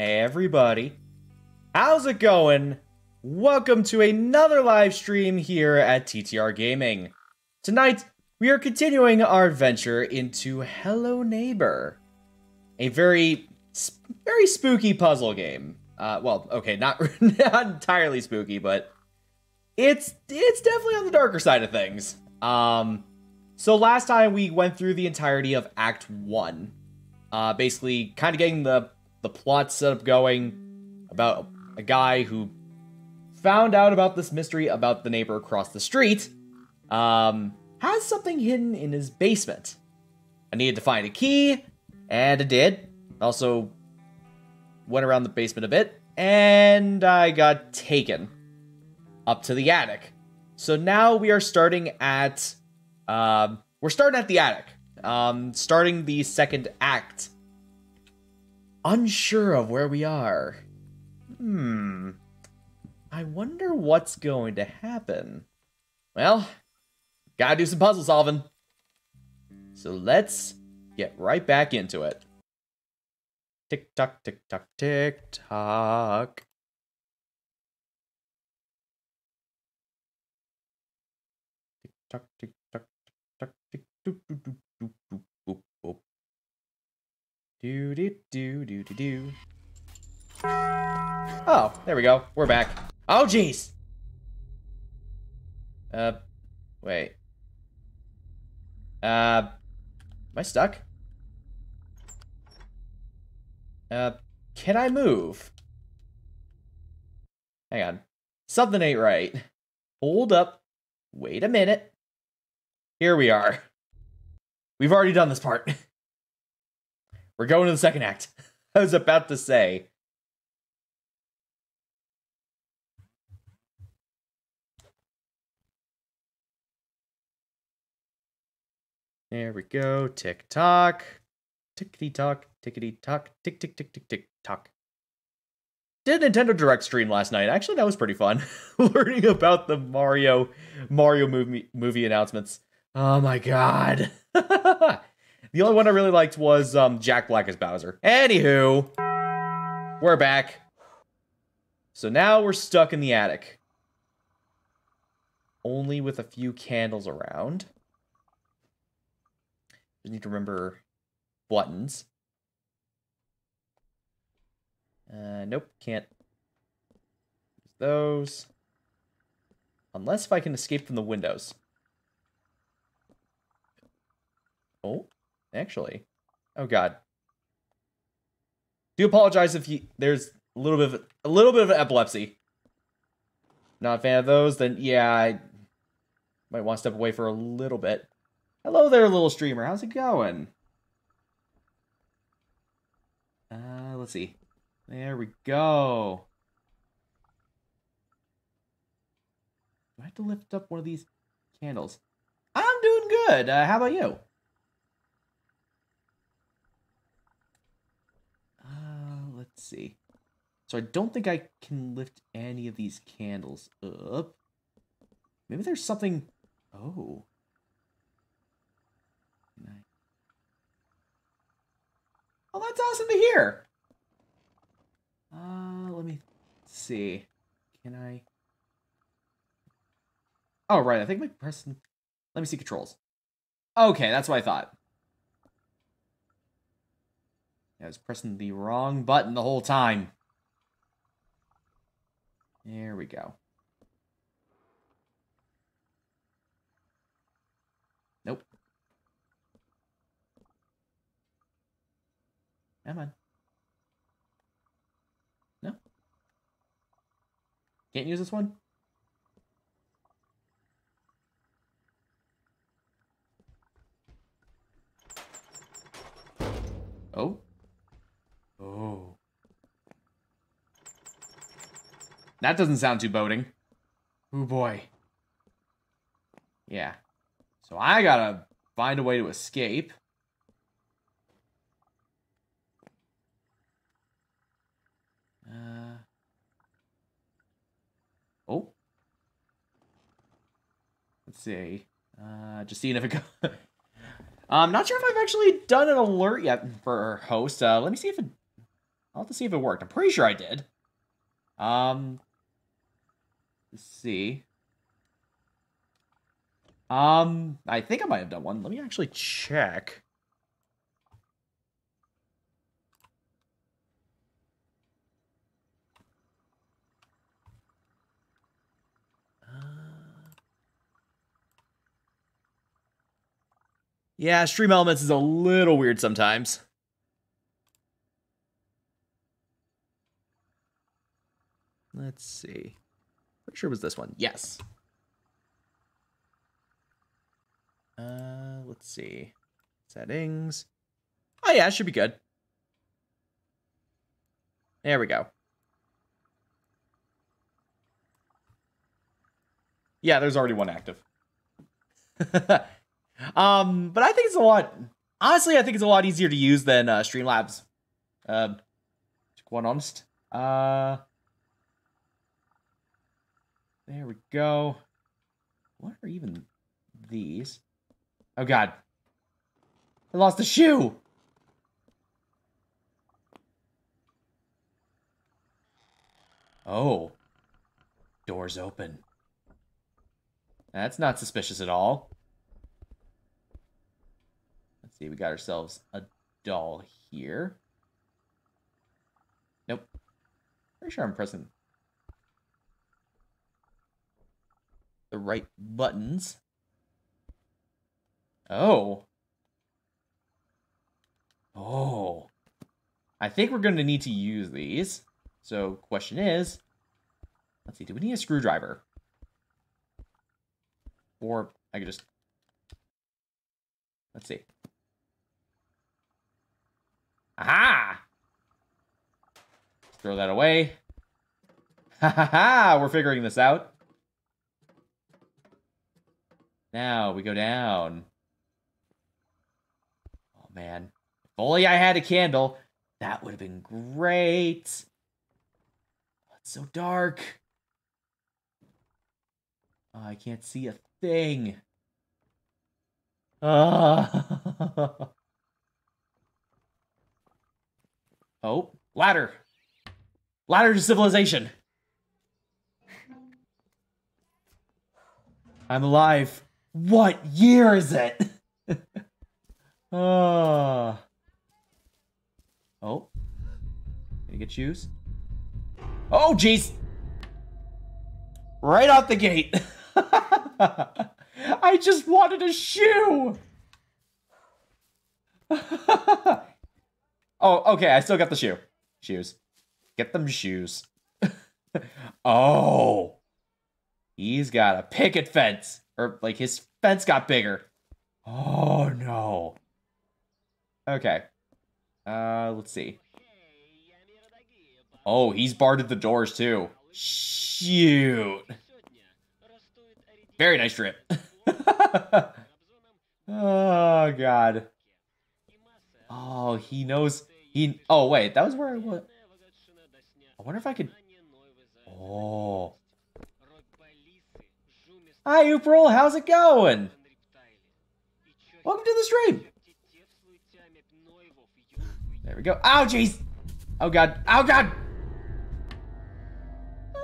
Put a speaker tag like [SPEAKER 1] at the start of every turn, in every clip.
[SPEAKER 1] Hey everybody, how's it going? Welcome to another live stream here at TTR Gaming. Tonight, we are continuing our adventure into Hello Neighbor, a very, very spooky puzzle game. Uh, well, okay, not not entirely spooky, but it's it's definitely on the darker side of things. Um, so last time we went through the entirety of Act One, uh, basically kind of getting the the plot setup going about a guy who found out about this mystery about the neighbor across the street. Um, has something hidden in his basement. I needed to find a key, and I did. Also, went around the basement a bit, and I got taken up to the attic. So now we are starting at, uh, we're starting at the attic. Um, starting the second act unsure of where we are. Hmm. I wonder what's going to happen. Well, gotta do some puzzle solving. So let's get right back into it. Tick tock, tick tock, tick tock. Tick tock, tick tock, tick tock, tick doop doop doop doop doop boop boop. Do do do do do do. Oh, there we go. We're back. Oh, jeez. Uh, wait. Uh, am I stuck? Uh, can I move? Hang on. Something ain't right. Hold up. Wait a minute. Here we are. We've already done this part. We're going to the second act. I was about to say. There we go. Tick tock. Tickety tock. Tickety tock. Tick tick tick tick tick tock. Did Nintendo Direct stream last night. Actually, that was pretty fun. Learning about the Mario Mario movie movie announcements. Oh my god. The only one I really liked was um, Jack Black as Bowser. Anywho, we're back. So now we're stuck in the attic. Only with a few candles around. Just need to remember buttons. Uh, nope, can't use those. Unless if I can escape from the windows. Oh, actually. Oh god. Do apologize if you there's a little bit of a little bit of epilepsy. Not a fan of those, then yeah, I might want to step away for a little bit. Hello there, little streamer. How's it going? Uh, let's see. There we go. Do I have to lift up one of these candles? I'm doing good. Uh, how about you? Uh, let's see. So I don't think I can lift any of these candles up. Maybe there's something... Oh. Oh, that's awesome to hear. Uh, let me see. Can I... Oh, right. I think my pressing... Let me see controls. Okay, that's what I thought. I was pressing the wrong button the whole time. There we go. Nope. Come on. No? Can't use this one? Oh. Oh. That doesn't sound too boating. Oh boy. Yeah. So I gotta find a way to escape. Uh. Oh. Let's see. Uh, just seeing if it goes. I'm not sure if I've actually done an alert yet for host. Uh, let me see if it. I'll have to see if it worked. I'm pretty sure I did. Um, let's see. Um, I think I might have done one. Let me actually check. Yeah, Stream Elements is a little weird sometimes. Let's see. Pretty sure it was this one. Yes. Uh, let's see. Settings. Oh yeah, it should be good. There we go. Yeah, there's already one active. Um, but I think it's a lot. Honestly, I think it's a lot easier to use than uh, Streamlabs. Uh, to quite honest. Uh, there we go. What are even these? Oh God! I lost a shoe. Oh. Doors open. That's not suspicious at all Let's see, we got ourselves a doll here. Nope. Pretty sure I'm pressing the right buttons. Oh. Oh. I think we're going to need to use these. So, question is, let's see, do we need a screwdriver? Or I could just, let's see. Aha! Throw that away. Ha ha ha! We're figuring this out. Now we go down. Oh man. If only I had a candle, that would have been great. Oh, it's so dark. Oh, I can't see a thing. Ah. Oh, ladder. Ladder to civilization. I'm alive. What year is it? Uh. oh. Oh. Can you get shoes? Oh, jeez. Right out the gate. I just wanted a shoe. oh, okay. I still got the shoe. Shoes. Get them shoes. oh. He's got a picket fence. Or, like, his fence got bigger. Oh, no. Okay. Uh, let's see. Oh, he's barred at the doors, too. Shoot. Very nice trip. oh, God. Oh, he knows. He. Oh, wait. That was where I was. I wonder if I could. Oh. Hi, April. How's it going? Welcome to the stream. There we go. Oh, jeez. Oh, God. Oh, God.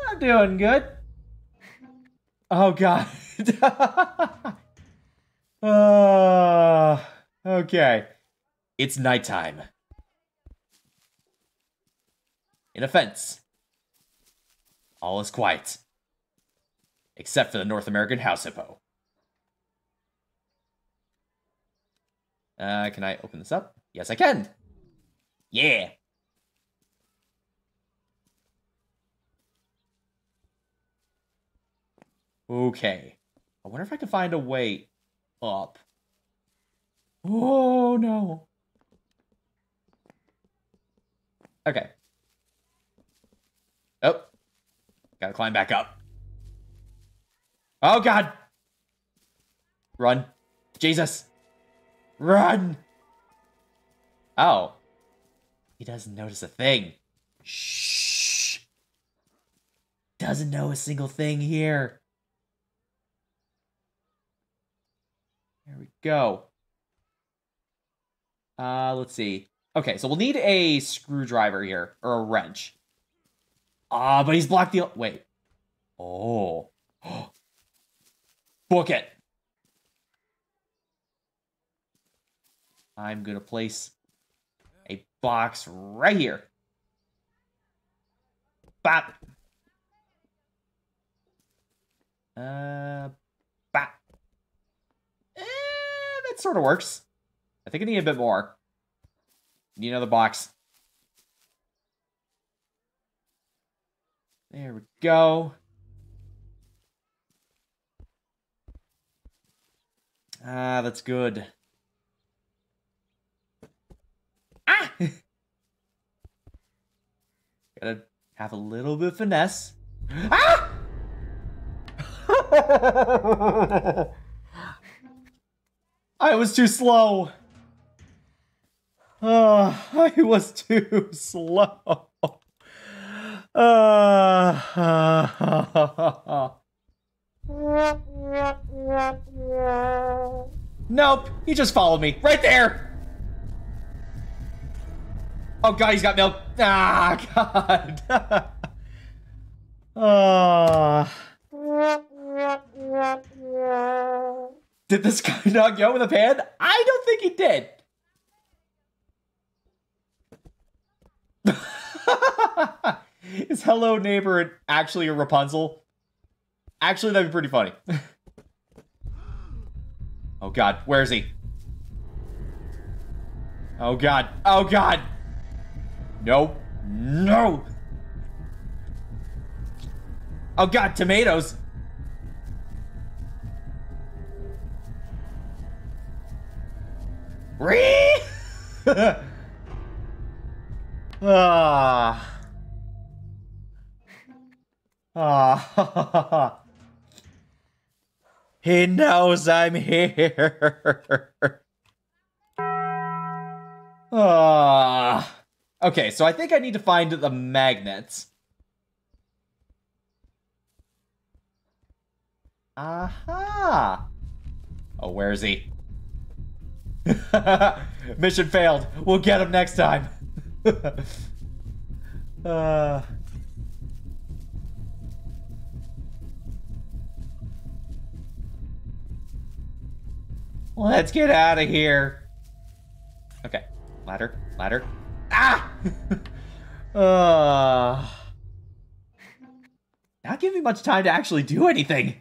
[SPEAKER 1] I'm doing good. Oh, God. uh, okay. It's nighttime. In a fence. All is quiet. Except for the North American house hippo. Uh, can I open this up? Yes, I can. Yeah. Okay. I wonder if I can find a way up. Oh, no. Okay. Oh. Gotta climb back up. Oh, God. Run. Jesus. Run. Oh. He doesn't notice a thing. Shh. Doesn't know a single thing here. There we go. Uh, let's see. Okay, so we'll need a screwdriver here, or a wrench. Ah, uh, but he's blocked the... Wait. Oh. Book it. I'm going to place a box right here. Bop. Uh, bop. Eh, that sort of works. I think I need a bit more. Need another box. There we go. Ah, that's good. Ah! Gotta have a little bit of finesse. Ah! I was too slow. Oh, I was too slow. Uh, nope, he just followed me. Right there! Oh god, he's got milk. Ah, god. oh. Did this guy not go with a pan? I don't think he did. Is Hello Neighbor actually a Rapunzel? Actually, that'd be pretty funny. oh god, where is he? Oh god, oh god! No, no! Oh god, tomatoes! Ree! ah. Ah. he knows I'm here. ah. Okay, so I think I need to find the magnets. Aha! Oh, where is he? Mission failed. We'll get him next time. uh... Let's get out of here. Okay. Ladder. Ladder. Ah! uh, not giving me much time to actually do anything.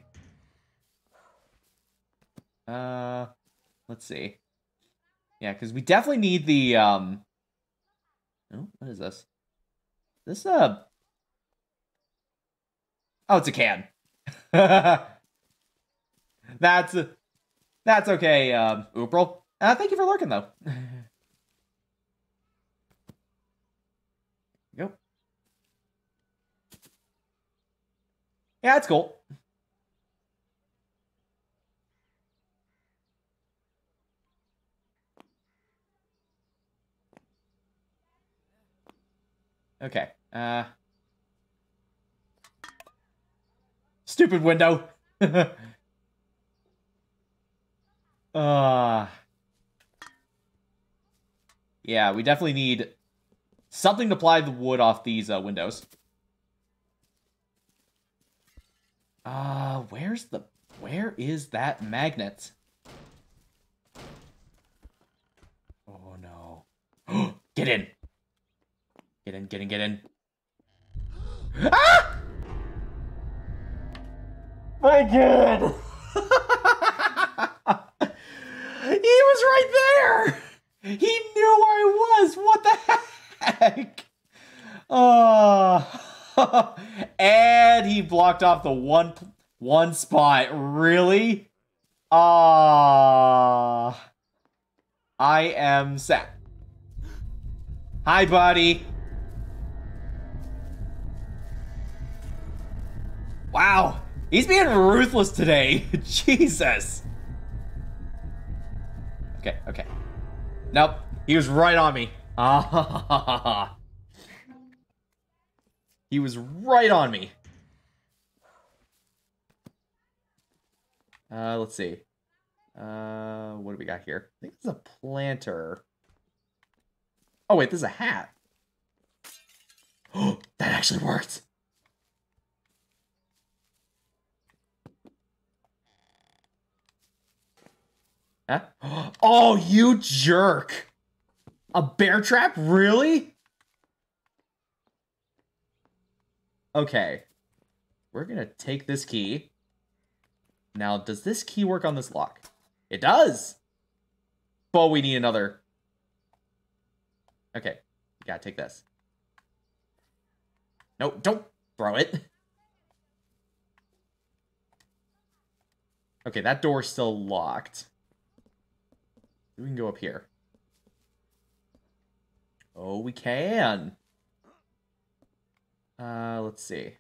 [SPEAKER 1] Uh, let's see. Yeah, because we definitely need the, um... Oh, what is this? This, uh... Oh, it's a can. that's, that's okay, um, April. Uh, thank you for lurking, though. go. Yeah, it's cool. Okay. Uh. Stupid window. uh. Yeah, we definitely need something to ply the wood off these uh, windows. Uh, where's the... Where is that magnet? Oh, no. Get in! Get in, get in, get in. Ah! My god! was right there! He knew where I was! What the heck? Oh. and he blocked off the one one spot. Really? Ah. I am sad. Hi, buddy. Wow, he's being ruthless today. Jesus. Okay, okay. Nope, he was right on me. Ah, he was right on me. Uh, let's see. Uh, what do we got here? I think it's a planter. Oh wait, this is a hat. Oh, that actually worked. Huh? Oh, you jerk! A bear trap? Really? Okay. We're gonna take this key. Now, does this key work on this lock? It does! But we need another. Okay. Gotta take this. No, don't throw it. Okay, that door's still locked. We can go up here. Oh, we can. Uh, let's see.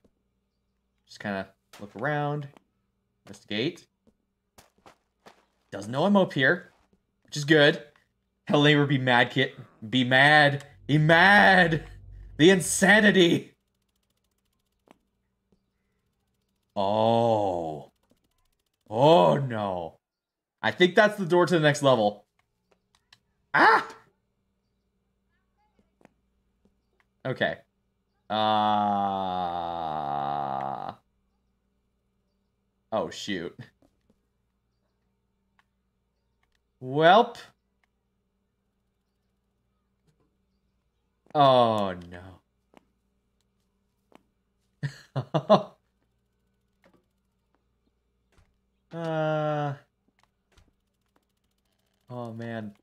[SPEAKER 1] Just kind of look around. Investigate. Doesn't know I'm up here, which is good. Hell, neighbor, be mad, kit. Be mad. Be mad. The insanity. Oh. Oh, no. I think that's the door to the next level. Ah! Okay. Uh... Oh, shoot. Welp. Oh, no. uh... Oh, man.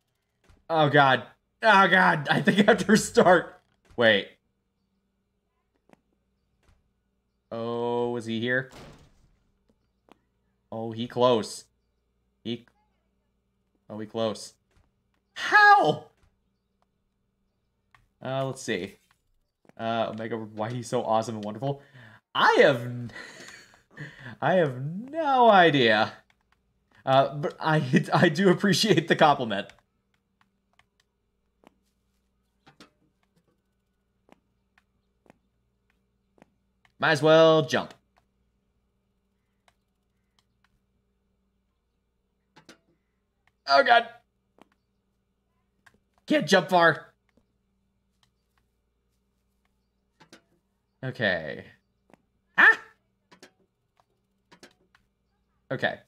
[SPEAKER 1] Oh god. Oh god. I think I have to restart. Wait. Oh, is he here? Oh, he close. He... Oh, he close. How? Uh, let's see. Uh, Omega, why he's so awesome and wonderful. I have... I have no idea. Uh, but I, I do appreciate the compliment. Might as well jump. Oh god. Can't jump far. Okay. Ah! Okay.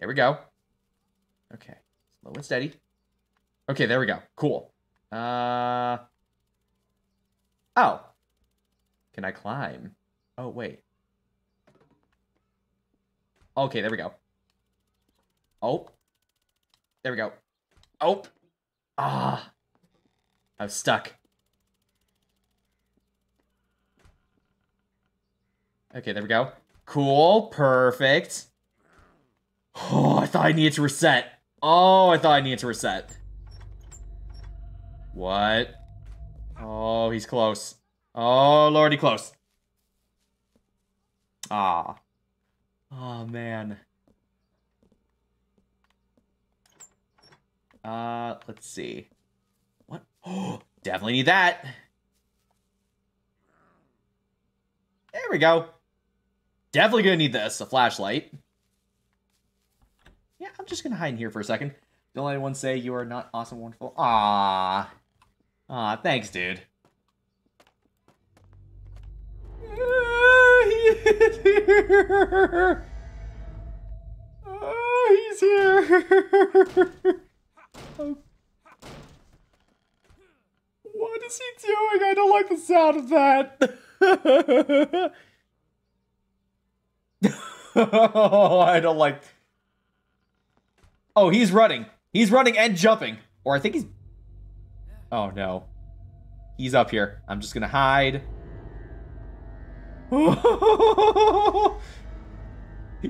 [SPEAKER 1] There we go. Okay. Slow and steady. Okay, there we go. Cool. Uh... Oh. Can I climb? Oh, wait. Okay, there we go. Oh. There we go. Oh. Ah. I'm stuck. Okay, there we go. Cool. Perfect. Oh, I thought I needed to reset. Oh, I thought I needed to reset. What? Oh, he's close. Oh, lordy close. Ah. Oh, man. Uh, let's see. What? Oh, definitely need that. There we go. Definitely gonna need this, a flashlight. Yeah, I'm just gonna hide in here for a second. Don't let anyone say you are not awesome, wonderful. Ah, ah, thanks, dude. Here. Oh, he's here. What is he doing? I don't like the sound of that. oh, I don't like. Oh, he's running. He's running and jumping. Or I think he's. Oh no. He's up here. I'm just gonna hide.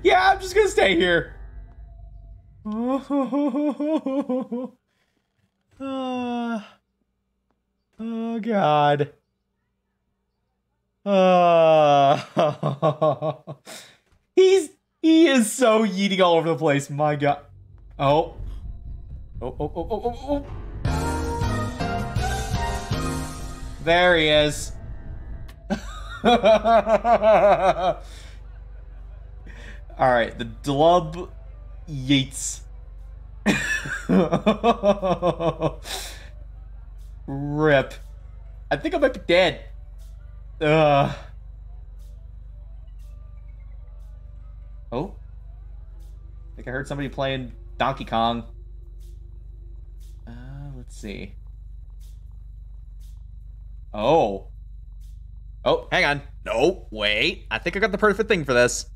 [SPEAKER 1] yeah, I'm just gonna stay here. Oh, uh, oh God. Uh, he's he is so yeeting all over the place. My God. Oh. Oh, oh, oh, oh, oh, oh. There he is. all right, the Dlub Yeats. Rip. I think I might be dead. Oh. I think I heard somebody playing Donkey Kong. Uh, let's see. Oh. Oh, hang on. No, wait. I think I got the perfect thing for this.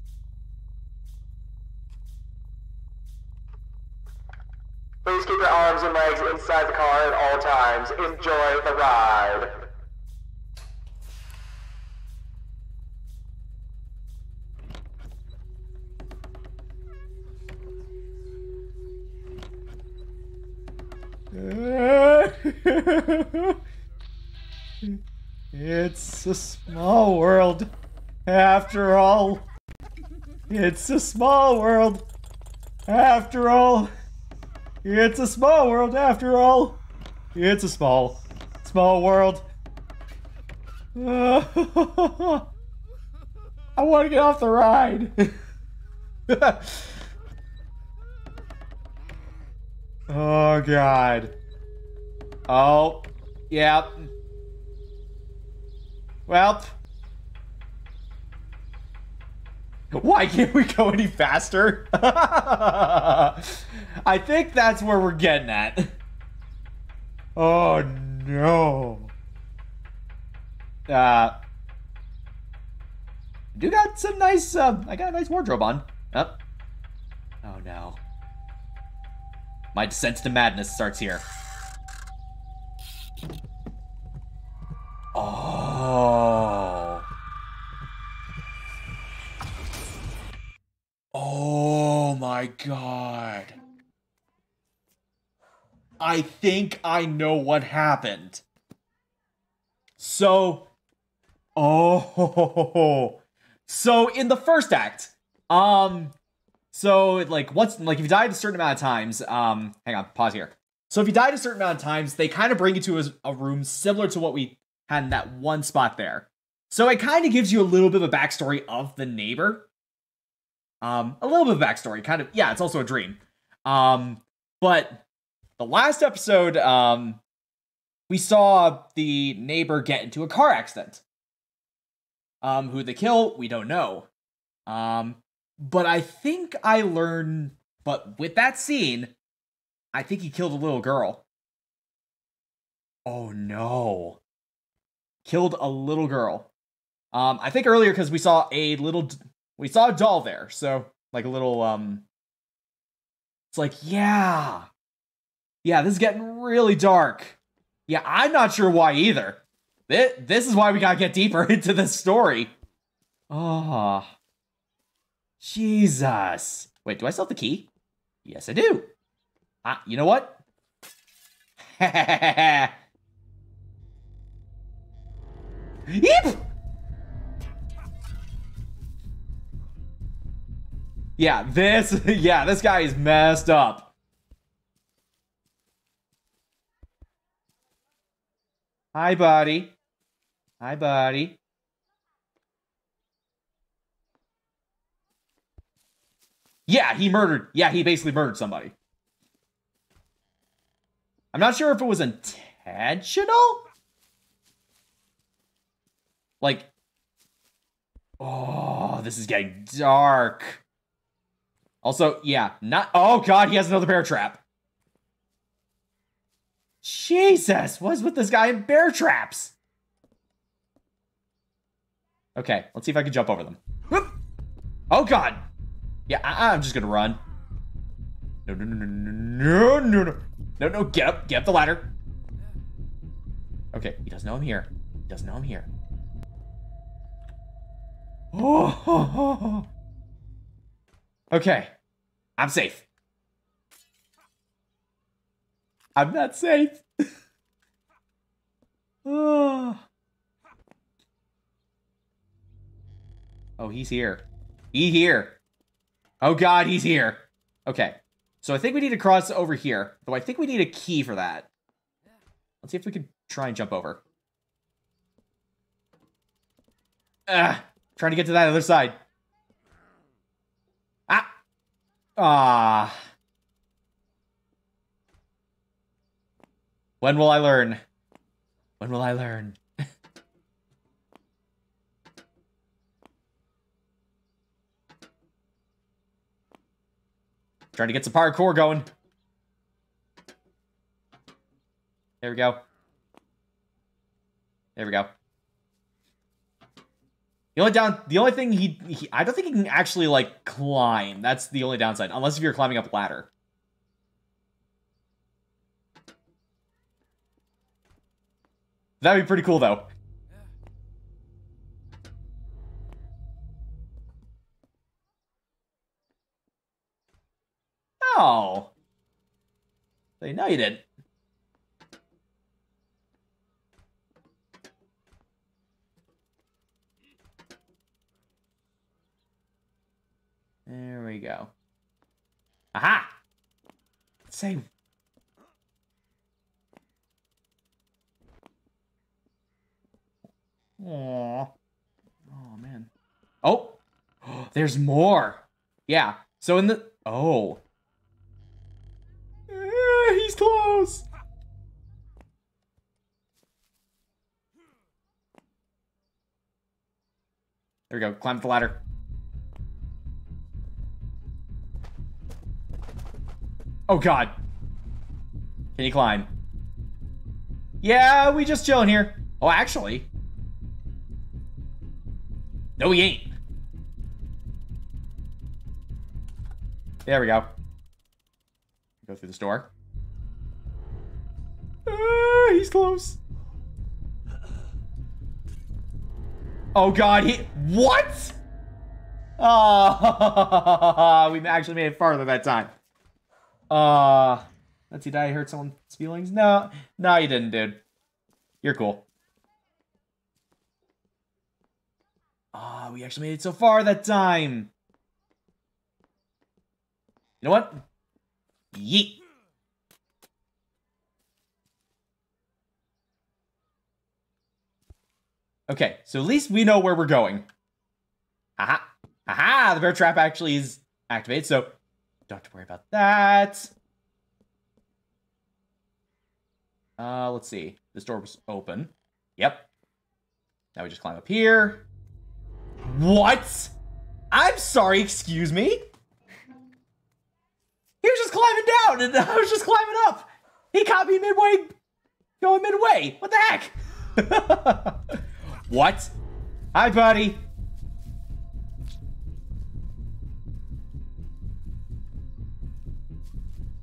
[SPEAKER 2] Please keep your arms and legs inside the car at all times. Enjoy the ride.
[SPEAKER 1] it's a small world, after all. It's a small world, after all. It's a small world after all. It's a small, small world. I want to get off the ride. oh, God. Oh, yeah. Well. Why can't we go any faster? I think that's where we're getting at. Oh no. Uh do got some nice uh, I got a nice wardrobe on. Oh. Oh no. My descent to madness starts here. Oh. Oh my god. I think I know what happened. So, oh, so in the first act, um, so like once, like if you died a certain amount of times, um, hang on, pause here. So if you died a certain amount of times, they kind of bring you to a, a room similar to what we had that one spot there. So it kind of gives you a little bit of a backstory of the neighbor. Um, a little bit of backstory, kind of, yeah, it's also a dream. Um, but the last episode, um, we saw the neighbor get into a car accident. Um, who they kill, we don't know. Um, but I think I learned, but with that scene, I think he killed a little girl. Oh no. Killed a little girl. Um, I think earlier because we saw a little, we saw a doll there, so like a little um It's like, yeah. Yeah, this is getting really dark. Yeah, I'm not sure why either. This, this is why we gotta get deeper into this story. Oh. Jesus. Wait, do I still have the key? Yes, I do. Ah, you know what? Yeah, this, yeah, this guy is messed up. Hi, buddy. Hi, buddy. Yeah, he murdered. Yeah, he basically murdered somebody. I'm not sure if it was intentional. Like, oh, this is getting dark. Also, yeah, not. Oh god, he has another bear trap. Jesus, what's with this guy in bear traps? Okay, let's see if I can jump over them. Whoop. Oh god. Yeah, I I'm just gonna run. No, no, no, no, no, no, no, no, no, get up, get up the ladder. Okay, he doesn't know I'm here. He doesn't know I'm here. Oh, okay, I'm safe. I'm not safe. oh. oh, he's here. He here. Oh god, he's here. Okay. So I think we need to cross over here. Though I think we need a key for that. Let's see if we can try and jump over. Ah, trying to get to that other side. Ah. Ah. When will I learn? When will I learn? Trying to get some parkour going. There we go. There we go. The only down, the only thing he, he, I don't think he can actually like climb. That's the only downside, unless if you're climbing up ladder. That'd be pretty cool though. Oh. They know you did. There we go. Aha! Say. Aww. Oh, man. Oh! There's more! Yeah. So in the... Oh. He's close! There we go. Climb the ladder. Oh, God. Can you climb? Yeah, we just chilling here. Oh, actually. No, he ain't. There we go. Go through this door. Ah, he's close. Oh god, he- What?! Oh, we actually made it farther that time. Uh, let's see, did I hurt someone's feelings? No, no, you didn't, dude. You're cool. Ah, we actually made it so far that time. You know what? Yeet. Okay, so at least we know where we're going. Aha. Aha, the bear trap actually is activated, so don't have to worry about that. Uh, let's see. This door was open. Yep. Now we just climb up here. What? I'm sorry, excuse me? He was just climbing down and I was just climbing up. He caught me midway, going midway. What the heck? what? Hi, buddy.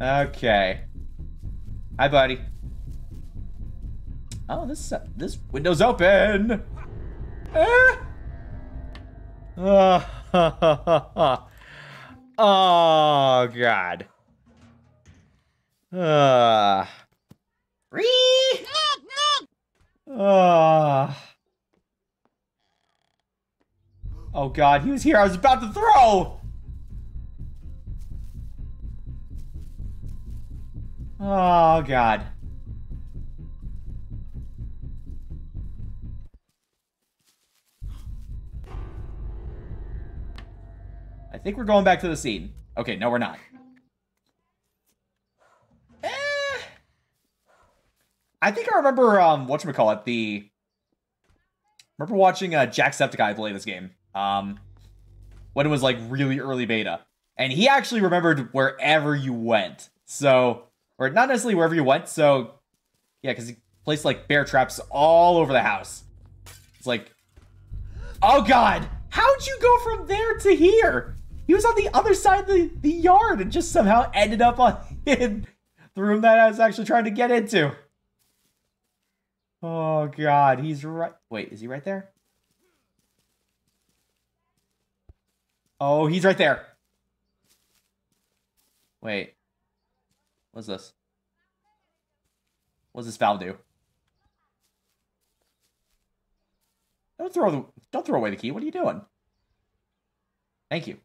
[SPEAKER 1] Okay. Hi, buddy. Oh, this uh, this window's open. Eh. Oh, oh God. Uh. Ree. Oh. Oh God, he was here. I was about to throw. Oh God. I think we're going back to the scene. Okay, no, we're not. Eh. I think I remember um whatchamacallit, the remember watching uh Jacksepticeye play this game. Um when it was like really early beta. And he actually remembered wherever you went. So or not necessarily wherever you went, so yeah, because he placed like bear traps all over the house. It's like Oh god! How'd you go from there to here? He was on the other side of the, the yard and just somehow ended up on in the room that I was actually trying to get into. Oh god, he's right. Wait, is he right there? Oh, he's right there. Wait. What's this? What's this valve do? Don't throw the don't throw away the key. What are you doing? Thank you.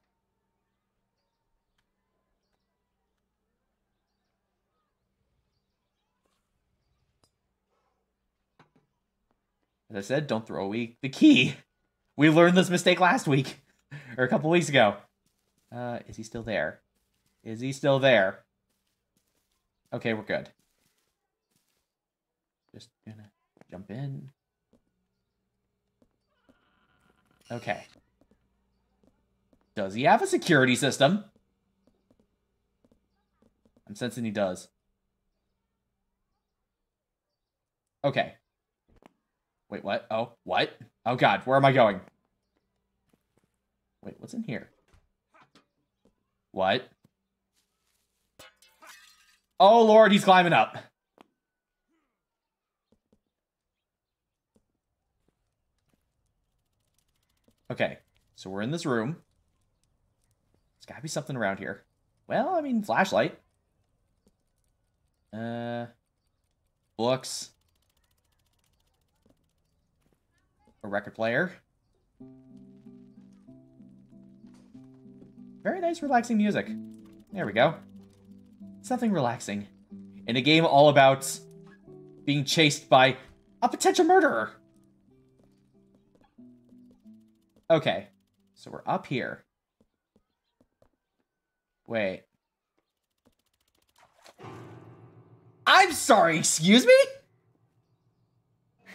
[SPEAKER 1] As I said, don't throw away the key. We learned this mistake last week. or a couple weeks ago. Uh, is he still there? Is he still there? Okay, we're good. Just gonna jump in. Okay. Does he have a security system? I'm sensing he does. Okay. Wait, what? Oh, what? Oh god, where am I going? Wait, what's in here? What? Oh lord, he's climbing up. Okay, so we're in this room. There's gotta be something around here. Well, I mean, flashlight. Uh, books. A record player. Very nice, relaxing music. There we go. Something relaxing. In a game all about being chased by a potential murderer. Okay, so we're up here. Wait. I'm sorry, excuse me?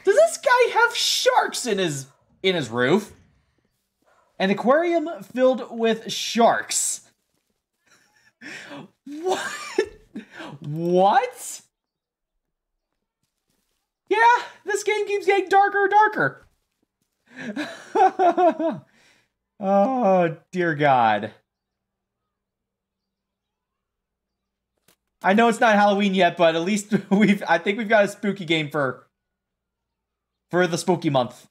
[SPEAKER 1] Does this guy have sharks in his in his roof? An aquarium filled with sharks. What? What? Yeah, this game keeps getting darker and darker. oh, dear God. I know it's not Halloween yet, but at least we've I think we've got a spooky game for for the spooky month.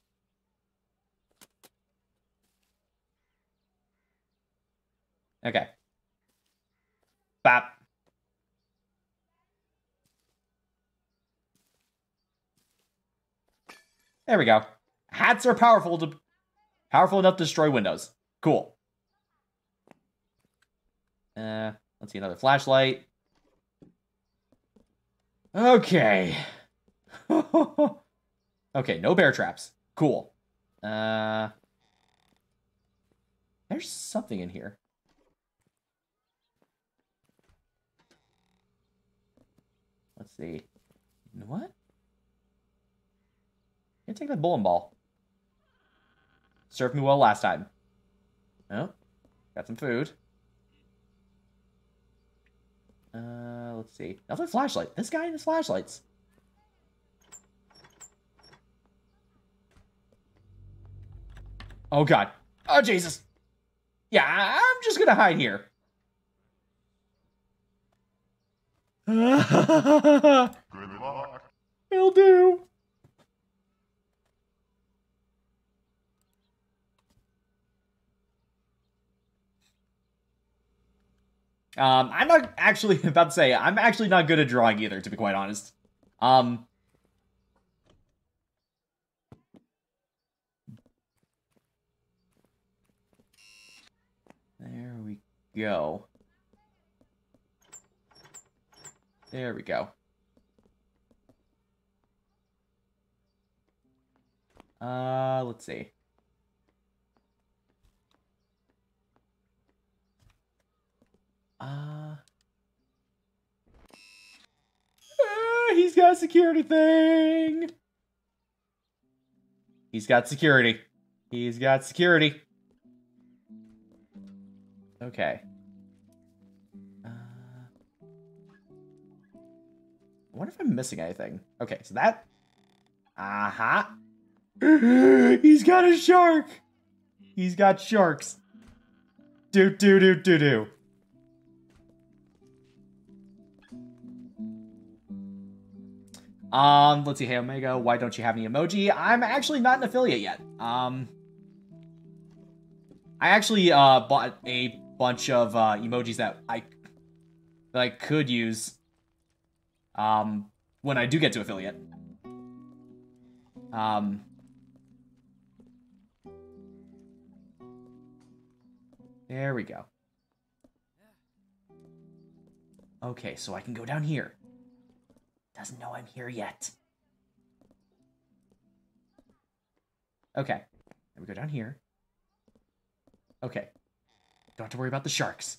[SPEAKER 1] Okay. Bap. There we go. Hats are powerful to powerful enough to destroy windows. Cool. Uh, let's see another flashlight. Okay. okay, no bear traps. Cool. Uh, there's something in here. Let's see. You know what? Yeah, take that bowling ball. Served me well last time. Oh, got some food. Uh, let's see. Another flashlight. This guy and his flashlights. Oh god. Oh Jesus. Yeah, I'm just gonna hide here.
[SPEAKER 3] Good luck.
[SPEAKER 1] Will do. Um, I'm not actually about to say I'm actually not good at drawing either, to be quite honest. Um, there we go. There we go. Uh, let's see. Uh. Ah, he's got security thing. He's got security. He's got security. Okay. Wonder if I'm missing anything. Okay, so that. Uh huh. He's got a shark. He's got sharks. Do do do do do. Um, let's see. Hey Omega, why don't you have any emoji? I'm actually not an affiliate yet. Um, I actually uh bought a bunch of uh, emojis that I that I could use. Um, when I do get to affiliate. Um. There we go. Okay, so I can go down here. Doesn't know I'm here yet. Okay. Then we go down here. Okay. Don't have to worry about the sharks.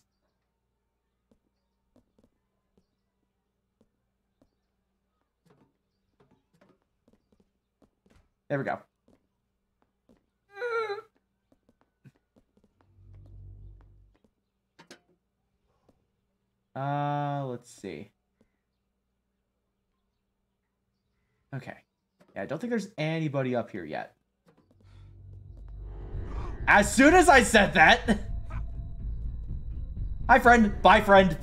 [SPEAKER 1] There we go. Uh, let's see. Okay. Yeah, I don't think there's anybody up here yet. As soon as I said that... Hi, friend. Bye, friend.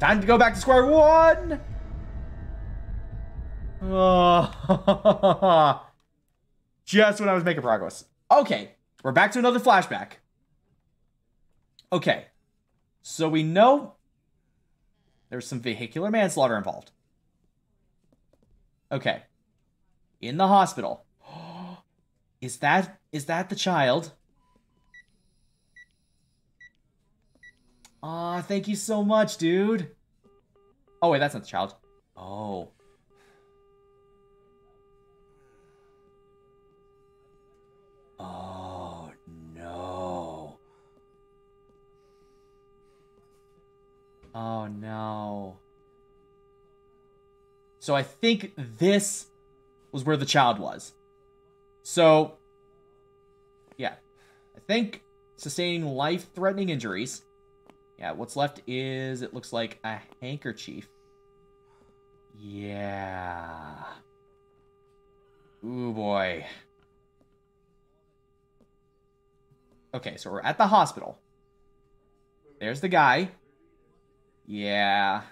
[SPEAKER 1] Time to go back to square one. Oh. Just when I was making progress. Okay, we're back to another flashback. Okay, so we know there's some vehicular manslaughter involved. Okay. In the hospital. Is that is that the child? Aw, thank you so much, dude. Oh, wait, that's not the child. Oh. Oh, Oh, no. So I think this was where the child was. So, yeah. I think sustaining life-threatening injuries. Yeah, what's left is, it looks like a handkerchief. Yeah. Ooh, boy. Okay, so we're at the hospital. There's the guy. Yeah.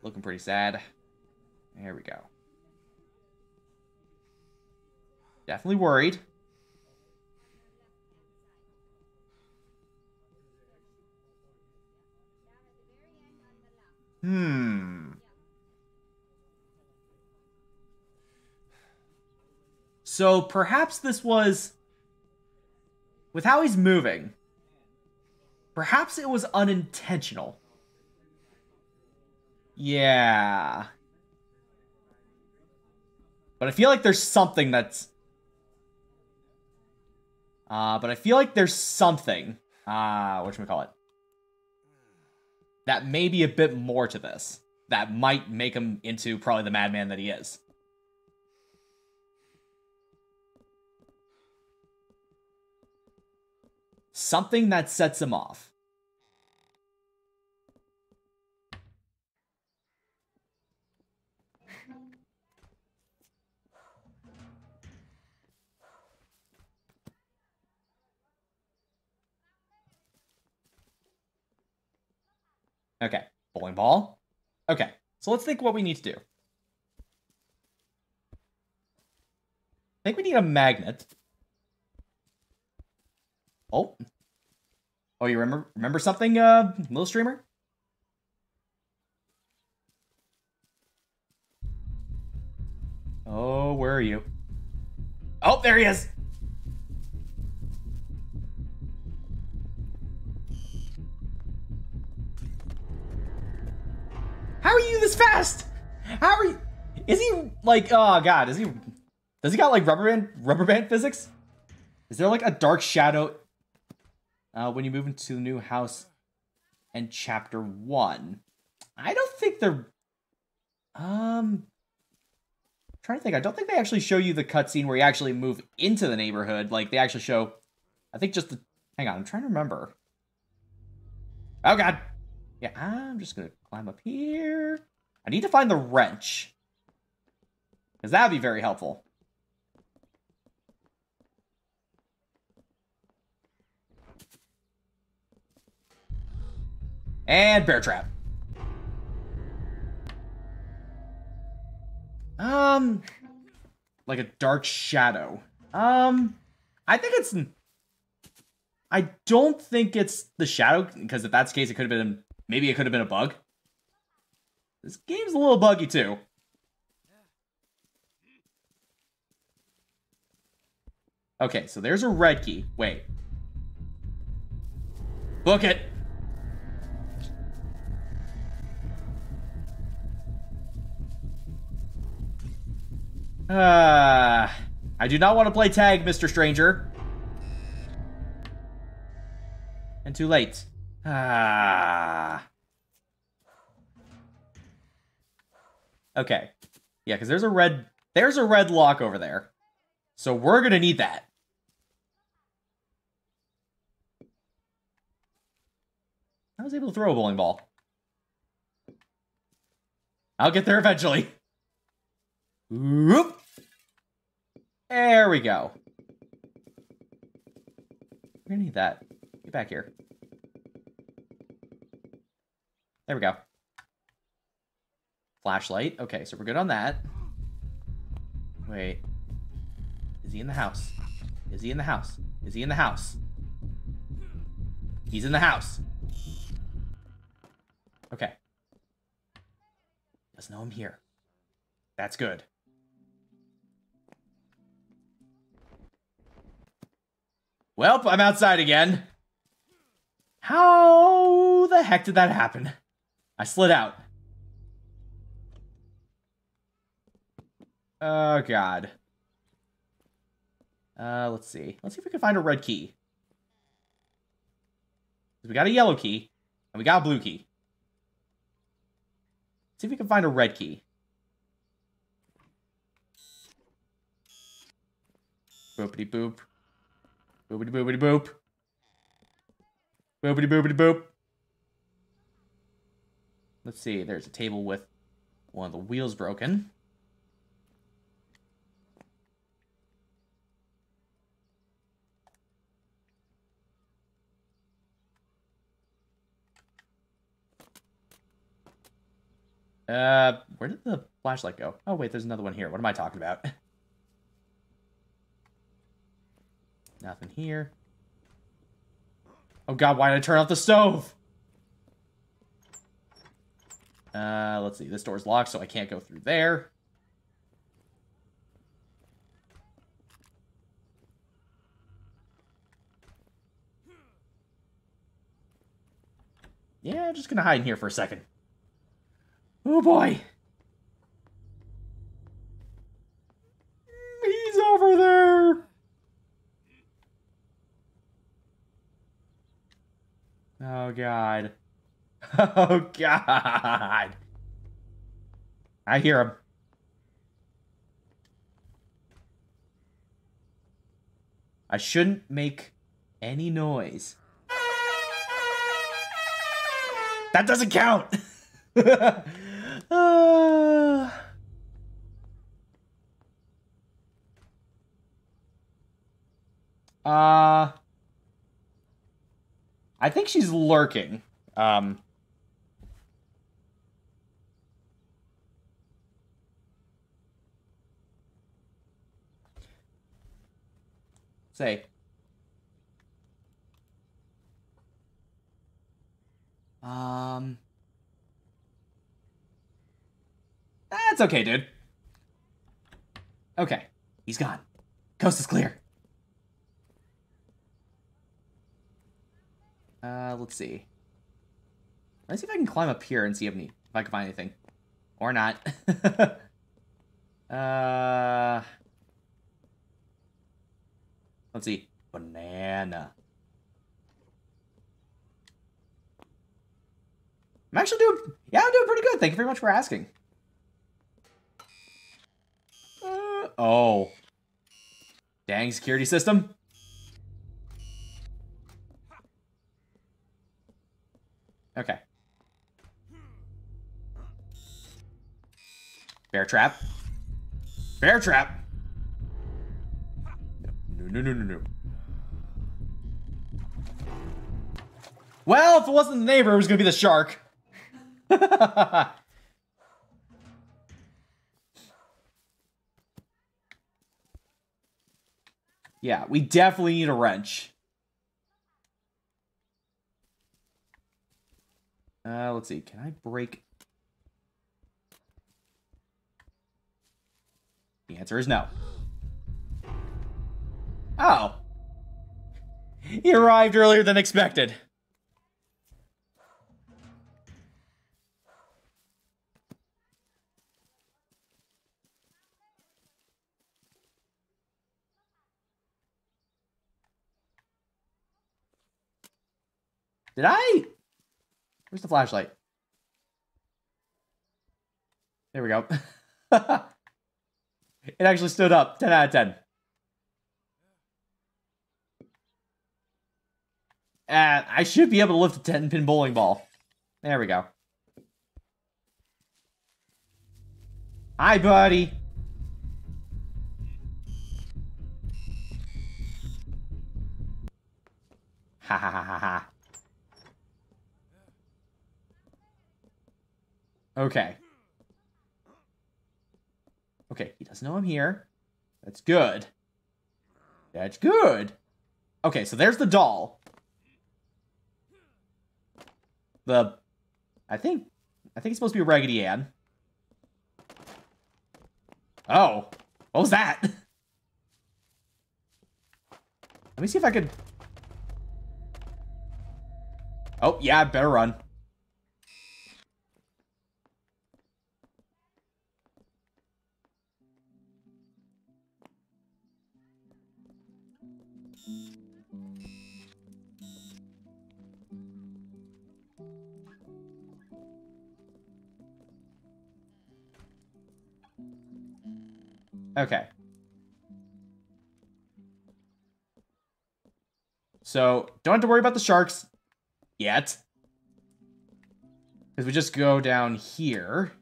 [SPEAKER 1] Looking pretty sad. There we go. Definitely worried. Hmm. So perhaps this was with how he's moving. Perhaps it was unintentional. Yeah. But I feel like there's something that's... Uh, but I feel like there's something, uh, what we call it? That may be a bit more to this. That might make him into probably the madman that he is. Something that sets him off. Okay. Bowling ball. Okay, so let's think what we need to do. I think we need a magnet. Oh. Oh, you remember remember something, uh, little streamer? Oh, where are you? Oh, there he is! How are you this fast? How are you? Is he like? Oh god, is he? Does he got like rubber band rubber band physics? Is there like a dark shadow uh, when you move into the new house and chapter one? I don't think they're. Um, trying to think. I don't think they actually show you the cutscene where you actually move into the neighborhood. Like they actually show. I think just the. Hang on, I'm trying to remember. Oh god. Yeah, I'm just gonna climb up here. I need to find the wrench. Because that would be very helpful. And bear trap. Um, like a dark shadow. Um, I think it's. I don't think it's the shadow because if that's the case, it could have been maybe it could have been a bug. This game's a little buggy too. Okay, so there's a red key. Wait. Book it. Uh, I do not want to play tag, Mr. Stranger. And too late. Ah. Okay. Yeah, because there's a red there's a red lock over there. So we're gonna need that. I was able to throw a bowling ball. I'll get there eventually. Whoop. There we go. We're gonna need that. Get back here. There we go. Flashlight. Okay, so we're good on that. Wait. Is he in the house? Is he in the house? Is he in the house? He's in the house. Okay. Doesn't know I'm here. That's good. Well, I'm outside again. How the heck did that happen? I slid out. Oh, God. Uh, let's see. Let's see if we can find a red key. We got a yellow key, and we got a blue key. Let's see if we can find a red key. Boopity boop. Boopity boopity boop. Boopity boopity boop. Let's see, there's a table with one of the wheels broken. Uh, where did the flashlight go? Oh, wait, there's another one here. What am I talking about? Nothing here. Oh god, why did I turn off the stove? Uh, let's see. This door's locked, so I can't go through there. Yeah, just gonna hide in here for a second. Oh boy. He's over there. Oh god. Oh god. I hear him. I shouldn't make any noise. That doesn't count. uh... I think she's lurking. Um, say. Um. That's okay, dude. Okay, he's gone. Coast is clear. Uh, let's see. Let's see if I can climb up here and see if, any, if I can find anything. Or not. uh... Let's see. Banana. I'm actually doing... Yeah, I'm doing pretty good. Thank you very much for asking. Uh, oh. Dang security system. Okay. Bear trap. Bear trap. No, no, no, no, no. Well, if it wasn't the neighbor, it was gonna be the shark. yeah, we definitely need a wrench. Uh, let's see. Can I break? The answer is no. Oh. He arrived earlier than expected. Did I? Where's the flashlight? There we go. it actually stood up. 10 out of 10. Uh, I should be able to lift a 10 pin bowling ball. There we go. Hi, buddy. Ha ha ha ha ha. Okay. Okay, he doesn't know I'm here. That's good. That's good. Okay, so there's the doll. The... I think... I think it's supposed to be a Raggedy Ann. Oh. What was that? Let me see if I could... Oh, yeah, I better run. Okay. So, don't have to worry about the sharks yet. Because we just go down here.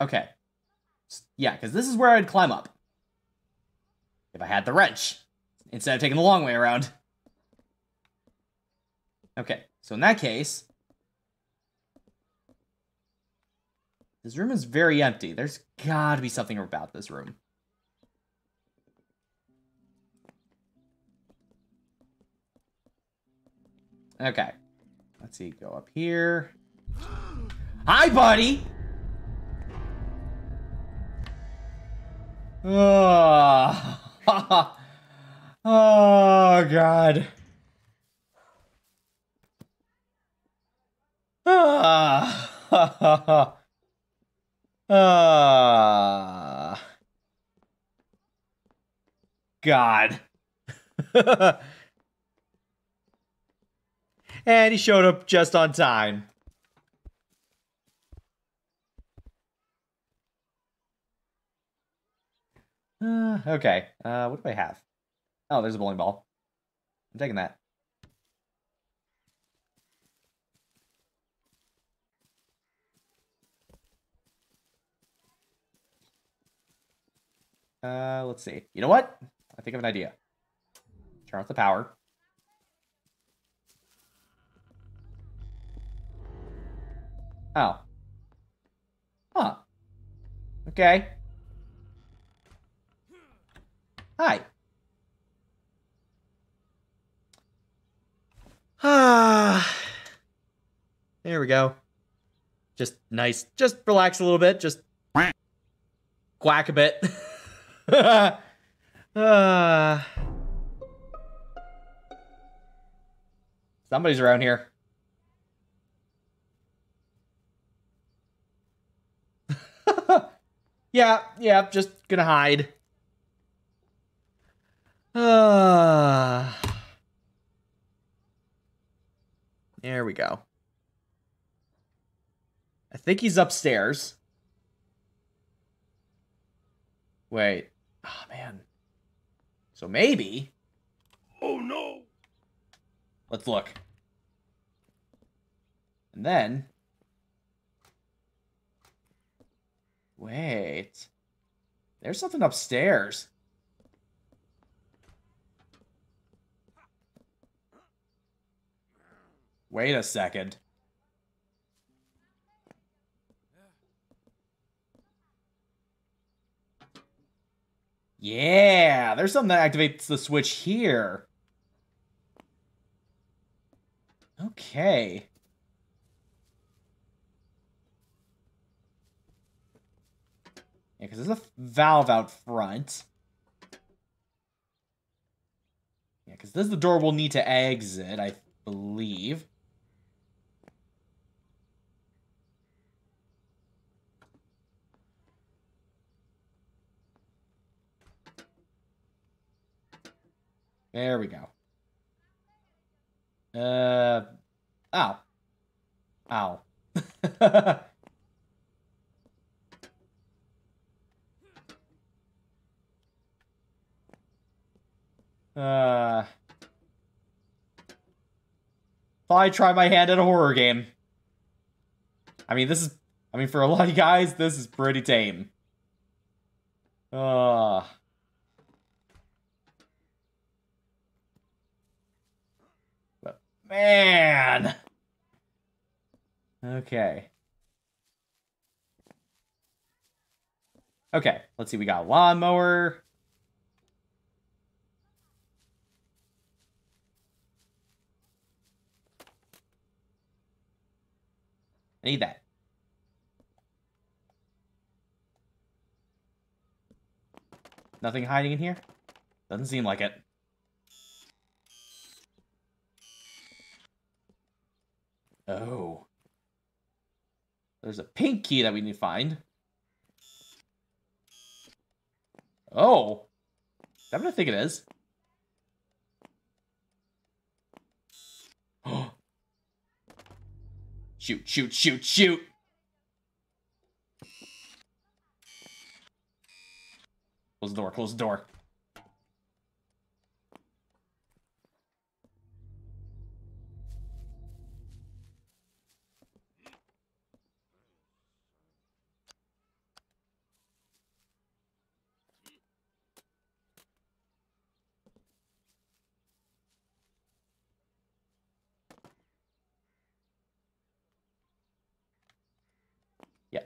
[SPEAKER 1] Okay. Yeah, because this is where I'd climb up. If I had the wrench. Instead of taking the long way around. Okay, so in that case... This room is very empty. There's gotta be something about this room. Okay. Let's see, go up here. Hi, buddy! Oh, oh God. Ah. ah. God. and he showed up just on time. Uh, okay. Uh, what do I have? Oh, there's a bowling ball. I'm taking that. Uh, let's see. You know what? I think of an idea. Turn off the power. Oh. Huh. Okay. Hi. Ah. there we go. Just nice. Just relax a little bit. Just quack a bit. uh, somebody's around here. yeah, yeah, just gonna hide. Uh, there we go. I think he's upstairs. Wait. Oh, man. So maybe.
[SPEAKER 3] Oh no!
[SPEAKER 1] Let's look. And then. Wait. There's something upstairs. Wait a second. Yeah, there's something that activates the switch here. Okay. Yeah, because there's a valve out front. Yeah, because this is the door we'll need to exit, I believe. There we go. Uh, ow. Ow. uh, I'd try my hand at a horror game. I mean, this is, I mean, for a lot of guys, this is pretty tame. Uh, man. Okay. Okay, let's see. We got lawnmower. I need that. Nothing hiding in here? Doesn't seem like it. Oh. There's a pink key that we need to find. Oh. Is that what I think it is? shoot, shoot, shoot, shoot! Close the door, close the door.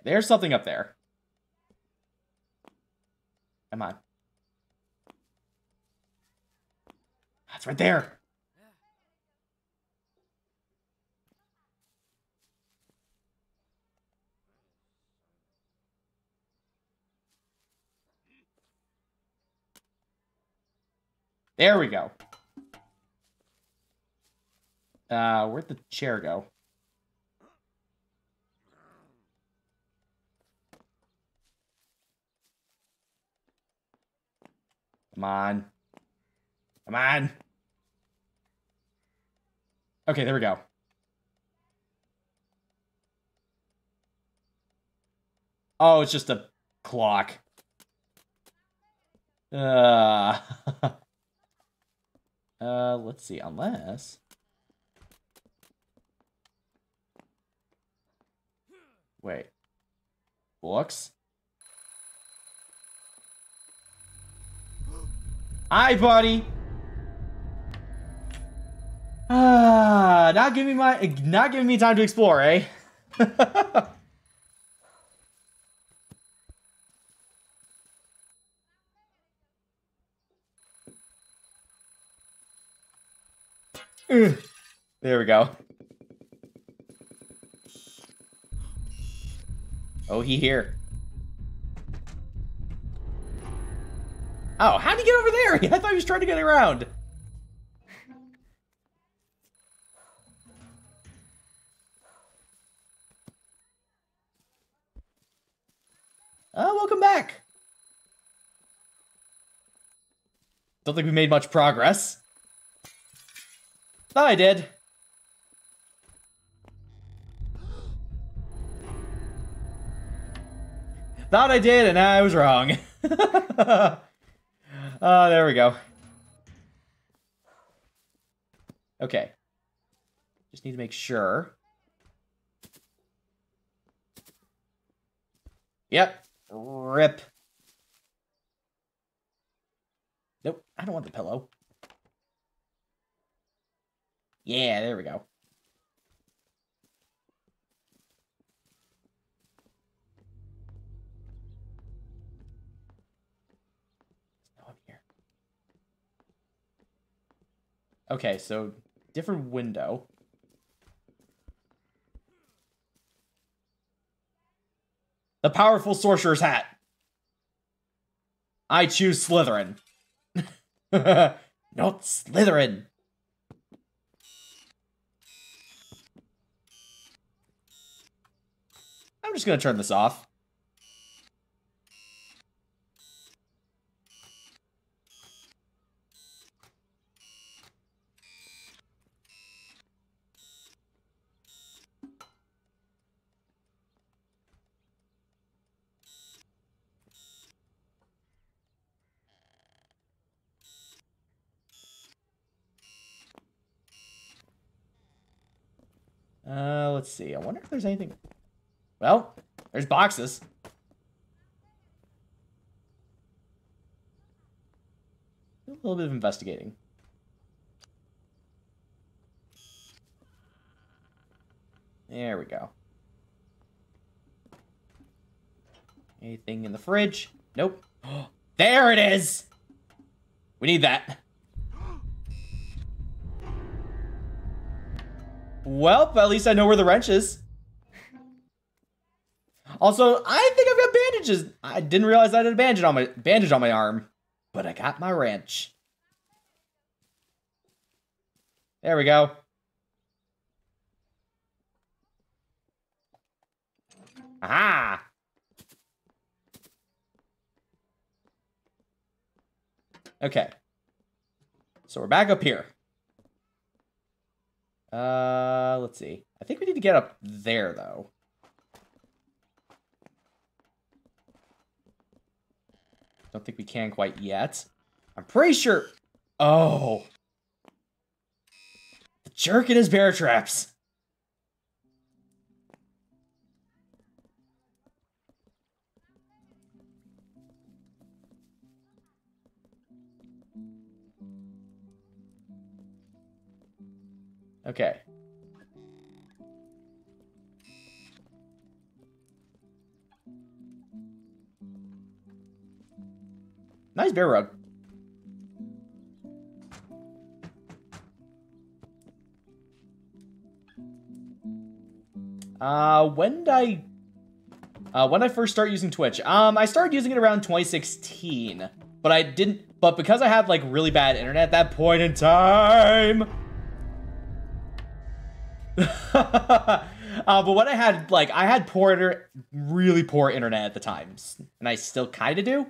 [SPEAKER 1] There's something up there. Come on. That's right there. There we go. Uh, where'd the chair go? Come on. Come on. Okay, there we go. Oh, it's just a clock. Uh, uh, let's see, unless... Wait. Books? Hi, buddy. Ah, not giving me my, not giving me time to explore, eh? There we go. Oh, he here. Oh, how'd he get over there? I thought he was trying to get around. Oh, welcome back. Don't think we made much progress. Thought I did. Thought I did, and I was wrong. Ah, uh, there we go. Okay. Just need to make sure. Yep. Rip. Nope, I don't want the pillow. Yeah, there we go. Okay, so different window. The powerful sorcerer's hat. I choose Slytherin. Not Slytherin. I'm just gonna turn this off. Uh, let's see. I wonder if there's anything. Well, there's boxes. A little bit of investigating. There we go. Anything in the fridge? Nope. there it is! We need that. Well, at least I know where the wrench is. Also, I think I've got bandages. I didn't realize I had a bandage on my bandage on my arm, but I got my wrench. There we go. Aha! Okay. So we're back up here. Uh, let's see. I think we need to get up there, though. Don't think we can quite yet. I'm pretty sure... Oh. The jerk and his bear traps. Okay. Nice bear rug. Uh, when did I... Uh, when I first start using Twitch? Um, I started using it around 2016. But I didn't... But because I had, like, really bad internet at that point in time... uh, but what I had, like, I had poor, inter- really poor internet at the times, and I still kind of do,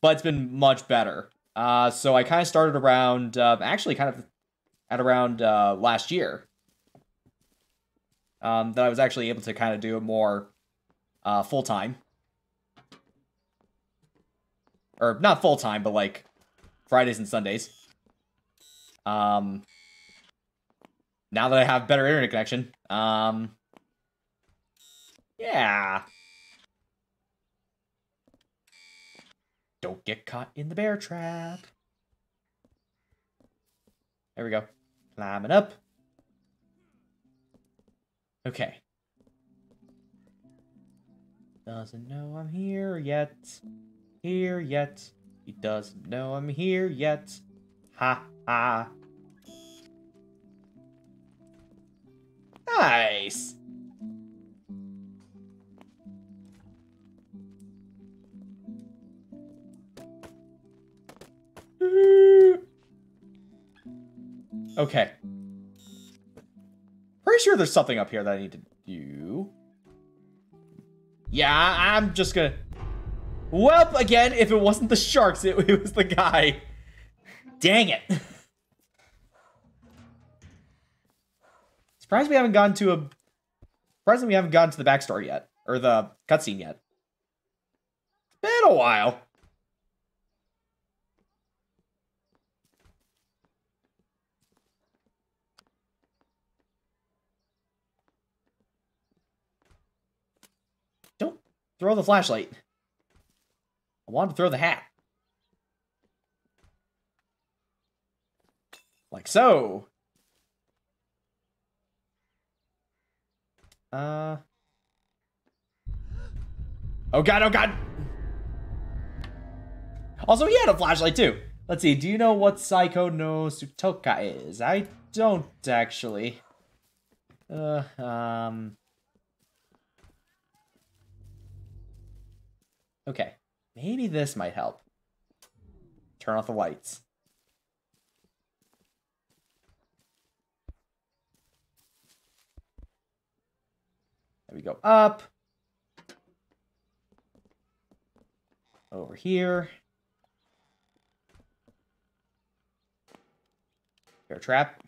[SPEAKER 1] but it's been much better. Uh, so I kind of started around, uh, actually, kind of at around uh, last year. Um, that I was actually able to kind of do it more uh, full time, or not full time, but like Fridays and Sundays. Um, now that I have better internet connection. Um, yeah. Don't get caught in the bear trap. There we go. Climbing up. Okay. Doesn't know I'm here yet. Here yet. He doesn't know I'm here yet. Ha ha. Nice. Okay. Pretty sure there's something up here that I need to do. Yeah, I'm just gonna... Well, again, if it wasn't the sharks, it, it was the guy. Dang it. Surprised we haven't gone to a... Surprised we haven't gotten to the backstory yet. Or the cutscene yet. Been a while. Don't throw the flashlight. I want to throw the hat. Like so. Uh. Oh god, oh god! Also, he had a flashlight too. Let's see, do you know what Saiko no Sutoka is? I don't actually. Uh, um. Okay, maybe this might help. Turn off the lights. There we go. Up. Over here. Bear trap.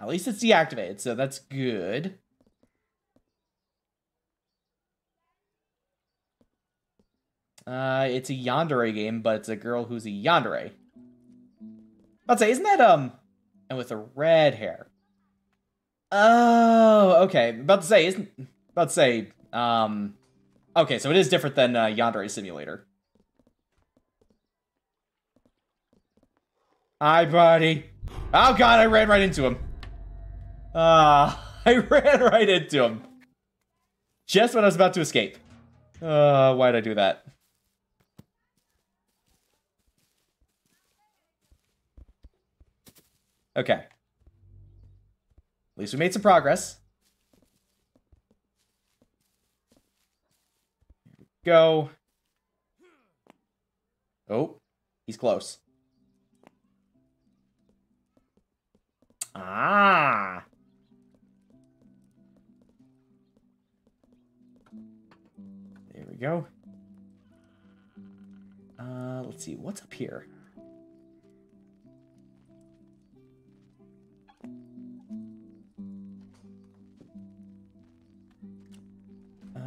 [SPEAKER 1] At least it's deactivated, so that's good. Uh, it's a yandere game, but it's a girl who's a yandere. I'd say, isn't that, um, and with a red hair? Oh, okay. About to say, isn't, about to say, um, okay, so it is different than uh, Yandere Simulator. Hi, buddy. Oh, God, I ran right into him. Ah, uh, I ran right into him. Just when I was about to escape. Uh, why'd I do that? Okay. Least we made some progress. Go. Oh, he's close. Ah. There we go. Uh, let's see, what's up here?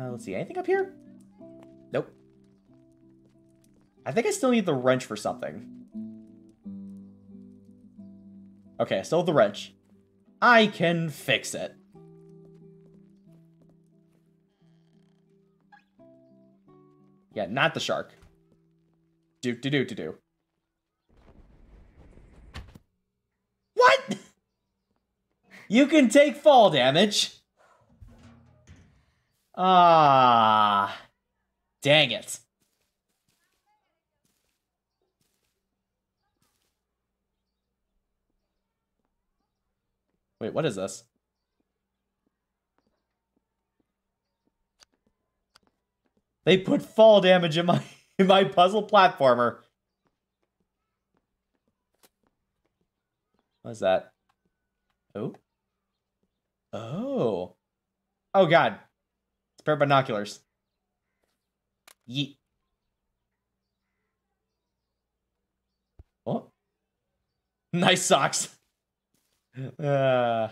[SPEAKER 1] Uh, let's see, anything up here? Nope. I think I still need the wrench for something. Okay, I still have the wrench. I can fix it. Yeah, not the shark. Do do do do do. What? You can take fall damage. Ah. Dang it. Wait, what is this? They put fall damage in my in my puzzle platformer. What is that? Oh. Oh. Oh god. A pair of binoculars. Yeet. Oh. Nice socks. Uh.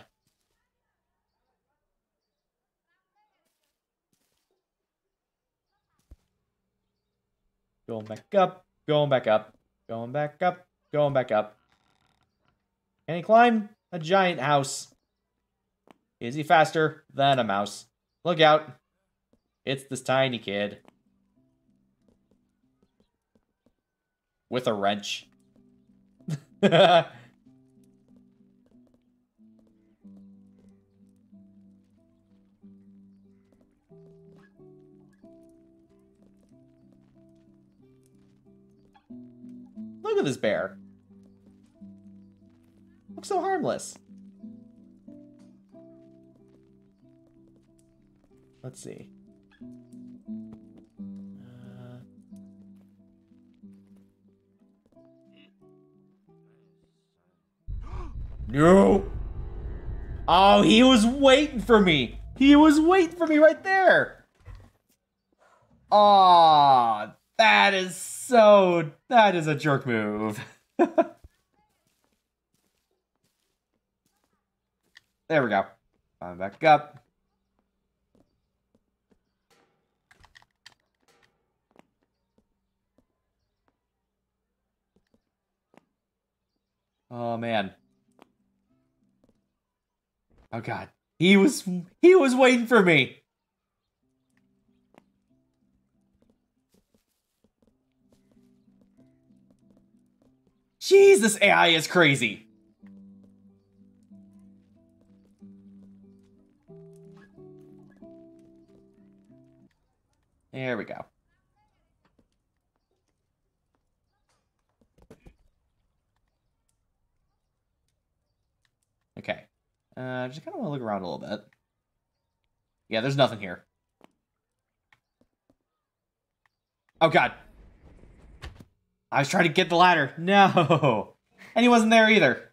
[SPEAKER 1] Going back up, going back up, going back up, going back up. Can he climb a giant house? Is he faster than a mouse? Look out. It's this tiny kid. With a wrench. Look at this bear. Looks so harmless. Let's see. No. Oh, he was waiting for me. He was waiting for me right there. Aw, that is so. That is a jerk move. there we go. I'm back up. Oh man. Oh god. He was he was waiting for me. This AI is crazy. There we go. Okay. Uh, just kind of want to look around a little bit. Yeah, there's nothing here. Oh, God. I was trying to get the ladder. No. And he wasn't there either.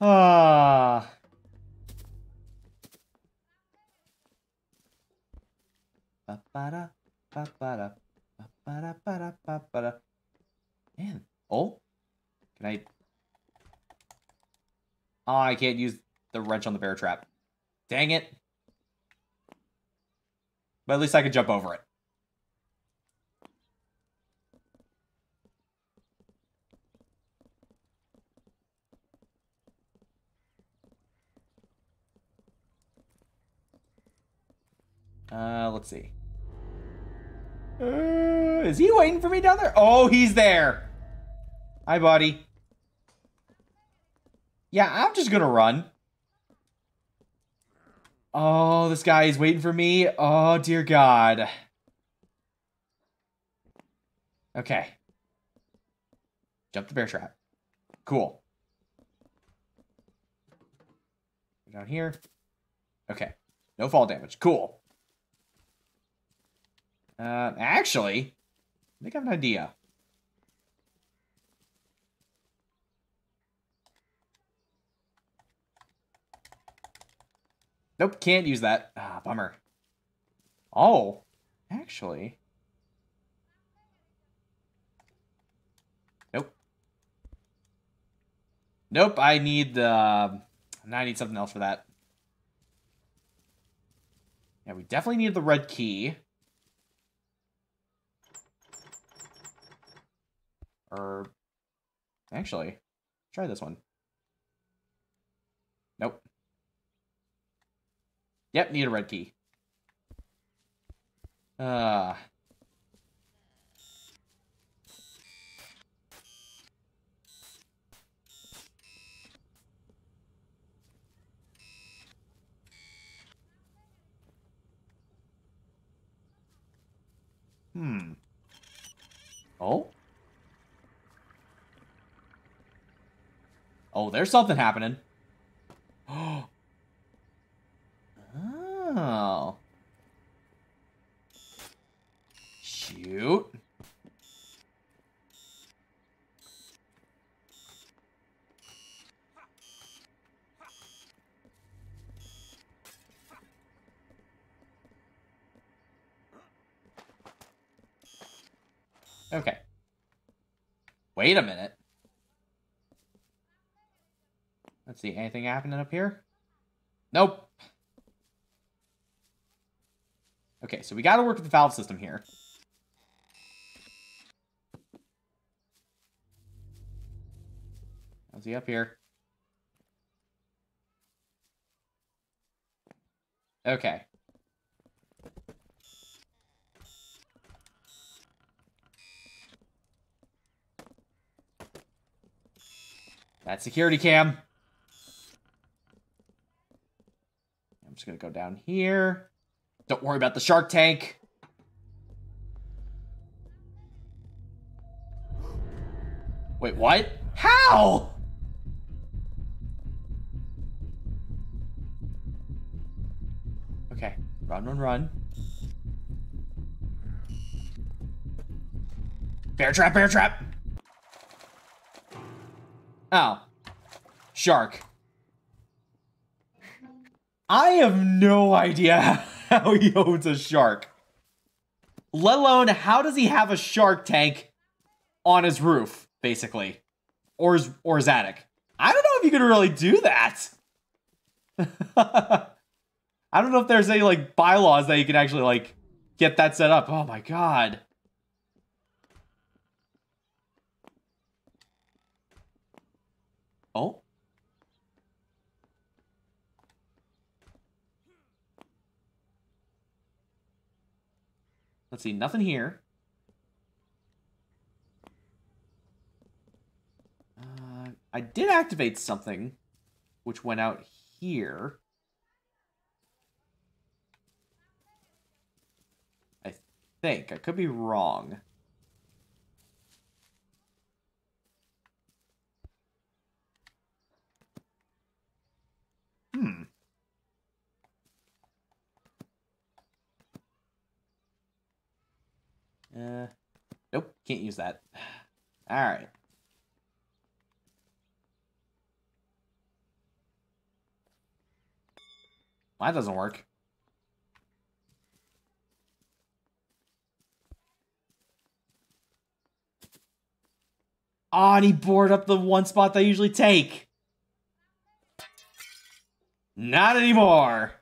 [SPEAKER 1] Ah. Man. Oh? Can I... Oh, I can't use the wrench on the bear trap. Dang it. But at least I can jump over it. Uh, let's see. Uh, is he waiting for me down there? Oh, he's there. Hi, buddy. Yeah, I'm just gonna run. Oh, this guy is waiting for me. Oh, dear God. Okay. Jump the bear trap. Cool. Down here. Okay. No fall damage. Cool. Uh, actually, I think I have an idea. Nope, can't use that. Ah, bummer. Oh, actually. Nope. Nope, I need the... Uh, I need something else for that. Yeah, we definitely need the red key. Or... Actually, try this one. Nope. Yep, need a red key. Uh. Hmm. Oh? Oh, there's something happening. Oh. Oh. Shoot. Okay. Wait a minute. Let's see, anything happening up here? Nope. Okay, so we got to work with the valve system here. How's he up here? Okay. That security cam. I'm just gonna go down here. Don't worry about the shark tank. Wait, what? How? Okay, run, run, run. Bear trap, bear trap! Oh. Shark. I have no idea how he owns a shark. Let alone, how does he have a shark tank on his roof, basically? Or his, or his attic? I don't know if you could really do that. I don't know if there's any, like, bylaws that you can actually, like, get that set up. Oh my god. Oh? Let's see, nothing here. Uh, I did activate something, which went out here. I think. I could be wrong. Hmm. Uh, nope, can't use that. All right. Well, that doesn't work. Oh, and he bored up the one spot I usually take. Not anymore.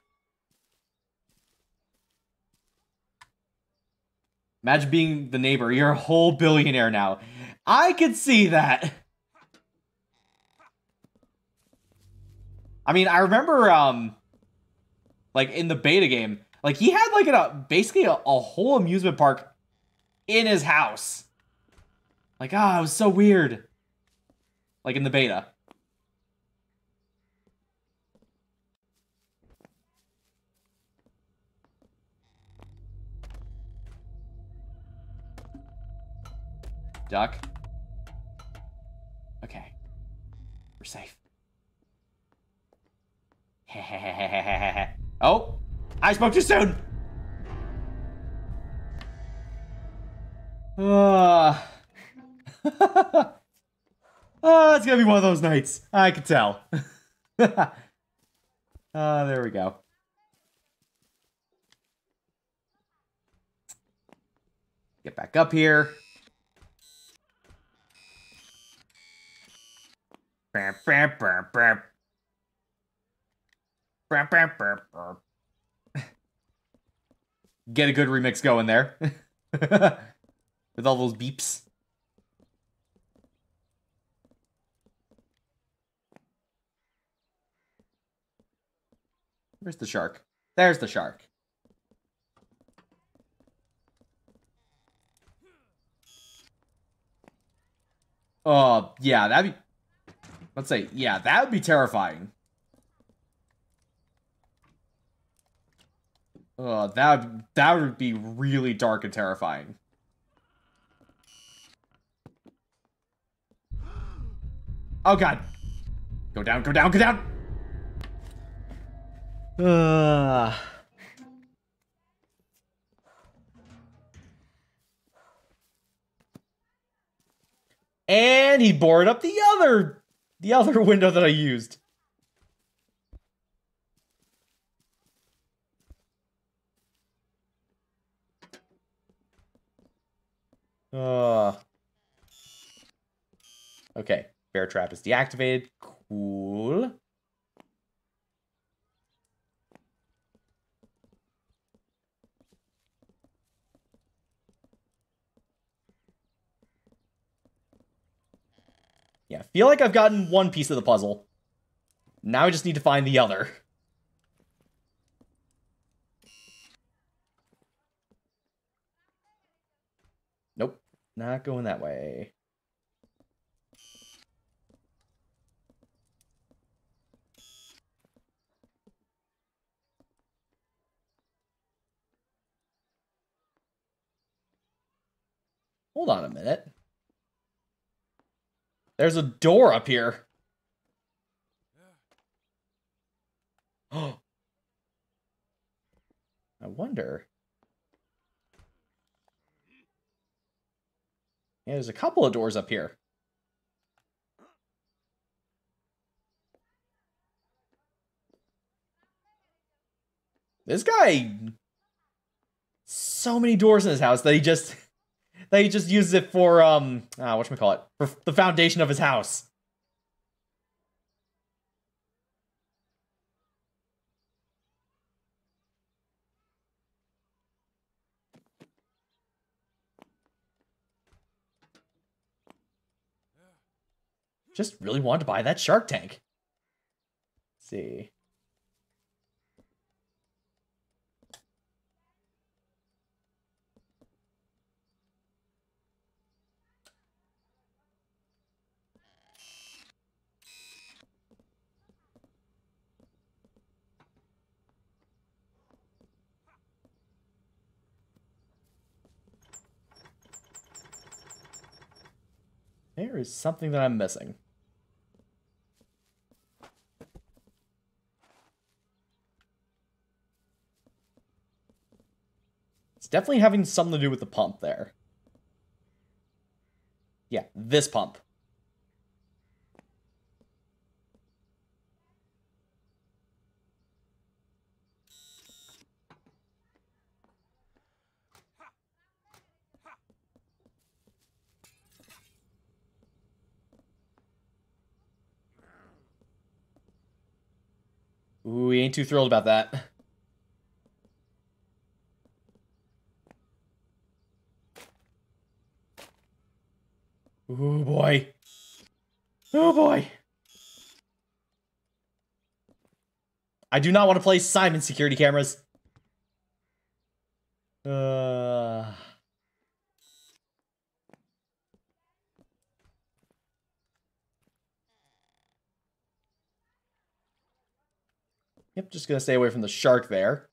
[SPEAKER 1] Imagine being the neighbor. You're a whole billionaire now. I could see that. I mean, I remember, um, like in the beta game, like he had like a basically a, a whole amusement park in his house. Like, ah, oh, it was so weird. Like in the beta. Duck. Okay. We're safe. oh! I spoke too soon! Uh, oh, it's gonna be one of those nights. I can tell. Ah, uh, there we go. Get back up here. Get a good remix going there. With all those beeps. Where's the shark? There's the shark. Oh, yeah, that'd be Let's say, yeah, that would be terrifying. Oh, that would, that would be really dark and terrifying. Oh god. Go down, go down, go down! Uh. And he bored up the other the other window that I used. Uh, okay, bear trap is deactivated. Cool. Yeah, feel like I've gotten one piece of the puzzle. Now I just need to find the other. Nope, not going that way. Hold on a minute. There's a door up here. Oh. I wonder. Yeah, there's a couple of doors up here. This guy so many doors in his house that he just that he just uses it for um ah, what call it for the foundation of his house. Just really wanted to buy that Shark Tank. Let's see. Is something that I'm missing. It's definitely having something to do with the pump there. Yeah, this pump. Ooh, we ain't too thrilled about that. Oh boy. Oh boy. I do not want to play Simon security cameras. Uh... Yep, just gonna stay away from the shark there.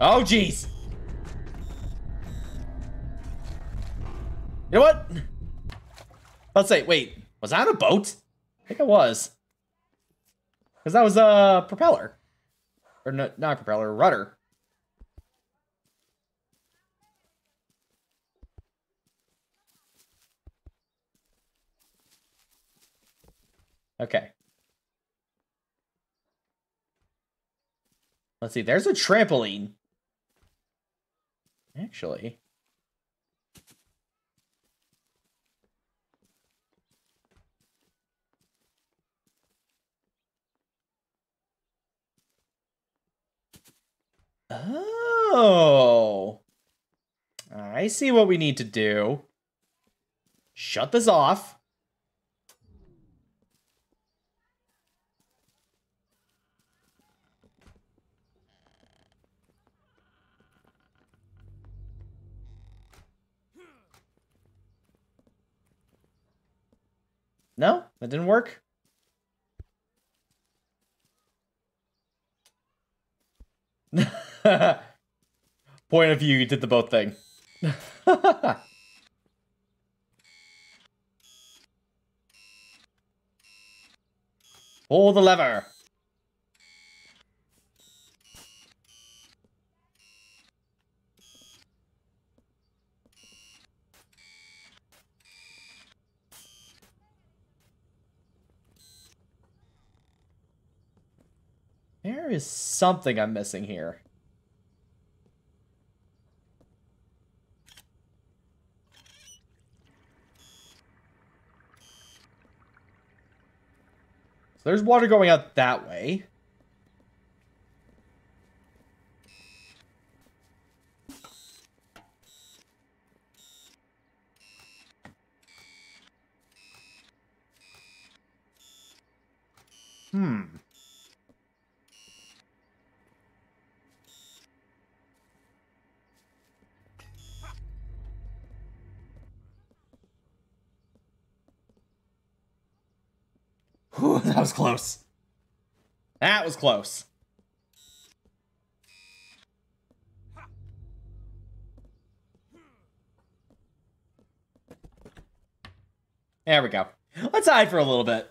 [SPEAKER 1] Oh, jeez. You know what? Let's say, wait, was that a boat? I think it was. Because that was a propeller. Or no, not a propeller, rudder. Okay. Let's see, there's a trampoline. Actually. Oh. I see what we need to do. Shut this off. No? That didn't work? Point of view, you did the boat thing. Pull the lever. There is something I'm missing here. So there's water going out that way. Hmm. Whew, that was close. That was close. There we go. Let's hide for a little bit.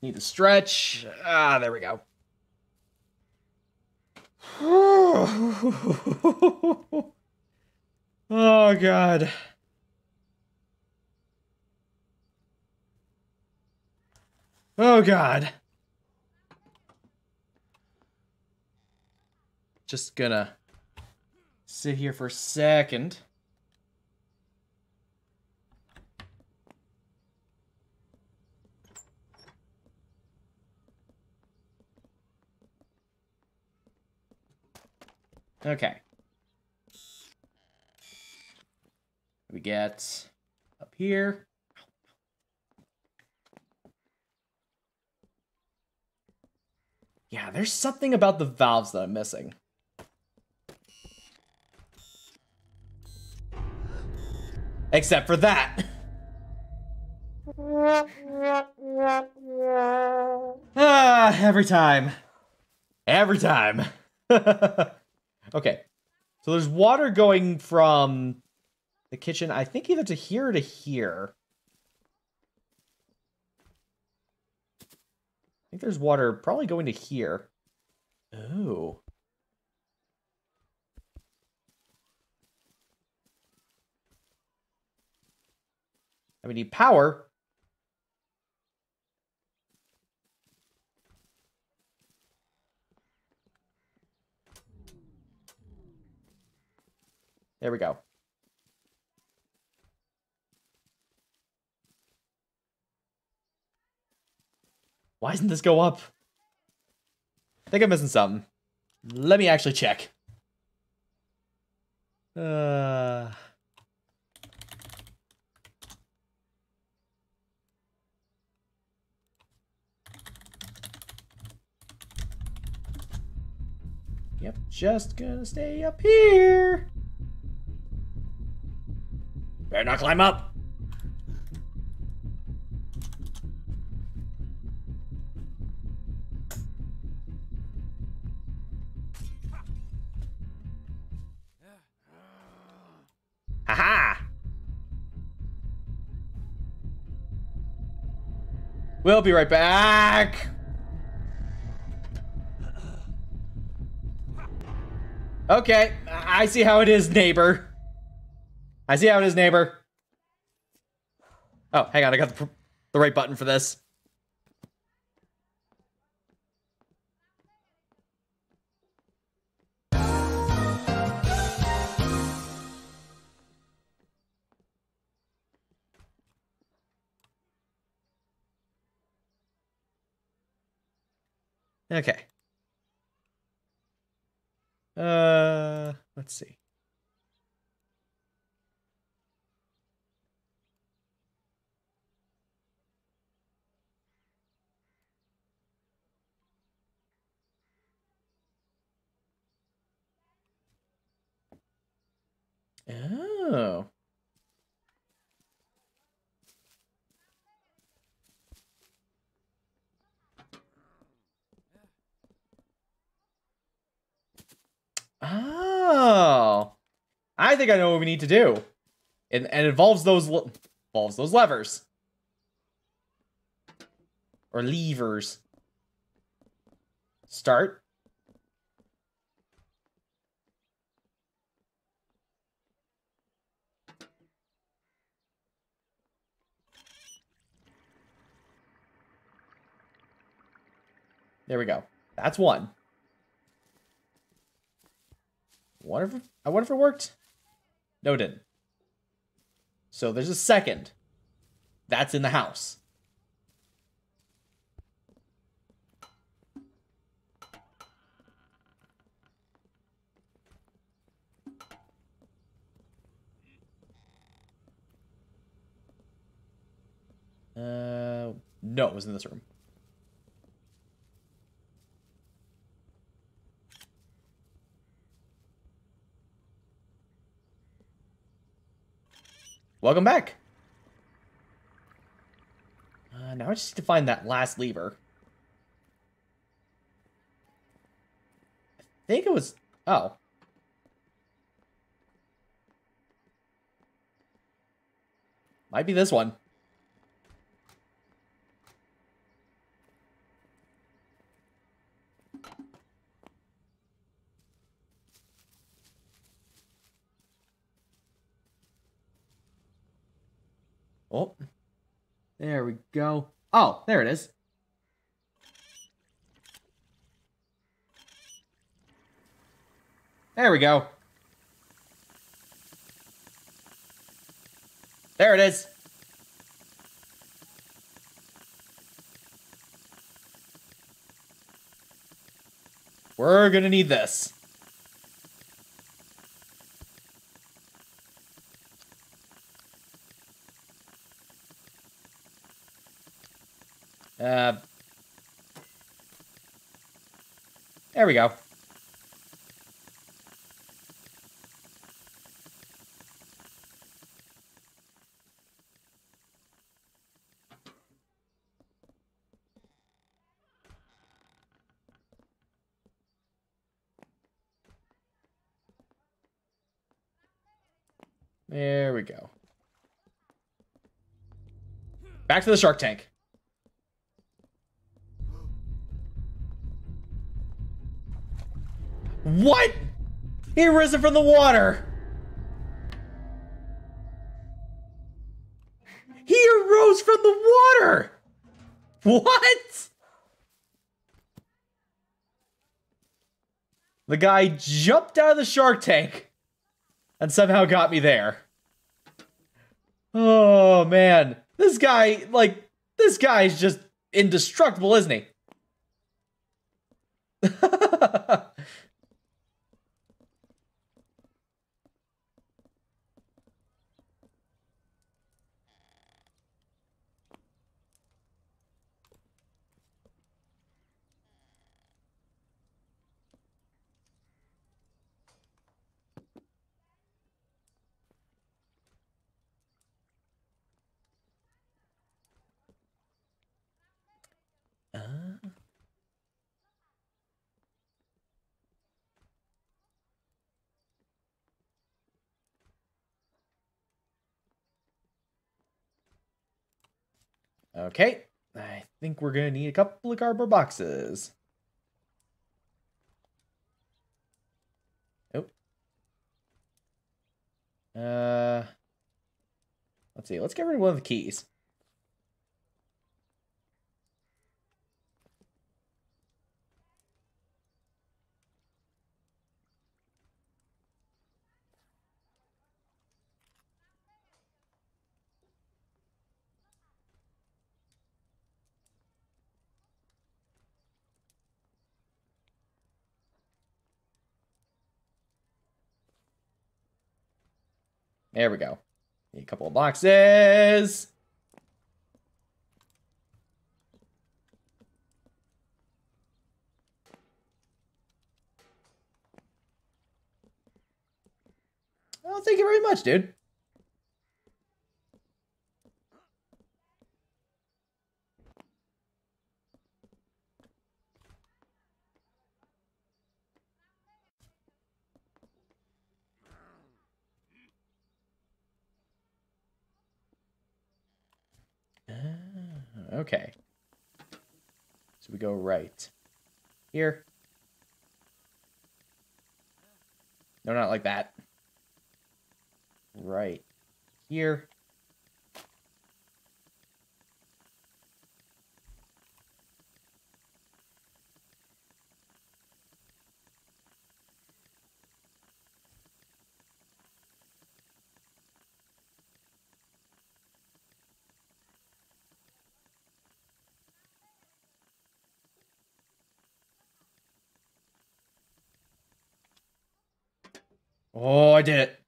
[SPEAKER 1] Need to stretch. Ah, there we go. oh, God. Oh, God. Just gonna sit here for a second. Okay. We get up here. Yeah, there's something about the valves that I'm missing. Except for that. ah, every time. Every time. okay. So there's water going from the kitchen, I think either to here or to here. Think there's water probably going to here. Oh. And we need power. There we go. Why doesn't this go up? I think I'm missing something. Let me actually check. Uh... Yep, just gonna stay up here. Better not climb up. We'll be right back. Okay, I see how it is, neighbor. I see how it is, neighbor. Oh, hang on, I got the, the right button for this. Okay. Uh, let's see. Oh. Oh. I think I know what we need to do. And, and it involves those involves those levers. Or levers. Start. There we go. That's one. Wonder if, I wonder if it worked. No, it didn't. So there's a second. That's in the house. Uh, no, it was in this room. Welcome back. Uh, now I just need to find that last lever. I think it was... Oh. Might be this one. Oh, there we go. Oh, there it is. There we go. There it is. We're gonna need this. Uh, there we go. There we go. Back to the shark tank. What? He risen from the water. He arose from the water. What? The guy jumped out of the shark tank and somehow got me there. Oh man, this guy, like, this guy's just indestructible, isn't he? Uh. Okay, I think we're gonna need a couple of cardboard boxes. Nope. Uh, let's see. Let's get rid of one of the keys. There we go. Need a couple of boxes. Oh, thank you very much, dude. Okay. So we go right. Here. No, not like that. Right. Here. Oh, I did it.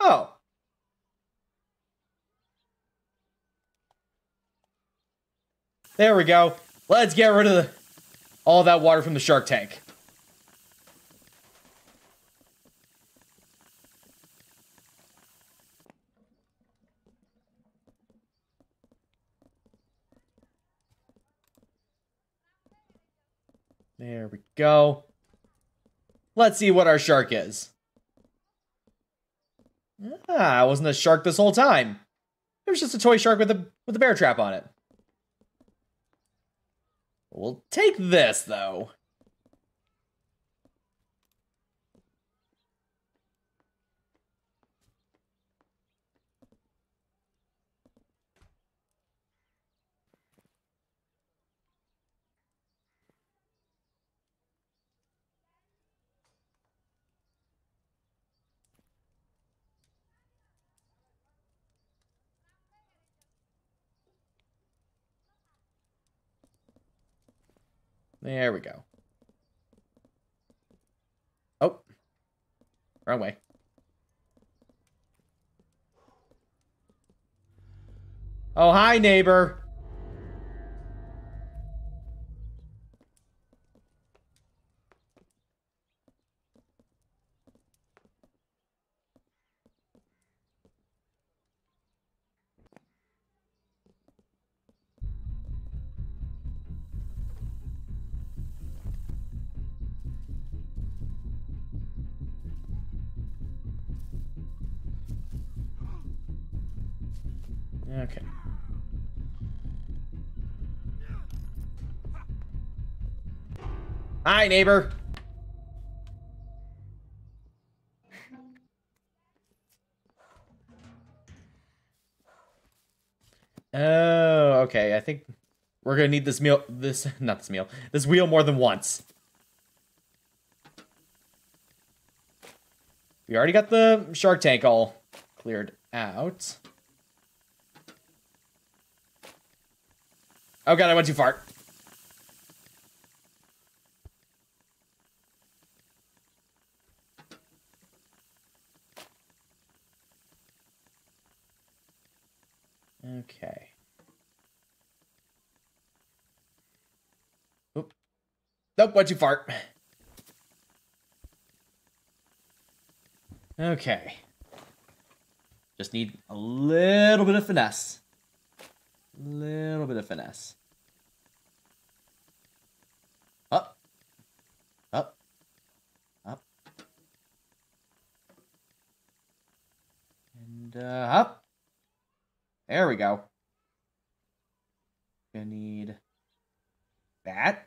[SPEAKER 1] Oh. There we go. Let's get rid of the, all that water from the shark tank. There we go. Let's see what our shark is. Ah, it wasn't a shark this whole time. It was just a toy shark with a with a bear trap on it. We'll take this though. There we go. Oh. Wrong way. Oh, hi, neighbor. Okay. Hi, neighbor. Oh, okay. I think we're gonna need this meal. This not this meal. This wheel more than once. We already got the shark tank all cleared out. Oh god, I went too far. Okay. Oop. Nope, went too far. Okay. Just need a little bit of finesse. Little bit of finesse. Uh, up. There we go. Gonna need that.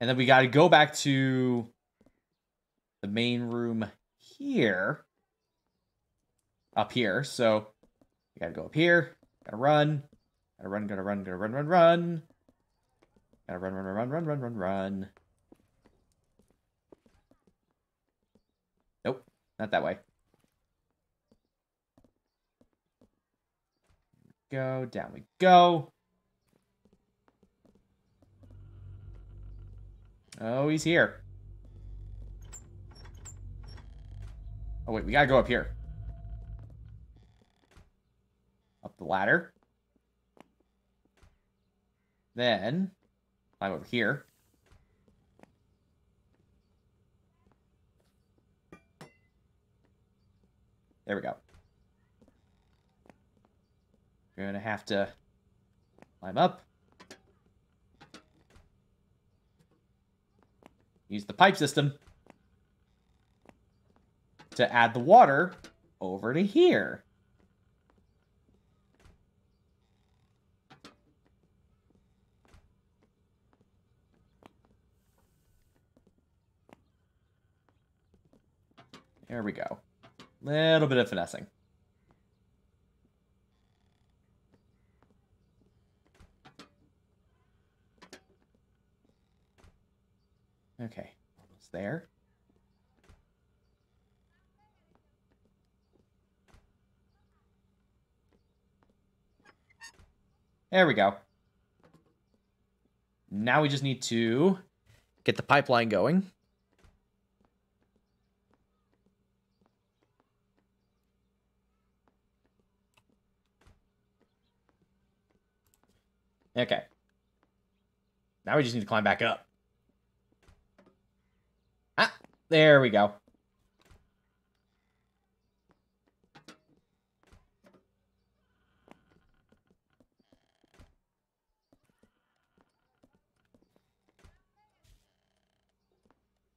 [SPEAKER 1] And then we got to go back to the main room here. Up here. So we got to go up here. Gotta run. Gotta run, gotta run, gotta run, run, run. Gotta run, run, run, run, run, run, run, run. Nope, not that way. Go, down we go. Oh, he's here. Oh, wait, we gotta go up here. Up the ladder. Then, climb over here. There we go. You're gonna have to climb up. Use the pipe system to add the water over to here. There we go. Little bit of finessing. Okay, almost there. There we go. Now we just need to get the pipeline going. Okay. Now we just need to climb back up. Ah, there we go.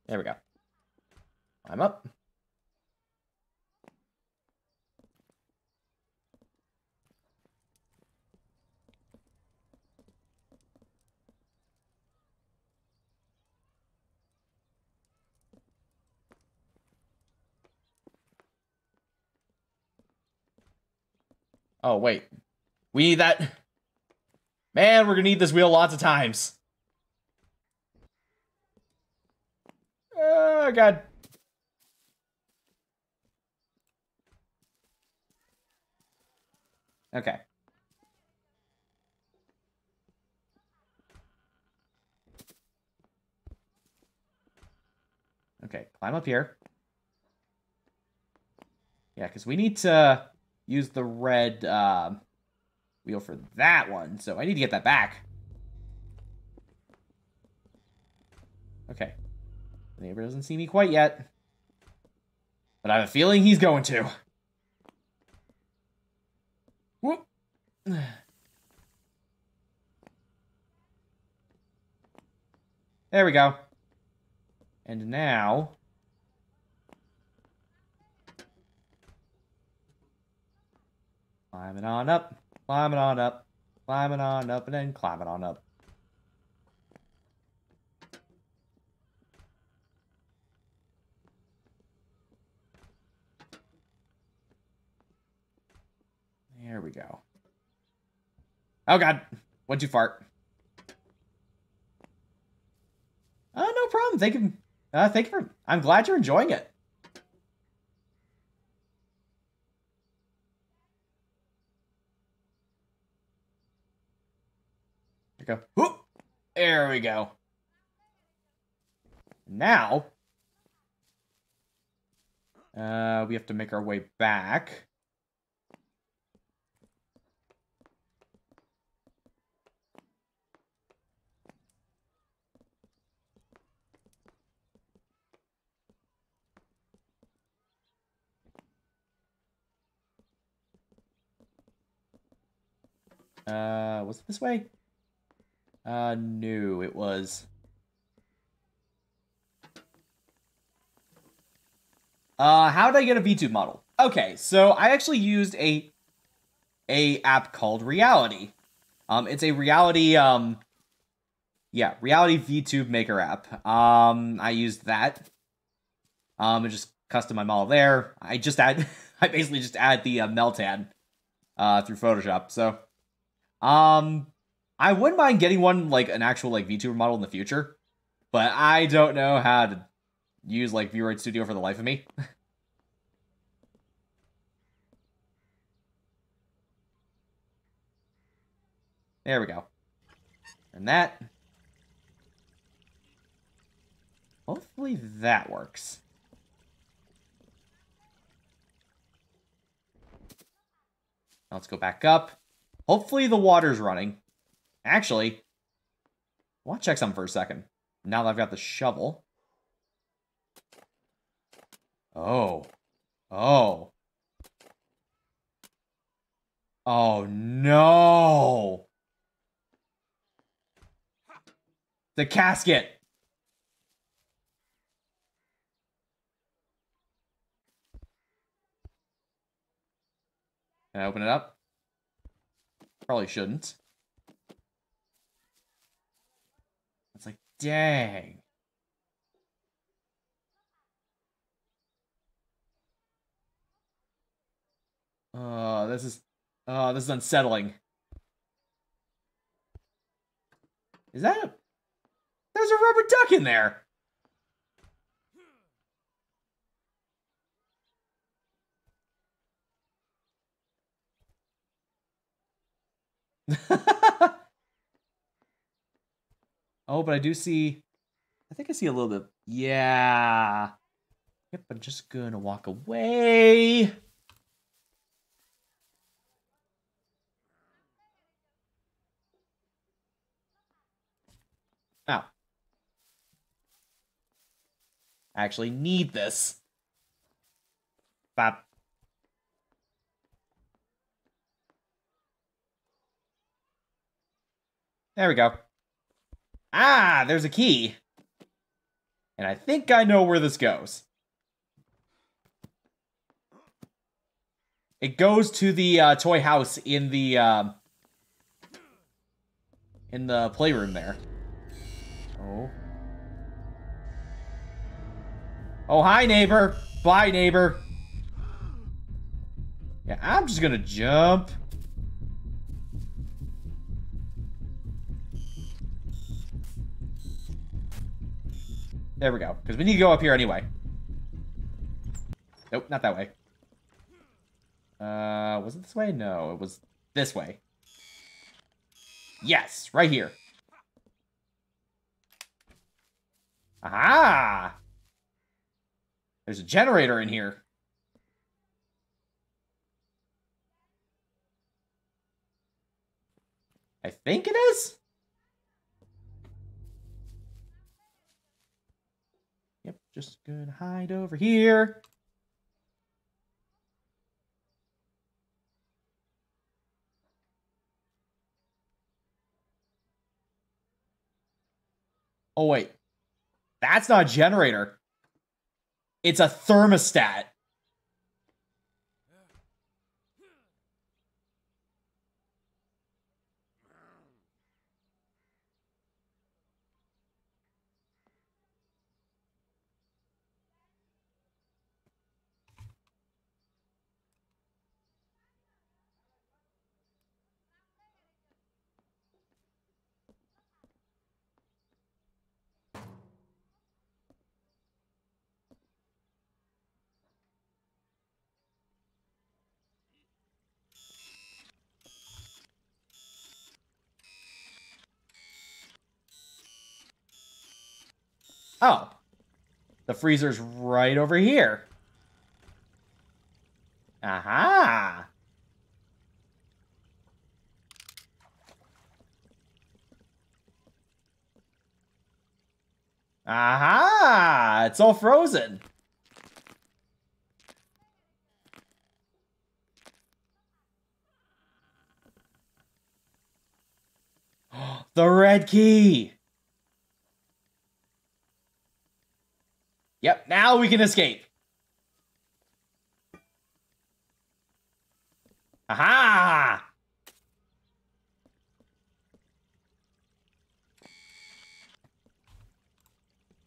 [SPEAKER 1] There we go. I'm up. Oh, wait. We need that. Man, we're gonna need this wheel lots of times. Oh, God. Okay. Okay, climb up here. Yeah, because we need to use the red uh, wheel for that one, so I need to get that back. Okay. The neighbor doesn't see me quite yet. But I have a feeling he's going to. Whoop. There we go. And now... Climbing on up, climbing on up, climbing on up, and then climbing on up. There we go. Oh god, what'd you fart? Oh, no problem. Thank you. Uh, thank you for. I'm glad you're enjoying it. Go. Whoop! There we go. Now, uh, we have to make our way back. Uh, was it this way? Uh, no, it was. Uh, how did I get a VTube model? Okay, so I actually used a a app called Reality. Um, it's a reality, um, yeah, Reality VTube Maker app. Um, I used that. Um, and just custom my model there. I just add, I basically just add the uh, Meltan, uh, through Photoshop. So, um, I wouldn't mind getting one like an actual like VTuber model in the future, but I don't know how to use like VRoid Studio for the life of me. there we go. And that. Hopefully that works. Let's go back up. Hopefully the water's running. Actually, I want to check something for a second. Now that I've got the shovel. Oh. Oh. Oh, no. The casket. Can I open it up? Probably shouldn't. It's like, dang. Oh, this is, oh, this is unsettling. Is that a, there's a rubber duck in there. oh, but I do see, I think I see a little bit. Yeah. Yep, I'm just gonna walk away. Ow. I actually need this. Bop. There we go. Ah, there's a key. And I think I know where this goes. It goes to the uh, toy house in the um, in the playroom there. Oh. Oh, hi, neighbor. Bye, neighbor. Yeah, I'm just gonna jump. There we go. Because we need to go up here anyway. Nope, not that way. Uh, was it this way? No, it was this way. Yes, right here. Aha! There's a generator in here. I think it is? Just gonna hide over here. Oh, wait. That's not a generator. It's a thermostat. Oh. The freezer's right over here. Aha. Aha! It's all frozen. the red key! Yep, now we can escape. Aha!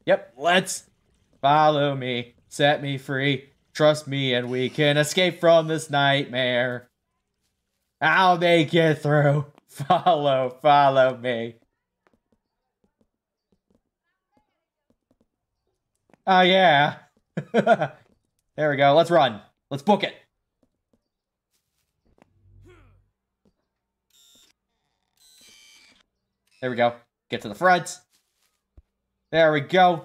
[SPEAKER 1] Yep, let's follow me, set me free, trust me, and we can escape from this nightmare. I'll make it through. Follow, follow me. Oh, yeah. there we go. Let's run. Let's book it. There we go. Get to the front. There we go.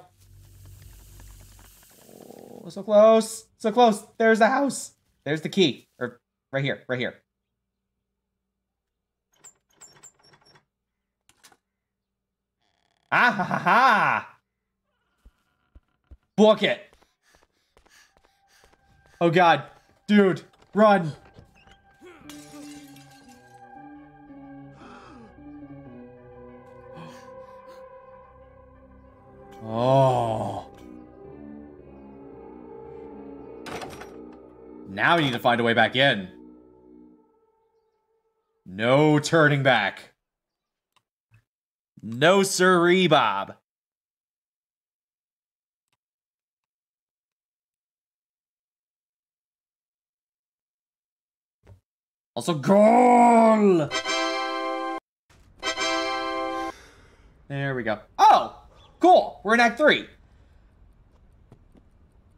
[SPEAKER 1] Oh, so close. So close. There's the house. There's the key. Or right here. Right here. Ah ha ha ha! Book it. Oh god. Dude, run. Oh. Now we need to find a way back in. No turning back. No siree, Bob. Also, goal! There we go. Oh! Cool! We're in Act 3.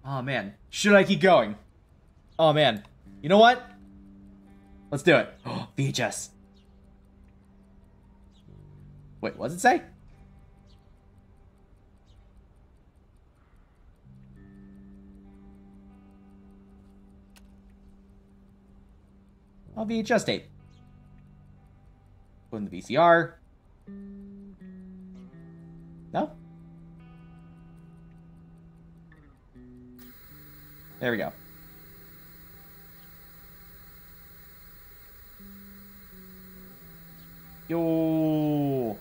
[SPEAKER 1] Oh, man. Should I keep going? Oh, man. You know what? Let's do it. Oh, VHS. Wait, what does it say? Oh, VHS tape. Put in the VCR. No? There we go. Yo.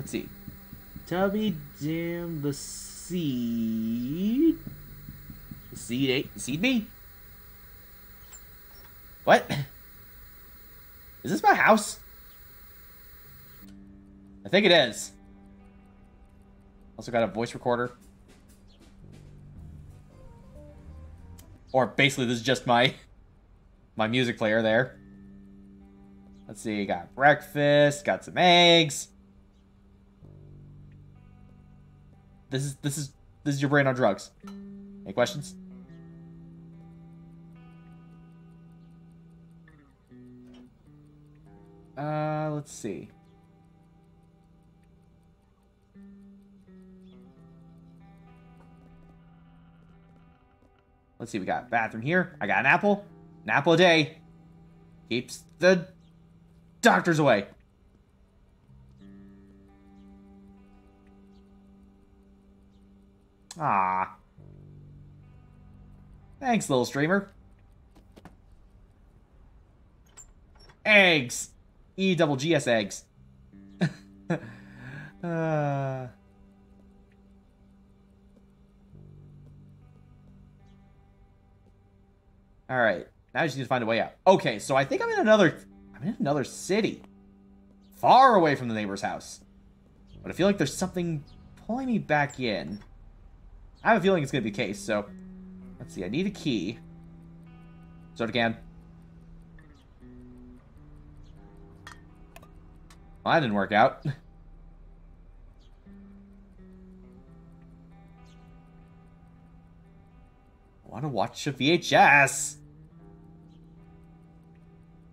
[SPEAKER 1] Let's see. Tubby Dam the seed. Seed eight seed me? What? Is this my house? I think it is. Also got a voice recorder. Or basically this is just my my music player there. Let's see, got breakfast, got some eggs. This is this is this is your brain on drugs. Any questions? Uh, let's see. Let's see, we got bathroom here. I got an apple. An apple a day. Keeps the doctors away. Ah. Thanks, little streamer. Eggs. E double GS eggs. uh... All right. Now I just need to find a way out. Okay, so I think I'm in another... I'm in another city. Far away from the neighbor's house. But I feel like there's something pulling me back in. I have a feeling it's going to be case, so... Let's see, I need a key. Start again. Well, that didn't work out. I want to watch a VHS.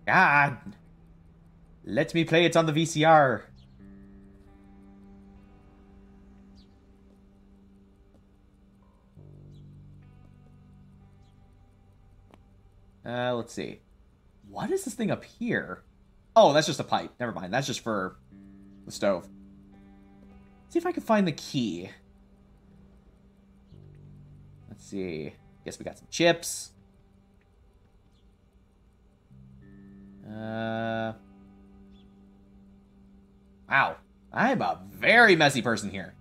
[SPEAKER 1] God. Let me play it on the VCR. Uh, let's see. What is this thing up here? Oh, that's just a pipe. Never mind. That's just for the stove. Let's see if I can find the key. Let's see. Guess we got some chips. Uh, wow. I'm a very messy person here.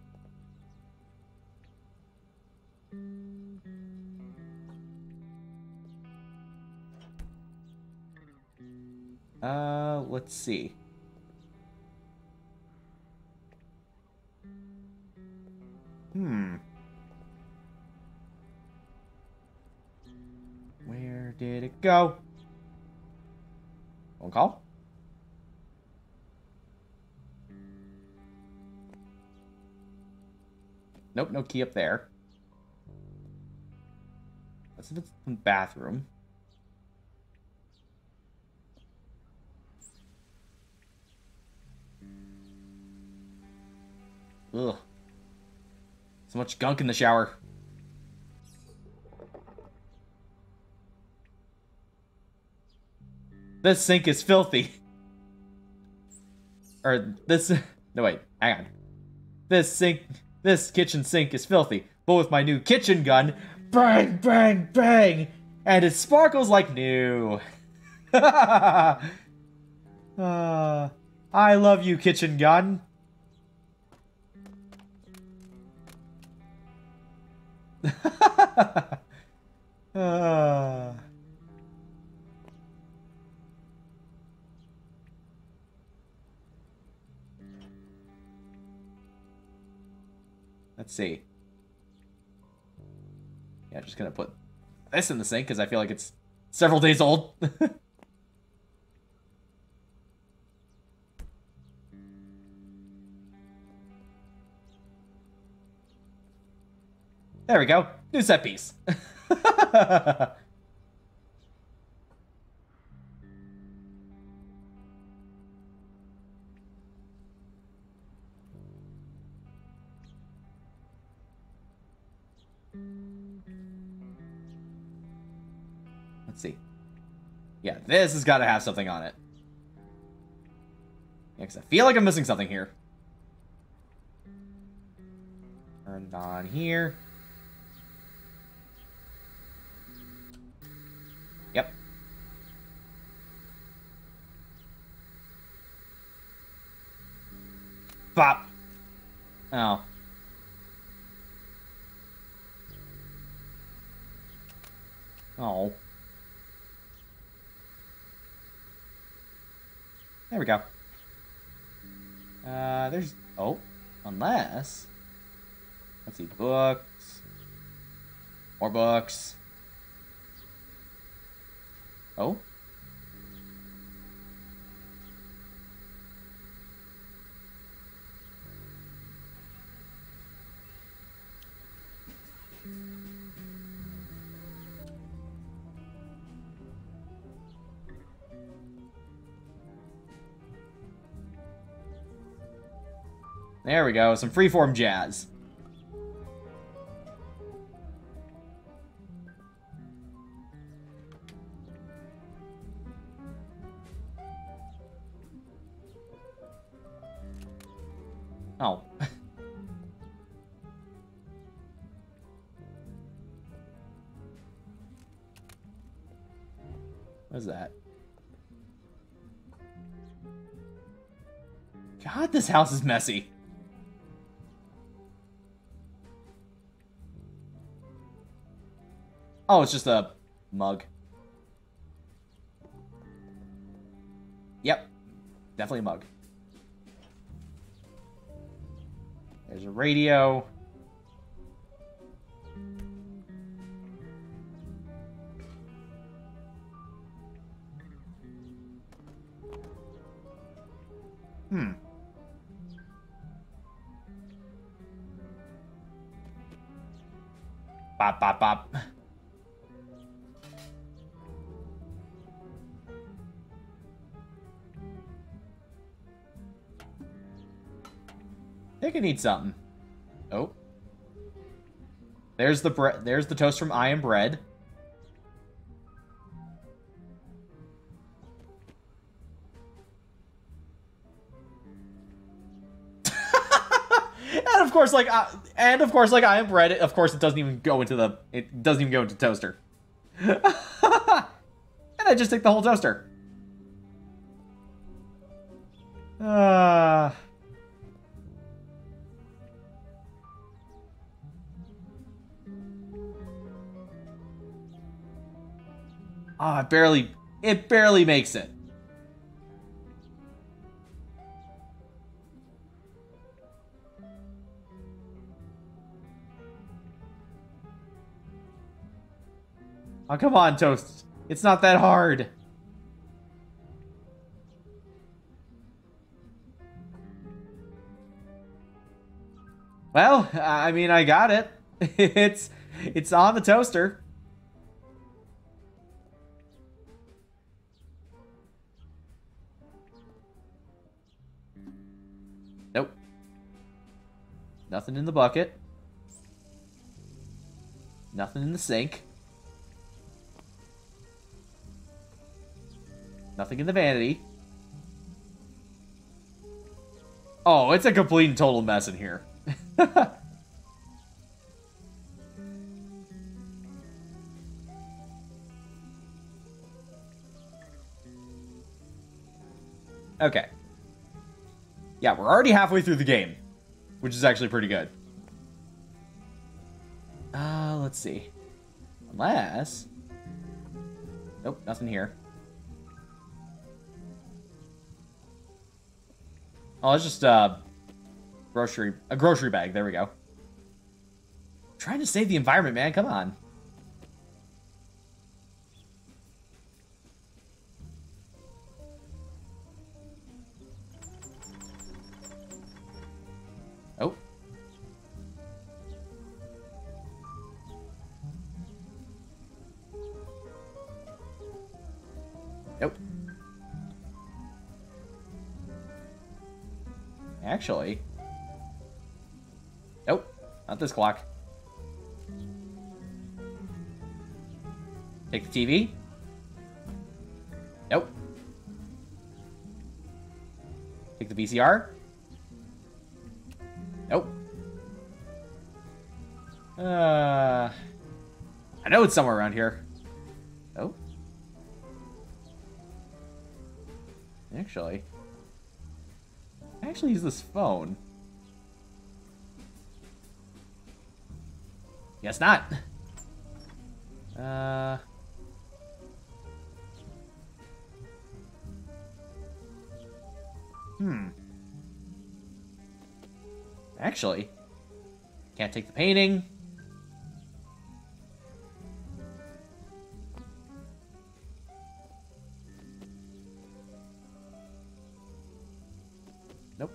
[SPEAKER 1] Uh, let's see. Hmm. Where did it go? One call? Nope, no key up there. See if it's in the bathroom. Ugh. So much gunk in the shower. This sink is filthy. Or this... No, wait. Hang on. This sink... This kitchen sink is filthy. But with my new kitchen gun... Bang, bang, bang! And it sparkles like new. uh, I love you, kitchen gun. Let's see. Yeah, just gonna put this in the sink because I feel like it's several days old. there we go. New set piece. Let's see. Yeah, this has got to have something on it. Yeah, because I feel like I'm missing something here. Turned on here. Yep. Bop. Oh. Oh. There we go. Uh, there's... Oh. Unless... Let's see. Books. More books. Oh. There we go, some freeform jazz. Oh. what is that? God, this house is messy. Oh, it's just a mug. Yep. Definitely a mug. There's a radio. Hmm. Bop, bop, bop. Need something. Oh. There's the bread. There's the toast from I Am Bread. and of course, like, uh, and of course, like I Am Bread. Of course, it doesn't even go into the. It doesn't even go into toaster. and I just take the whole toaster. Ah. Uh... Ah, oh, it barely, it barely makes it. Oh, come on, Toast. It's not that hard. Well, I mean, I got it. it's it's on the toaster. Nothing in the bucket. Nothing in the sink. Nothing in the vanity. Oh, it's a complete and total mess in here. okay. Yeah, we're already halfway through the game, which is actually pretty good. Uh, let's see. Unless... Nope, nothing here. Oh, it's just uh, grocery a grocery bag. There we go. I'm trying to save the environment, man. Come on. Actually. Nope. Not this clock. Take the TV. Nope. Take the VCR. Nope. Uh, I know it's somewhere around here. Oh. Actually. I actually use this phone. Guess not. Uh... Hmm. Actually, can't take the painting.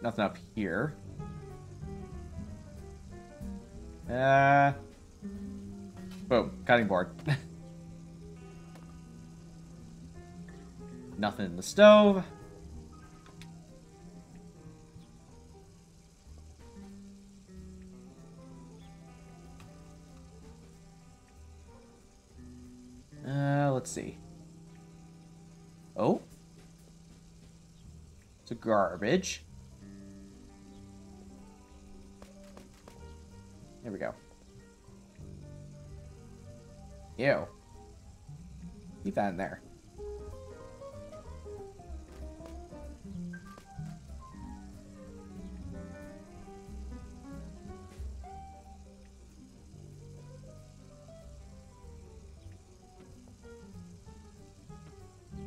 [SPEAKER 1] Nothing up here. Uh, boom, cutting board. nothing in the stove. Uh, let's see. Oh. It's a garbage. There we go. Ew. Keep that in there.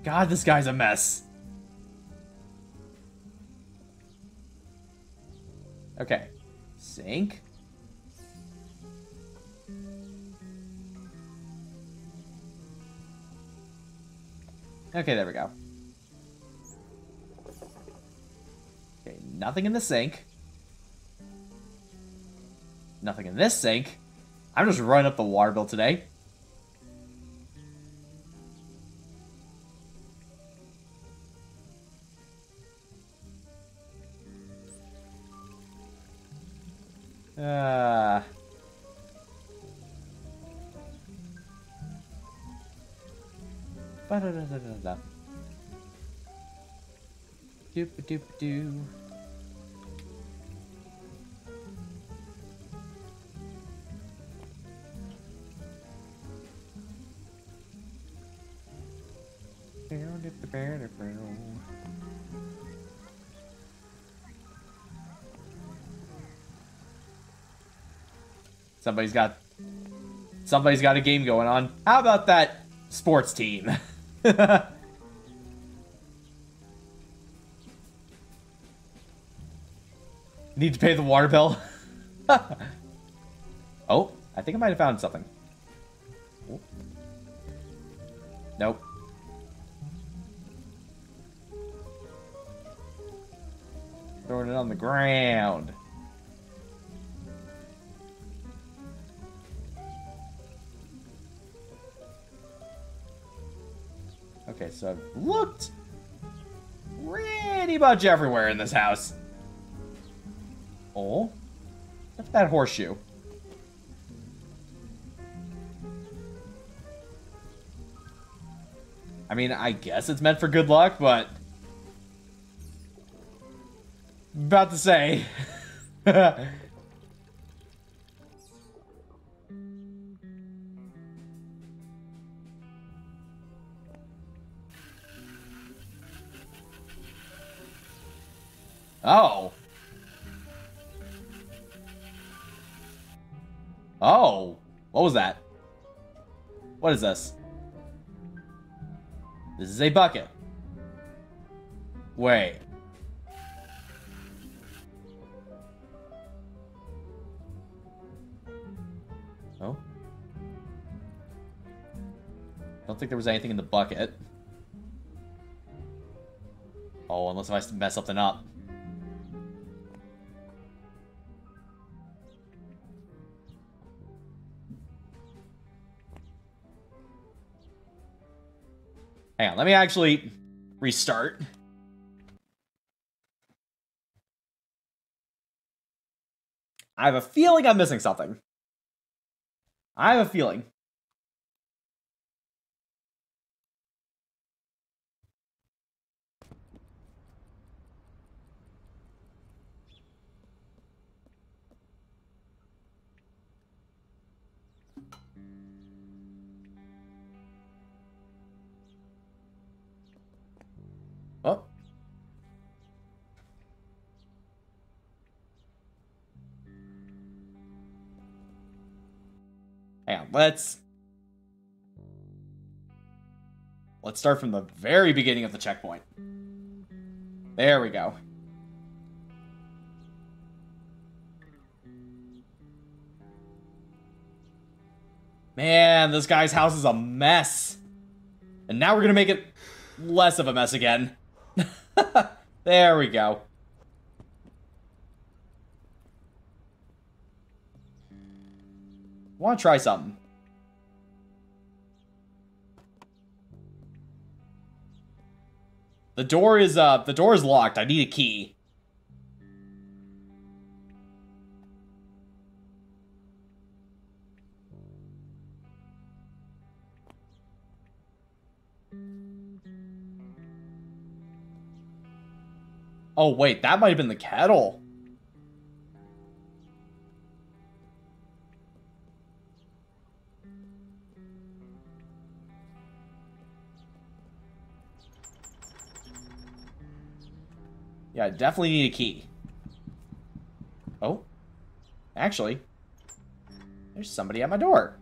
[SPEAKER 1] God, this guy's a mess. Okay. Sink. Okay, there we go. Okay, nothing in the sink. Nothing in this sink. I'm just running up the water bill today. Uh... Ba-da-da-da-da-da. Doop-a-doop-a-doo. Somebody's got somebody's got a game going on. How about that sports team? Need to pay the water bill. oh, I think I might have found something. Nope. Throwing it on the ground. Okay, so I've looked pretty much everywhere in this house. Oh, what's that horseshoe? I mean, I guess it's meant for good luck, but... About to say. oh. Oh. What was that? What is this? This is a bucket. Wait. Oh? Don't think there was anything in the bucket. Oh, unless I mess something up. Hang on, let me actually restart. I have a feeling I'm missing something. I have a feeling. Let's... Let's start from the very beginning of the checkpoint. There we go. Man, this guy's house is a mess. And now we're gonna make it less of a mess again. there we go. Want to try something? The door is uh the door is locked. I need a key. Oh wait, that might have been the kettle. Yeah, I definitely need a key. Oh. Actually, there's somebody at my door.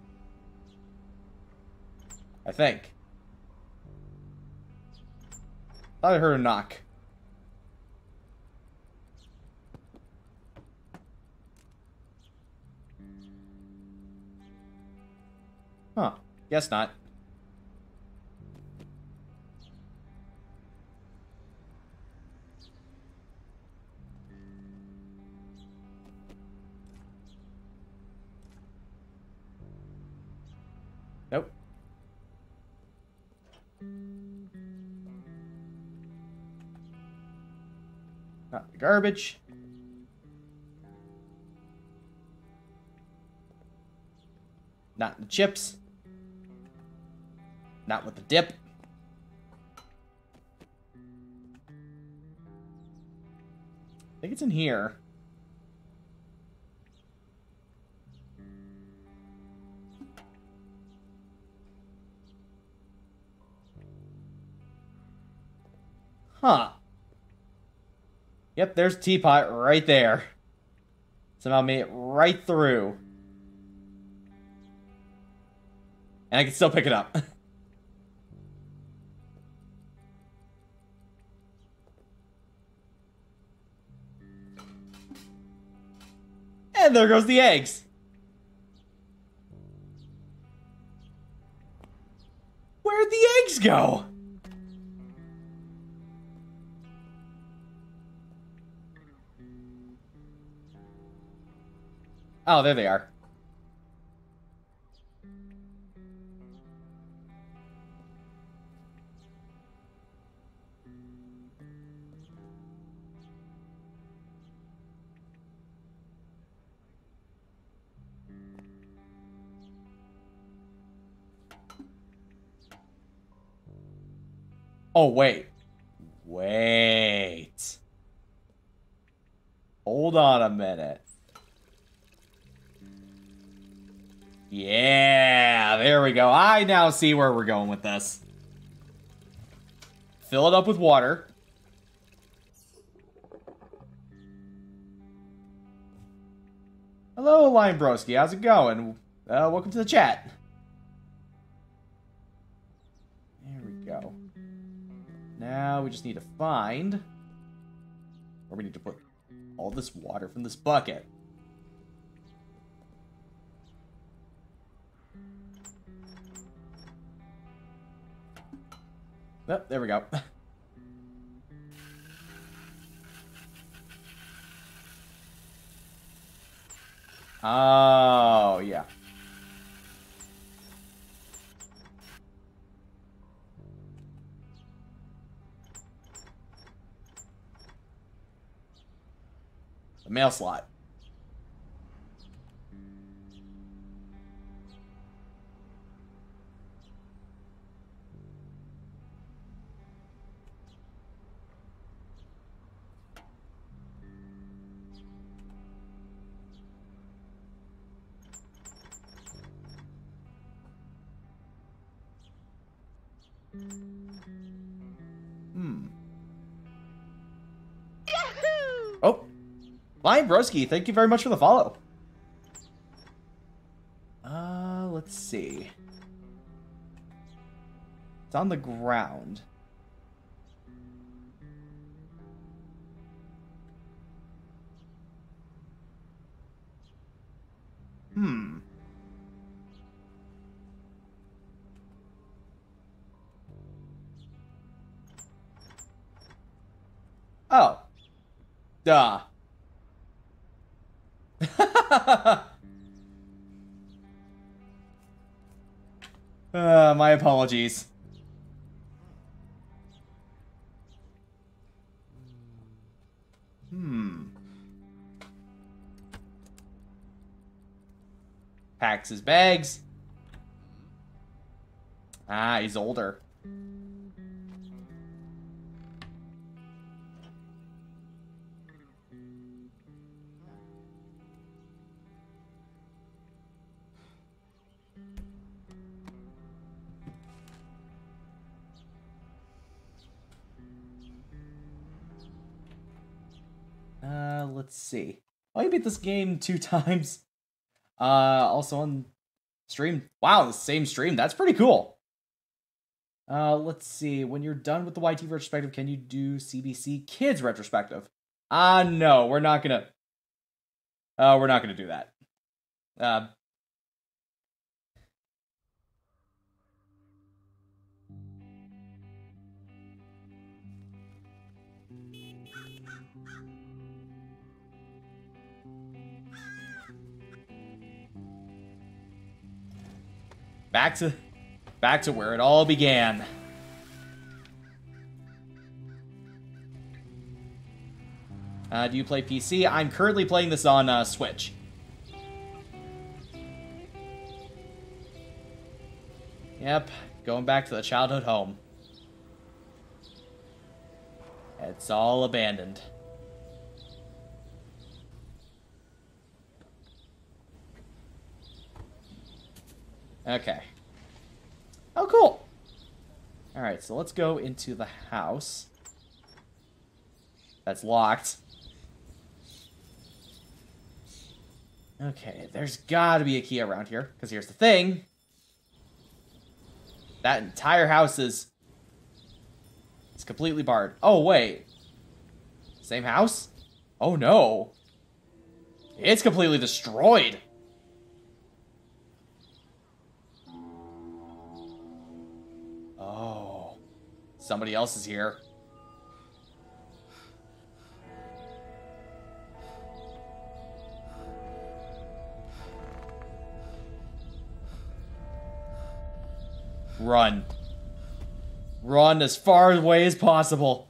[SPEAKER 1] I think. Thought I heard a knock. Huh. Guess not. Not the garbage. Not the chips. Not with the dip. I think it's in here. Huh. Yep, there's teapot right there. Somehow made it right through. And I can still pick it up. and there goes the eggs. Where'd the eggs go? Oh, there they are. Oh, wait. Wait. Hold on a minute. Yeah, there we go. I now see where we're going with this. Fill it up with water. Hello, Lion Broski. How's it going? Uh, welcome to the chat. There we go. Now we just need to find where we need to put all this water from this bucket. Oh, there we go. oh, yeah. The mail slot. Lion Broski, thank you very much for the follow. Uh, let's let's see. It's on the ground. Hmm. Oh. Duh. uh, my apologies. Hmm. Packs his bags. Ah, he's older. Let's see. Oh, you beat this game two times. Uh, also on stream. Wow, the same stream. That's pretty cool. Uh, let's see. When you're done with the YT retrospective, can you do CBC Kids retrospective? Ah, uh, no, we're not gonna. Uh, we're not gonna do that. Uh, back to back to where it all began. Uh, do you play PC? I'm currently playing this on uh, Switch. Yep, going back to the childhood home. It's all abandoned. Okay. Oh, cool. All right, so let's go into the house. That's locked. Okay, there's got to be a key around here, because here's the thing. That entire house is... It's completely barred. Oh, wait. Same house? Oh, no. It's completely destroyed. Somebody else is here. Run. Run as far away as possible.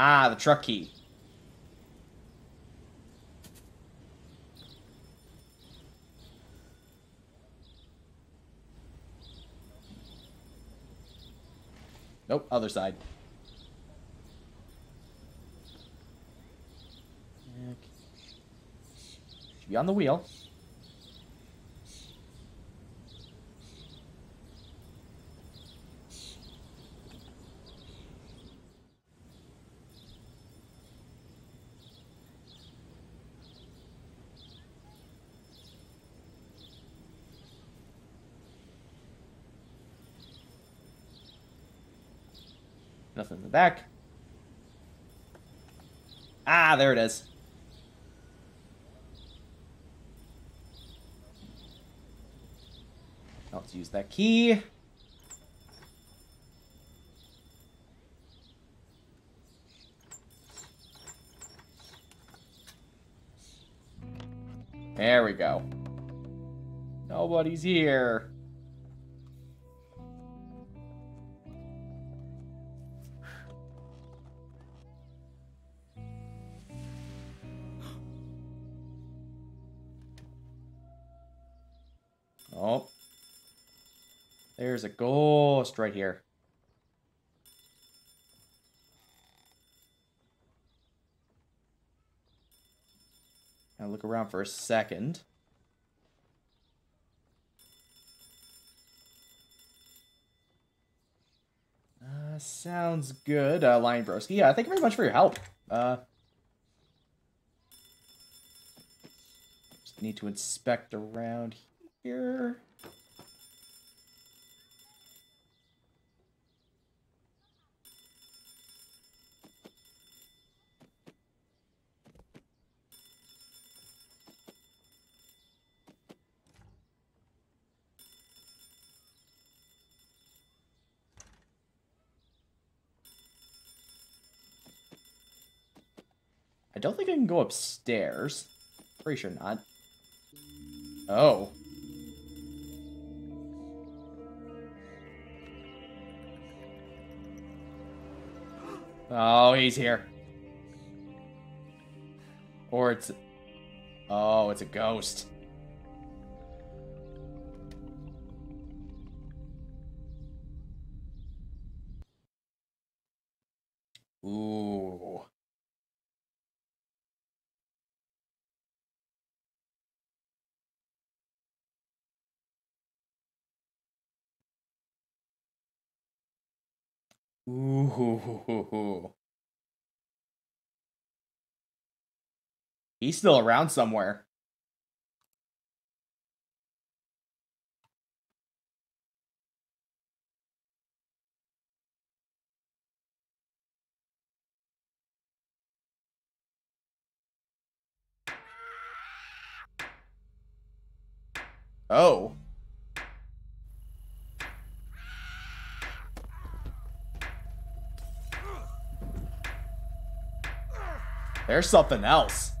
[SPEAKER 1] Ah, the truck key. Nope, other side. Should be on the wheel. Nothing in the back. Ah, there it is. Let's use that key. There we go. Nobody's here. There's a ghost right here. I look around for a second. Uh, sounds good, uh, Lion Broski. Yeah, thank you very much for your help. Uh, just need to inspect around here. I don't think I can go upstairs. Pretty sure not. Oh. Oh, he's here. Or it's... Oh, it's a ghost. Ooh. He's still around somewhere. Oh. There's something else.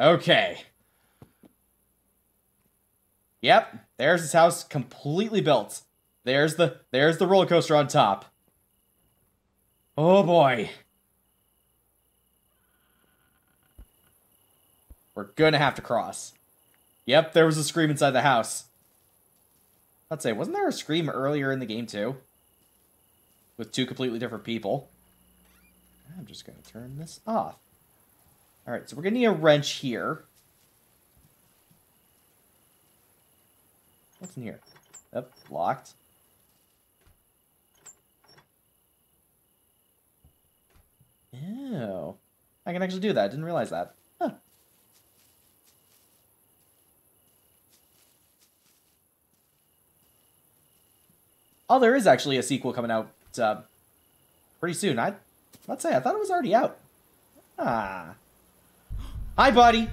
[SPEAKER 1] Okay. Yep, there's his house completely built. There's the there's the roller coaster on top. Oh boy. We're gonna have to cross. Yep, there was a scream inside the house. Let's say, wasn't there a scream earlier in the game too? With two completely different people. I'm just gonna turn this off. Alright, so we're gonna need a wrench here. What's in here? Yep, locked. Ew. I can actually do that. I didn't realize that. Huh. Oh, there is actually a sequel coming out uh, pretty soon. I, let's say, I thought it was already out. Ah. Hi, buddy.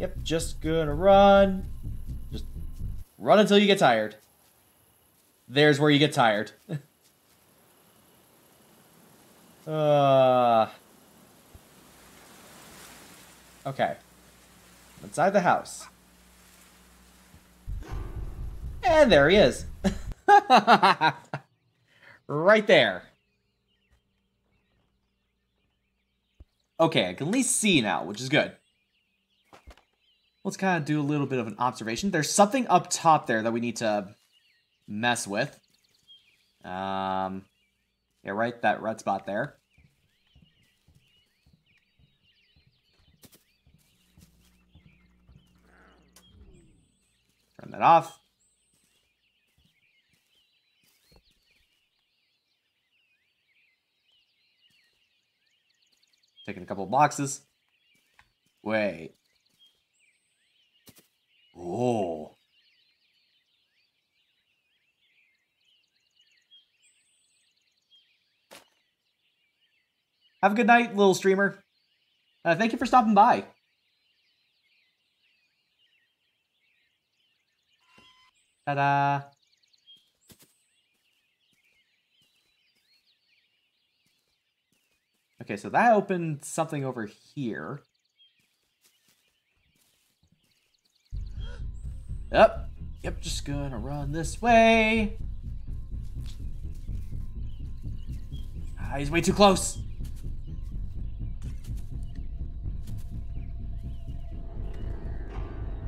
[SPEAKER 1] Yep, just gonna run. Just run until you get tired. There's where you get tired. uh. Okay. Inside the house. And there he is. right there. Okay, I can at least see now, which is good. Let's kind of do a little bit of an observation. There's something up top there that we need to mess with. Um, yeah, right, that red spot there. Turn that off. Taking a couple boxes. Wait. Oh. Have a good night, little streamer. Uh, thank you for stopping by. Ta-da! Okay, so that opened something over here. Yep. Yep, just gonna run this way. Ah, he's way too close.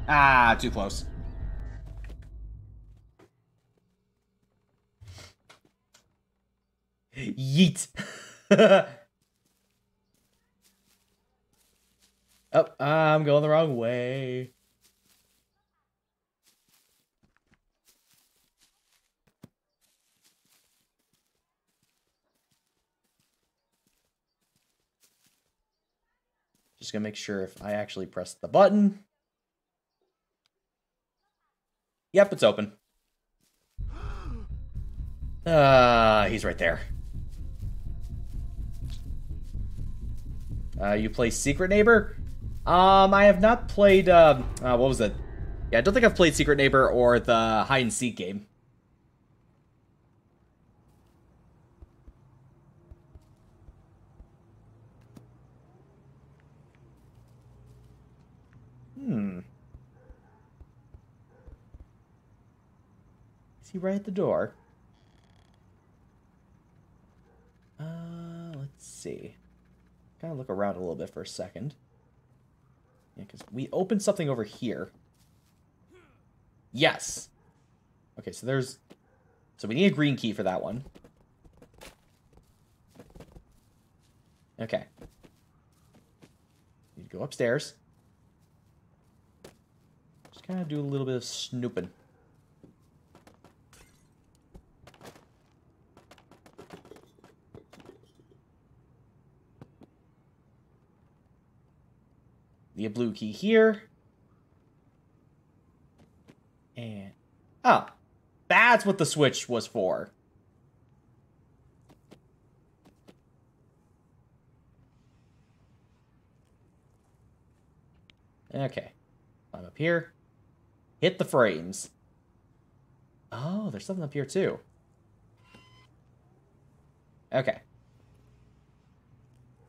[SPEAKER 1] Ah, too close. Yeet. oh, I'm going the wrong way. Just gonna make sure if I actually press the button. Yep, it's open. Ah, uh, he's right there. Uh, you play Secret Neighbor? Um, I have not played, uh, uh, what was it? Yeah, I don't think I've played Secret Neighbor or the hide and seek game. Hmm. Is he right at the door? Uh, let's see. Kind of look around a little bit for a second. Yeah, because we opened something over here. Yes. Okay, so there's... So we need a green key for that one. Okay. Need to go upstairs Just kind of do a little bit of snooping. The blue key here. And, oh, that's what the switch was for. Okay. I'm up here. Hit the frames. Oh, there's something up here too. Okay.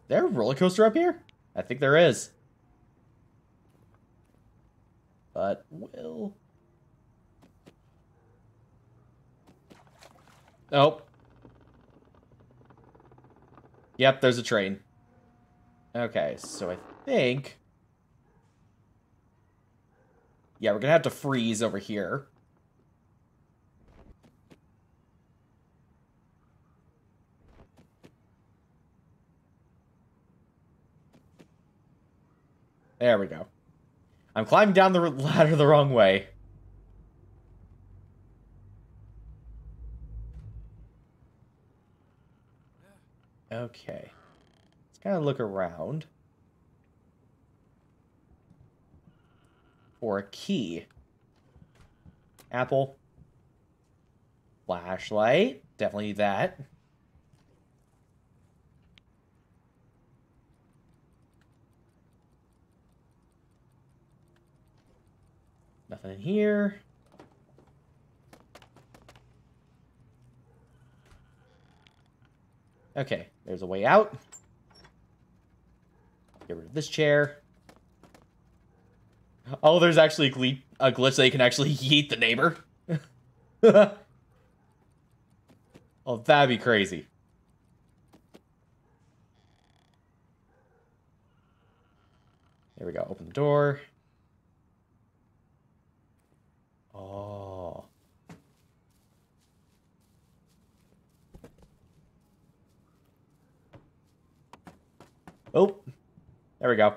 [SPEAKER 1] There a roller coaster up here? I think there is. But will... Oh. Yep, there's a train. Okay, so I think... Yeah, we're gonna have to freeze over here. There we go. I'm climbing down the ladder the wrong way. Okay. Let's kind of look around. for a key. Apple. Flashlight. Definitely that. Nothing in here. Okay, there's a way out. Get rid of this chair. Oh, there's actually a, glitch that you can actually yeet the neighbor. oh, that'd be crazy. There we go. Open the door. Oh. Oh. There we go.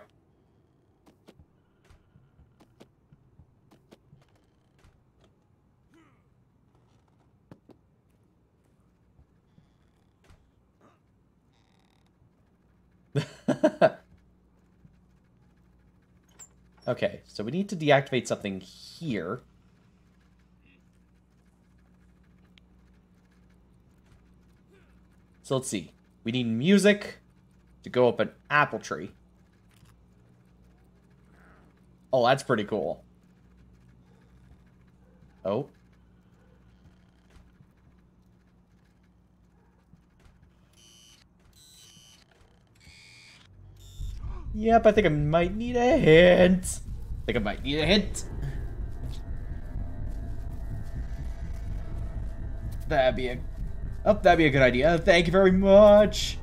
[SPEAKER 1] okay, so we need to deactivate something here. So let's see. We need music to go up an apple tree. Oh, that's pretty cool. Oh. Yep, I think I might need a hint. I think I might need a hint. That'd be a... Oh, that'd be a good idea. Thank you very much.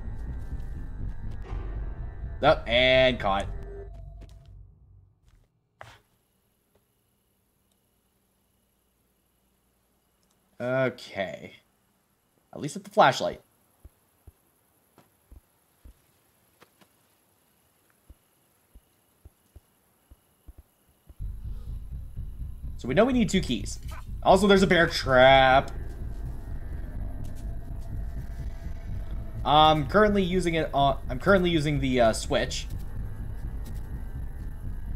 [SPEAKER 1] Up oh, and caught. Okay. At least with the flashlight. So we know we need two keys. Also, there's a bear trap. I'm currently using it on. I'm currently using the uh, Switch.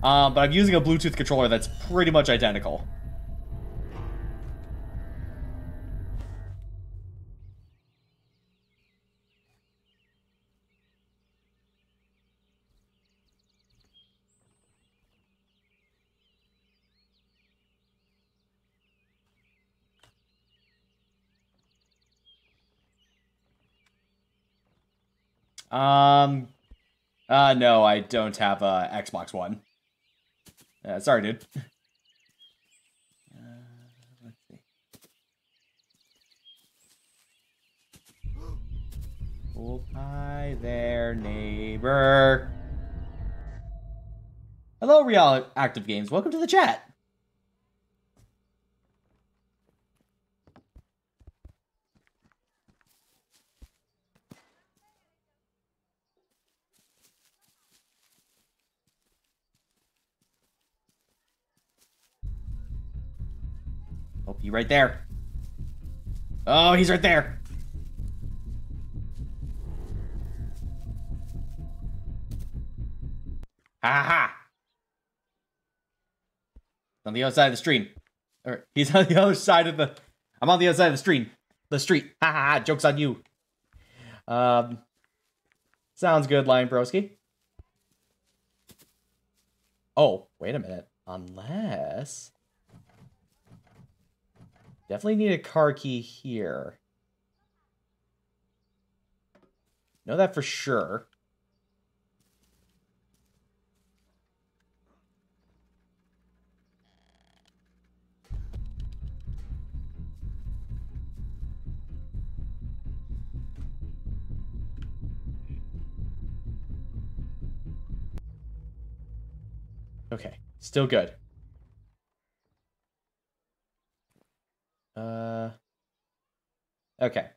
[SPEAKER 1] Um, but I'm using a Bluetooth controller that's pretty much identical. Um, uh, no, I don't have a Xbox One. Uh, sorry, dude. Uh, let's see. Oh, hi there, neighbor. Hello, Real Active Games. Welcome to the chat. Oh, you right there. Oh, he's right there. Ha ha. On the other side of the street. Or he's on the other side of the. I'm on the other side of the street. The street. Ha ha ha. Joke's on you. Um. Sounds good, Lion Broski. Oh, wait a minute. Unless. Definitely need a car key here. Know that for sure. Okay, still good. Uh, okay.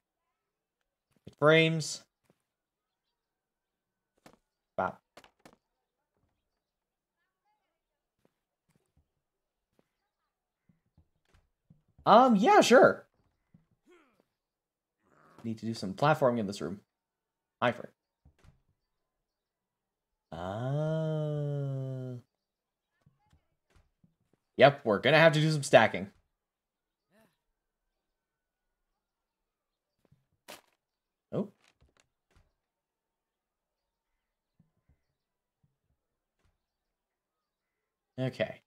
[SPEAKER 1] Frames. Wow. Um, yeah, sure. Need to do some platforming in this room. Hi, Frank. Uh... Yep, we're gonna have to do some stacking. Oh. Okay.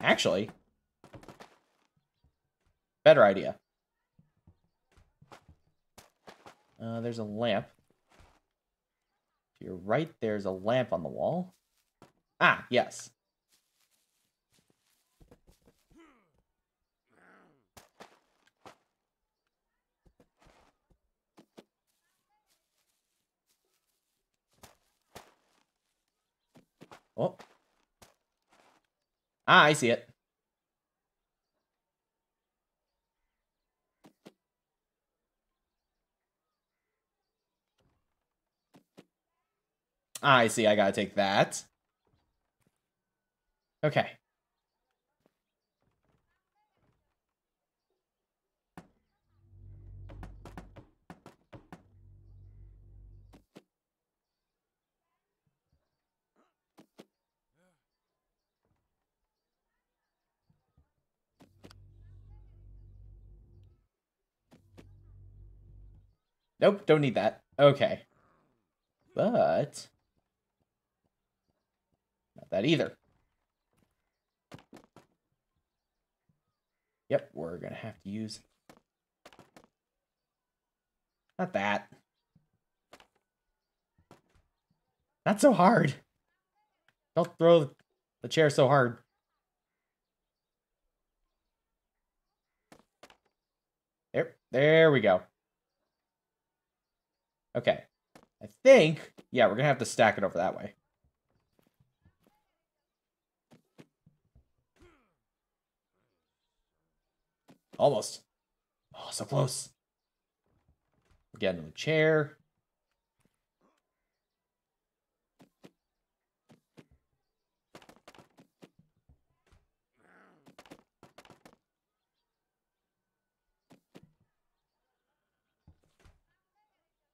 [SPEAKER 1] Actually, better idea. Uh, there's a lamp. To your right, there's a lamp on the wall. Ah, yes. Oh. Ah, I see it. Ah, I see. I gotta take that. Okay. Nope, don't need that. Okay. But... Not that either. Yep, we're gonna have to use... Not that. Not so hard. Don't throw the chair so hard. There, there we go. Okay. I think, yeah, we're gonna have to stack it over that way. Almost. Oh, so close. Get into the chair.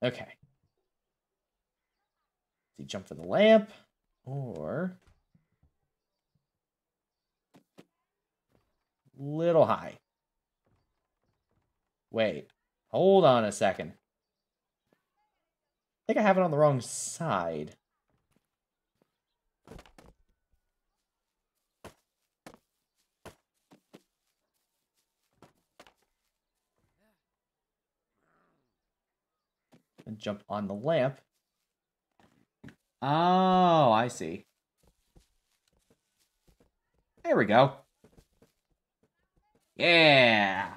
[SPEAKER 1] Okay. See, jump for the lamp, or little high. Wait, hold on a second. I think I have it on the wrong side. And jump on the lamp. Oh, I see. There we go. Yeah.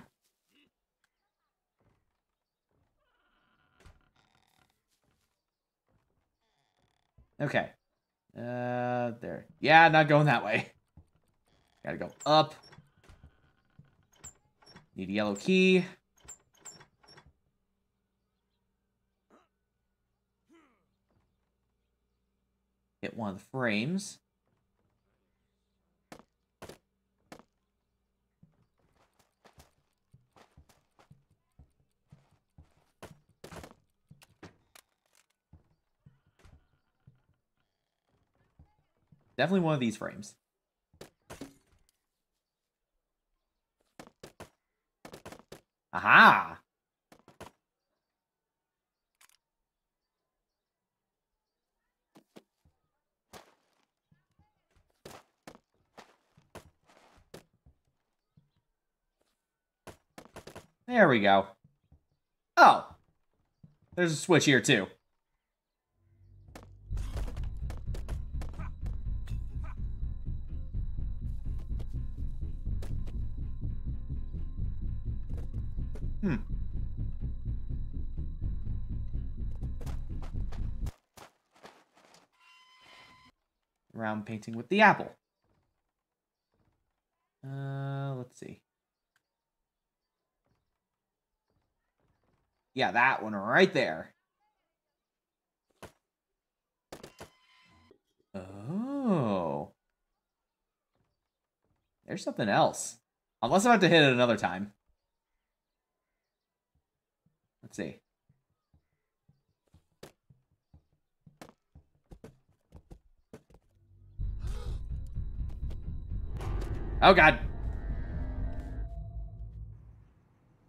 [SPEAKER 1] Okay. Uh, there. Yeah, not going that way. Gotta go up. Need a yellow key. Hit one of the frames. Definitely one of these frames. Aha! There we go. Oh! There's a switch here, too. Hmm. Round painting with the apple. Uh, let's see. Yeah, that one right there. Oh. There's something else. Unless I have to hit it another time. Let's see. Oh, God.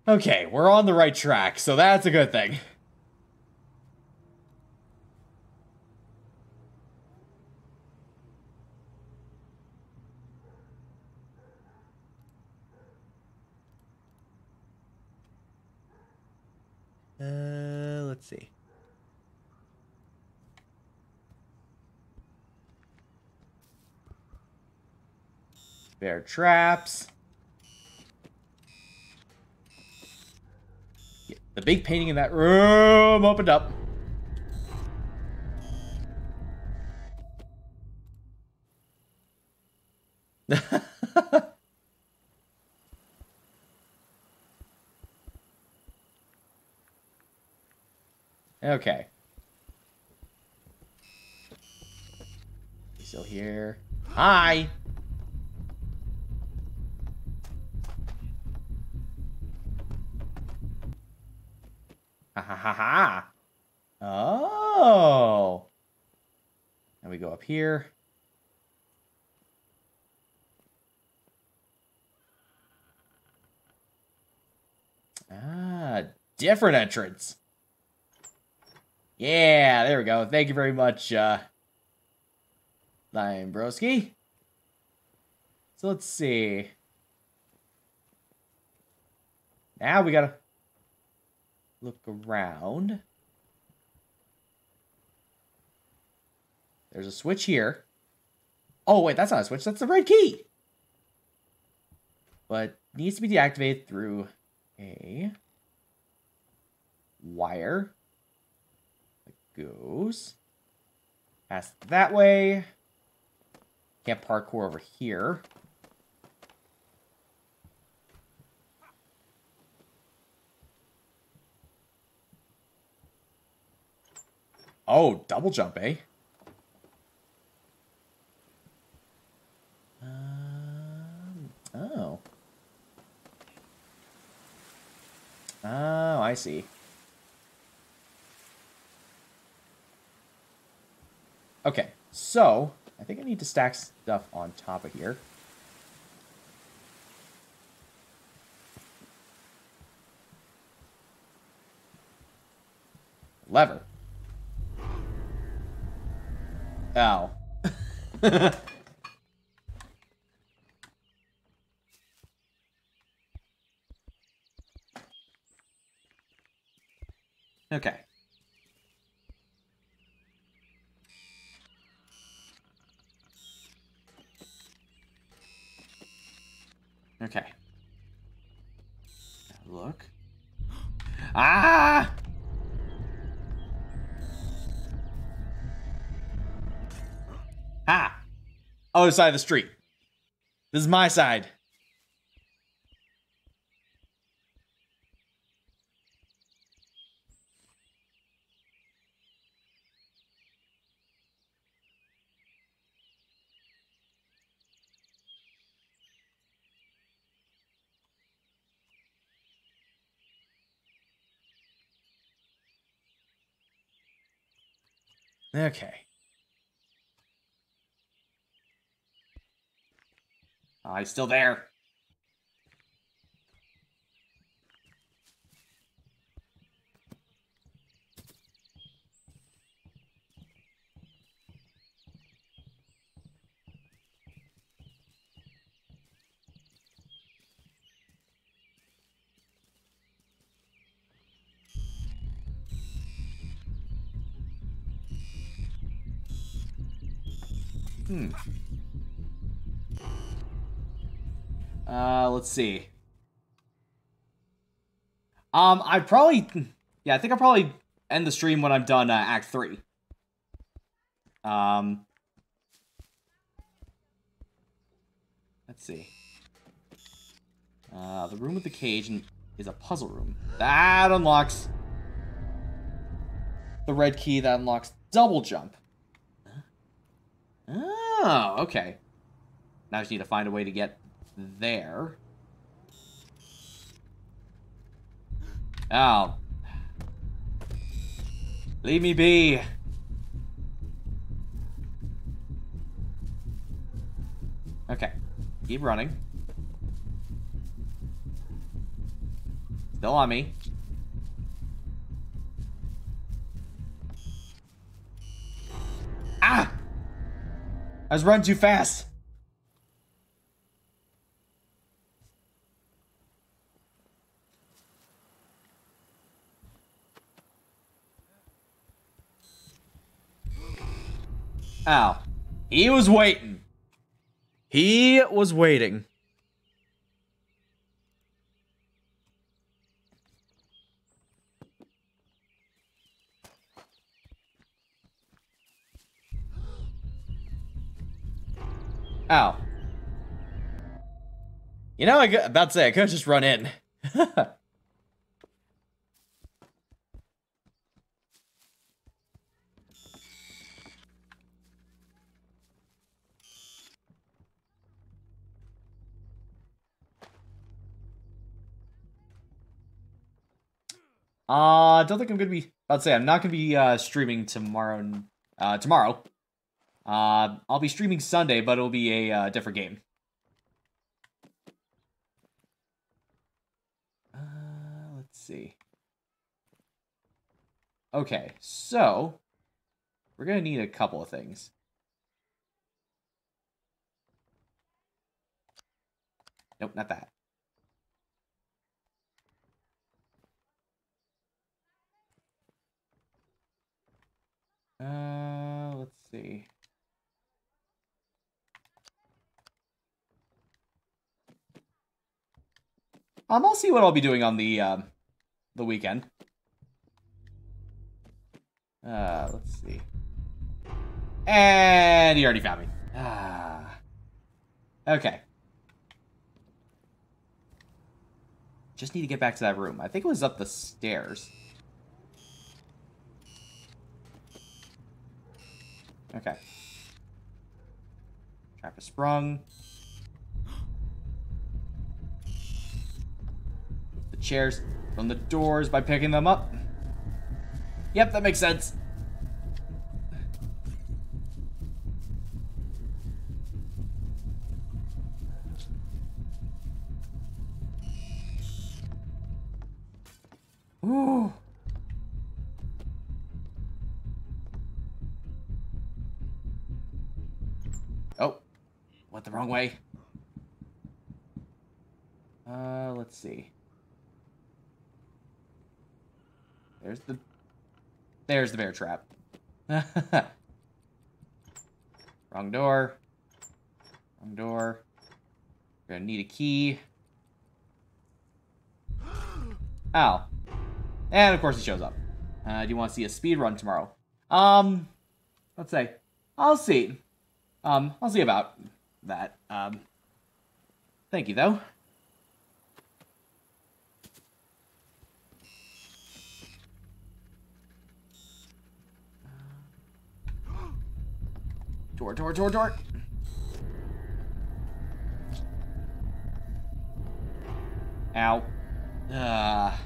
[SPEAKER 1] Okay, we're on the right track, so that's a good thing. Uh, let's see. Bear traps. The big painting in that room opened up. okay. He's still here. Hi. Ha ha ha ha. Oh. And we go up here. Ah, different entrance. Yeah, there we go. Thank you very much, uh, Lion Broski. So let's see. Now we gotta look around. There's a switch here. Oh, wait, that's not a switch. That's the red key. But needs to be deactivated through a wire that goes past that way. Can't parkour over here. Oh, double jump, eh? Um, oh. Oh, I see. Okay, so I think I need to stack stuff on top of here. Lever. Ow. okay. Okay. Look. Ah! Ha! Other side of the street. This is my side. Okay. Oh, he's still there. See. Um, I probably, yeah, I think I'll probably end the stream when I'm done uh, Act 3. Um, let's see. Uh, the room with the cage is a puzzle room. That unlocks the red key that unlocks double jump. Oh, okay. Now I just need to find a way to get there. Oh. Leave me be. Okay. Keep running. Still on me. Ah! I was running too fast. Ow. He was waiting. He was waiting. Ow. You know, I got, about to say, I could just run in. Uh, I don't think I'm gonna be. I'd say I'm not gonna be uh, streaming tomorrow. Uh, tomorrow. Uh, I'll be streaming Sunday, but it'll be a uh, different game. Uh, let's see. Okay, so we're gonna need a couple of things. Nope, not that. Uh, let's see. Um, I'll see what I'll be doing on the um, the weekend. Uh, let's see. And he already found me. Ah. Okay. Just need to get back to that room. I think it was up the stairs. Okay. Trap is sprung. The chairs from the doors by picking them up. Yep, that makes sense. Ooh. Wrong way. Uh, let's see. There's the there's the bear trap. Wrong door. Wrong door. We're gonna need a key. Ow. And of course it shows up. Uh, do you want to see a speed run tomorrow? Um, let's say. I'll see. Um, I'll see about that. Um, thank you though. Door, door, door, door. Ow. Uh.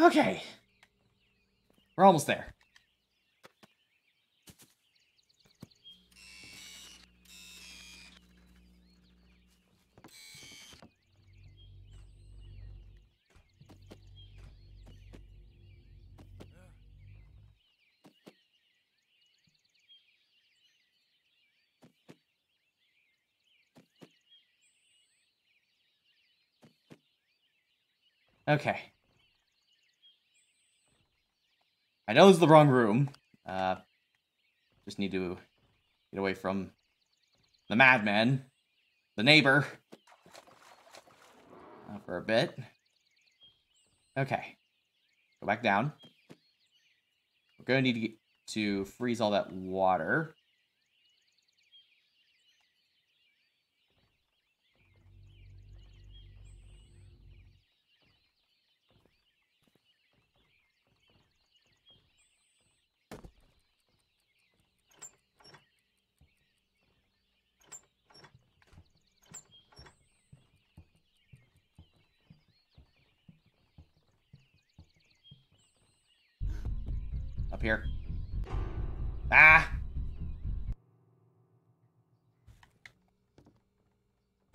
[SPEAKER 1] Okay. We're almost there. Okay. I know is the wrong room. Uh, just need to get away from the madman, the neighbor, uh, for a bit. Okay. Go back down. We're going to need to, to freeze all that water.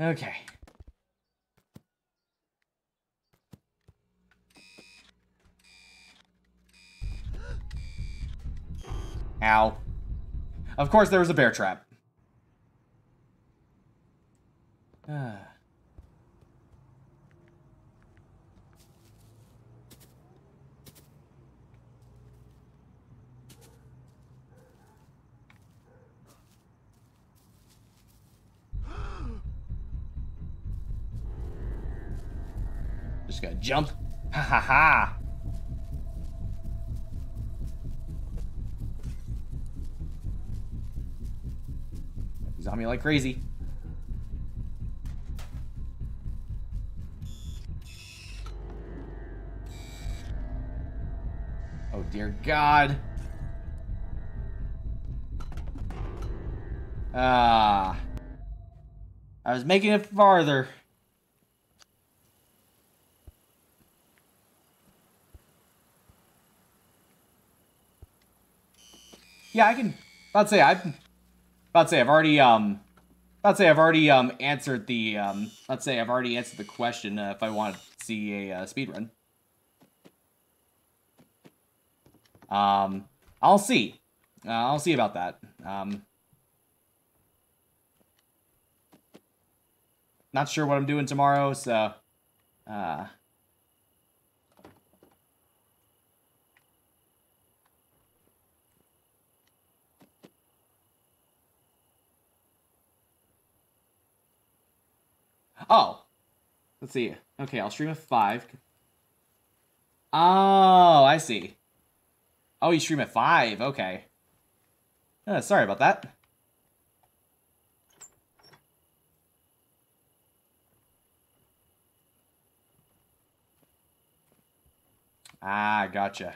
[SPEAKER 1] Okay. Ow. Of course there was a bear trap. Ah. Just gotta jump. Ha ha ha. He's on me like crazy. Oh dear God. Ah. I was making it farther. Yeah, I can. About to say I've. About say I've already um. About say I've already um answered the um. Let's say I've already answered the question uh, if I want to see a uh, speed run. Um, I'll see. Uh, I'll see about that. Um, not sure what I'm doing tomorrow, so. Uh, Oh. Let's see. Okay, I'll stream at 5. Oh, I see. Oh, you stream at 5. Okay. Uh, sorry about that. Ah, gotcha.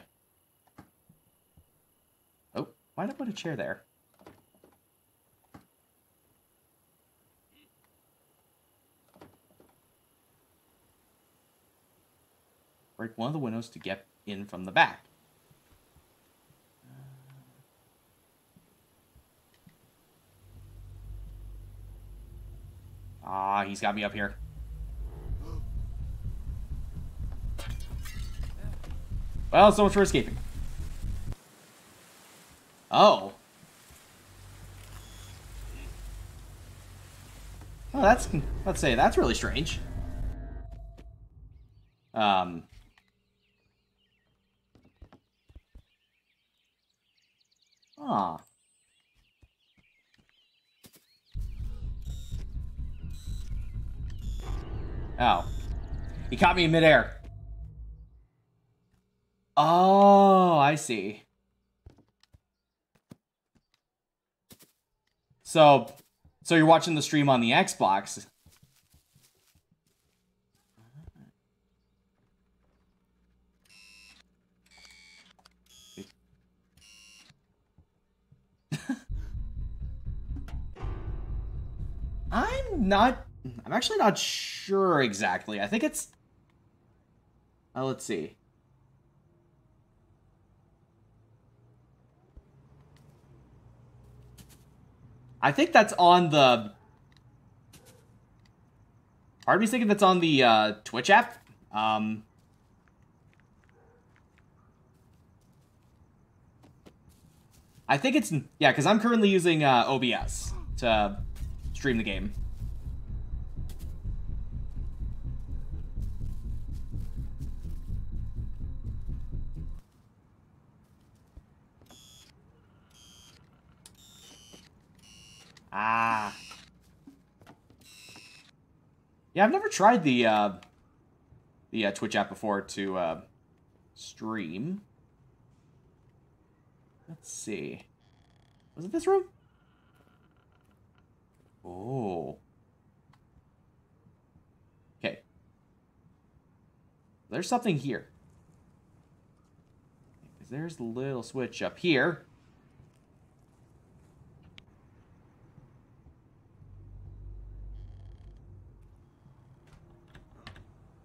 [SPEAKER 1] Oh, Why did I put a chair there? Break one of the windows to get in from the back. Ah, he's got me up here. Well, so much for escaping. Oh. Oh, that's, let's say, that's really strange. Um. Ah. Oh. He caught me in midair. Oh, I see. So, so you're watching the stream on the Xbox. I'm not I'm actually not sure exactly. I think it's uh, let's see. I think that's on the. Part of thinking that's on the uh, Twitch app. Um, I think it's yeah, because I'm currently using uh, OBS to stream the game. Ah. Yeah, I've never tried the uh, the uh, Twitch app before to uh, stream. Let's see. Was it this room? Oh. Okay. There's something here. There's the little switch up here.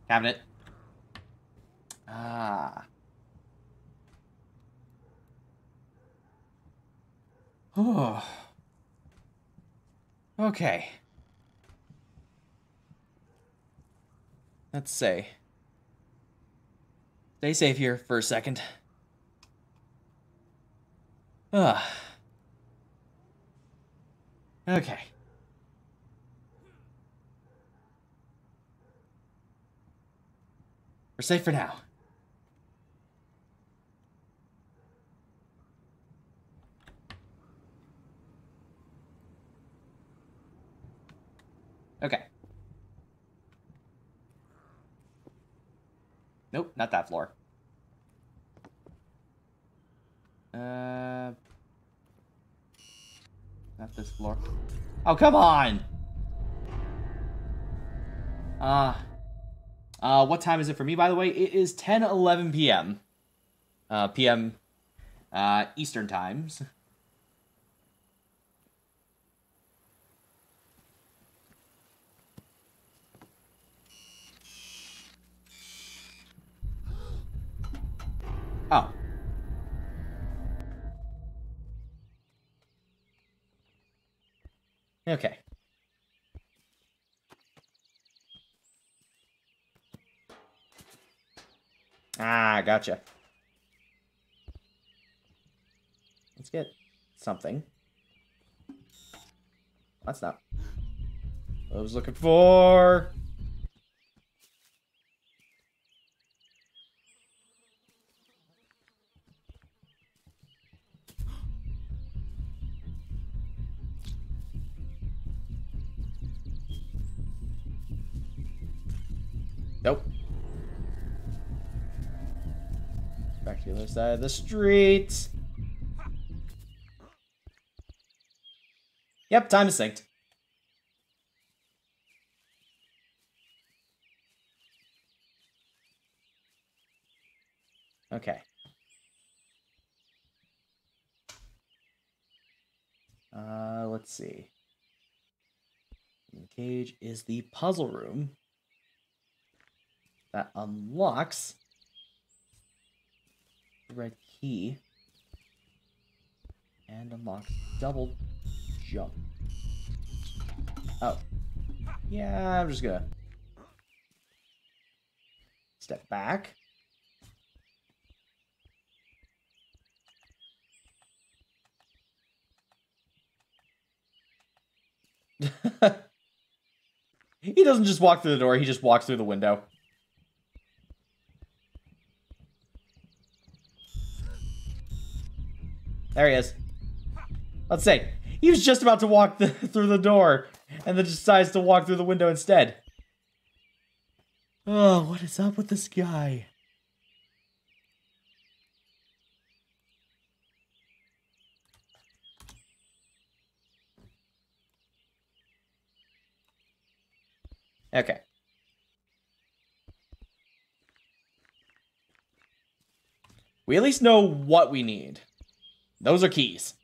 [SPEAKER 1] Cabinet. Ah. Oh. Okay. Let's say. Stay safe here for a second. Ah. Okay. We're safe for now. Okay. Nope, not that floor. Uh, not this floor. Oh, come on! Uh, uh, what time is it for me, by the way? It is 10 11 p.m. Uh, p.m. Uh, Eastern times. Oh. Okay. Ah, gotcha. Let's get something. That's not what I was looking for. Nope. Back to the other side of the street. Yep, time is synced. Okay. Uh, let's see. The cage is the puzzle room that unlocks the red key and unlocks double jump. Oh. Yeah, I'm just gonna step back. he doesn't just walk through the door, he just walks through the window. There he is. Let's say, he was just about to walk the, through the door, and then decides to walk through the window instead. Oh, what is up with this guy? Okay. We at least know what we need. Those are keys.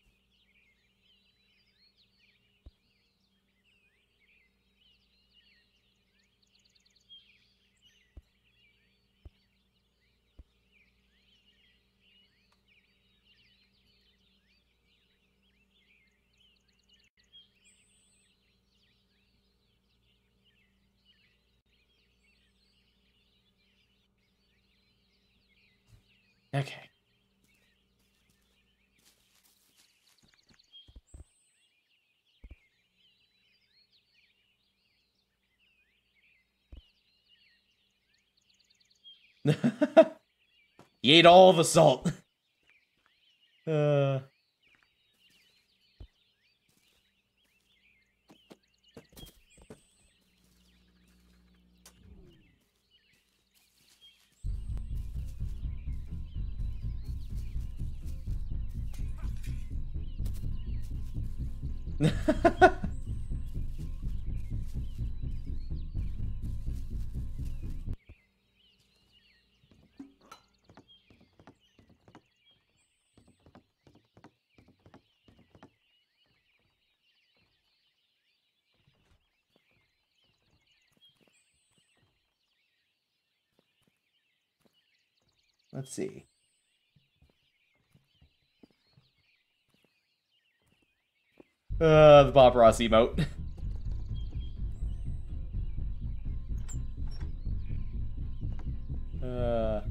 [SPEAKER 1] Okay. He ate all the salt. Uh. Let's see. Uh, the Bob Ross emote. uh.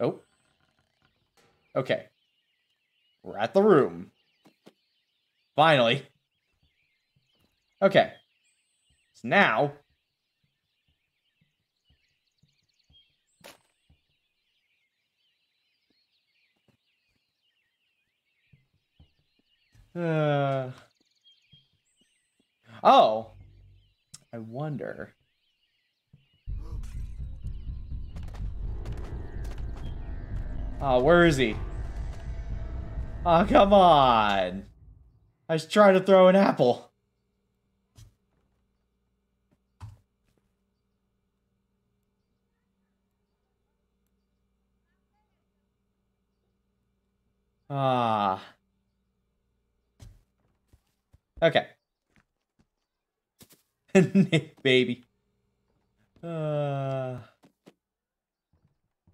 [SPEAKER 1] Oh. Okay. We're at the room. Finally. Okay. So now Uh, oh. I wonder. Oh, where is he? Oh, come on. I was trying to throw an apple. Ah. Okay. Nick, baby. Uh,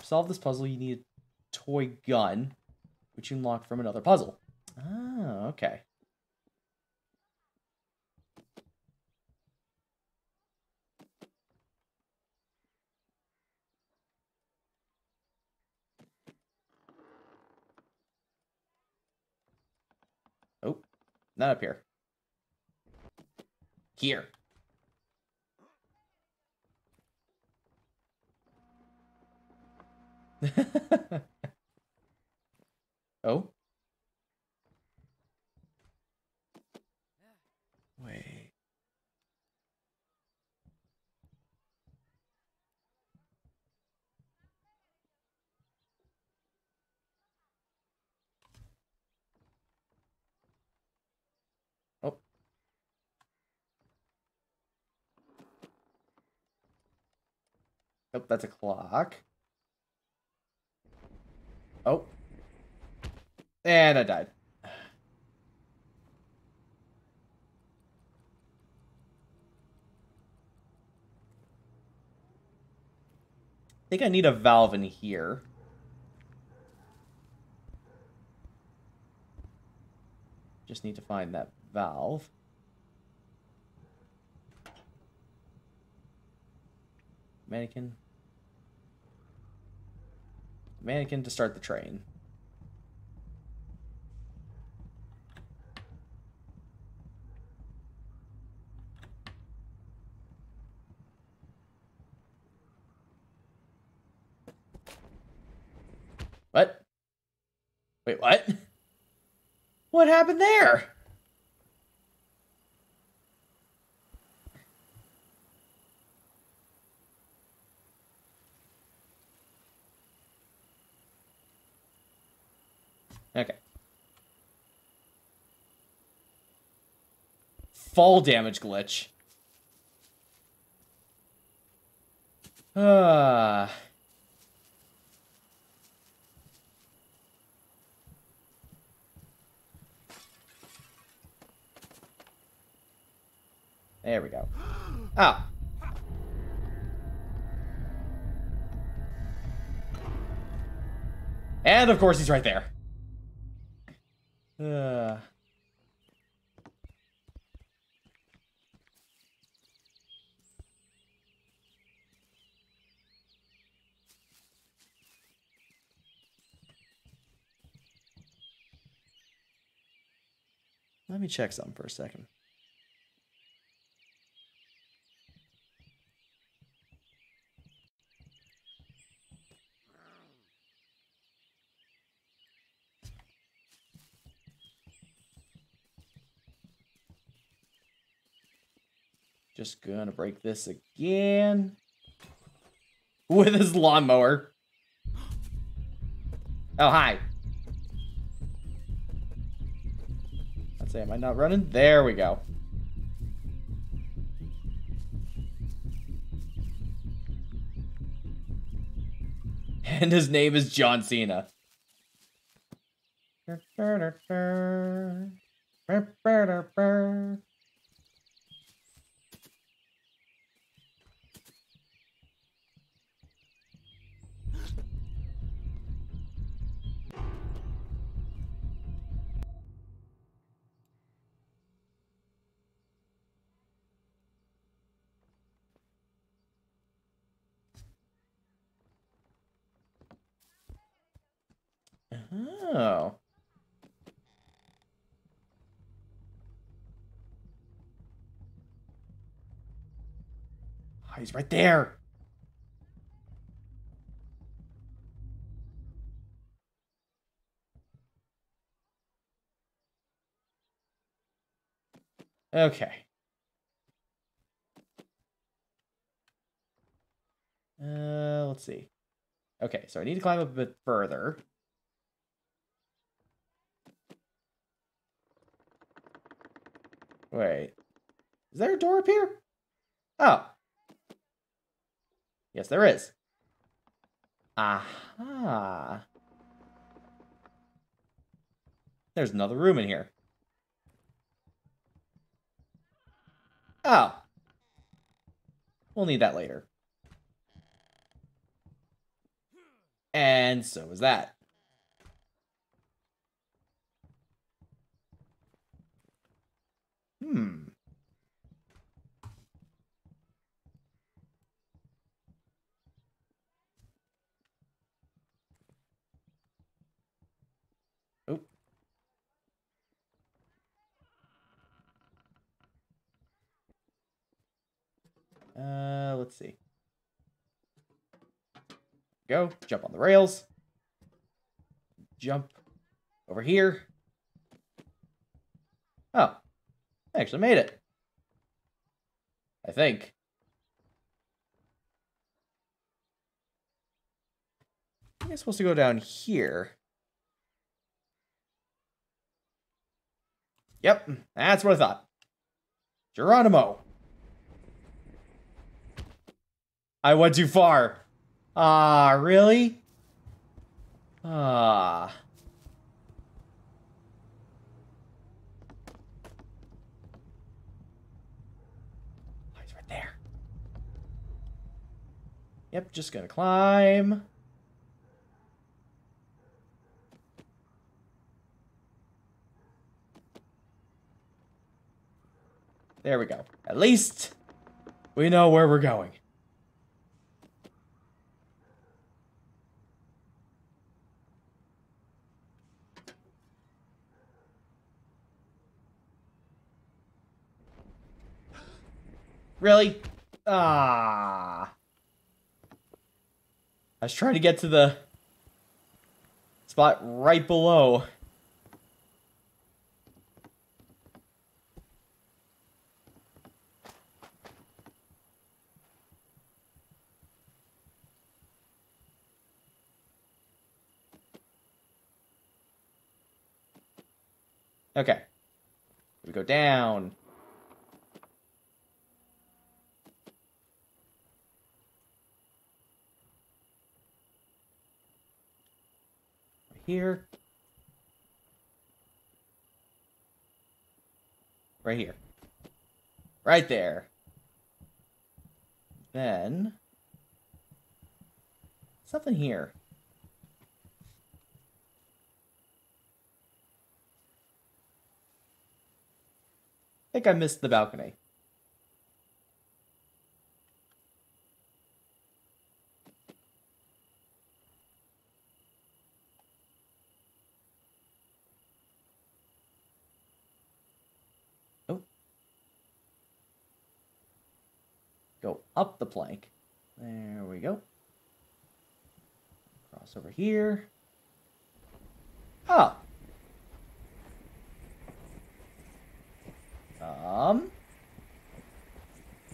[SPEAKER 1] solve this puzzle, you need a toy gun, which you unlock from another puzzle. Oh, okay. Oh, not up here. Here. oh? Wait. Oh. Oh, that's a clock. Oh. And I died. I think I need a valve in here. Just need to find that valve. Mannequin. Mannequin to start the train. What? Wait, what? What happened there? Okay. Fall damage glitch. Ah. There we go. Oh. And of course he's right there. Uh. Let me check something for a second. Just gonna break this again. With his lawnmower. Oh, hi. Let's say, am I not running? There we go. And his name is John Cena. Oh. Oh, he's right there. Okay. Uh, let's see. Okay, so I need to climb up a bit further. Wait. Is there a door up here? Oh. Yes, there is. Aha. There's another room in here. Oh. We'll need that later. And so is that. Hmm. Oh. Uh, let's see. Go, jump on the rails. Jump over here. Oh, I actually made it. I think. I'm supposed to go down here. Yep, that's what I thought. Geronimo. I went too far. Ah, really? Ah. he's right there. Yep, just gonna climb. There we go. At least we know where we're going. Really? Ah. I was trying to get to the spot right below. Okay. We go down. Here. Right here. Right there. Then... Something here. I think I missed the balcony. go up the plank. There we go. Cross over here. Oh. Um.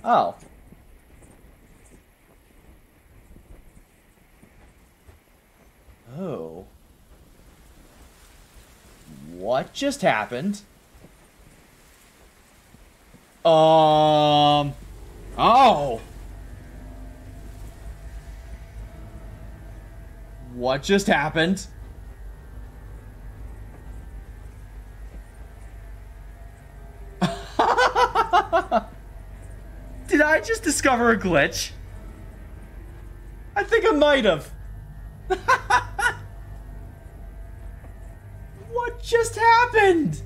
[SPEAKER 1] Oh. Oh. What just happened? Um. Oh! What just happened? Did I just discover a glitch? I think I might have. what just happened?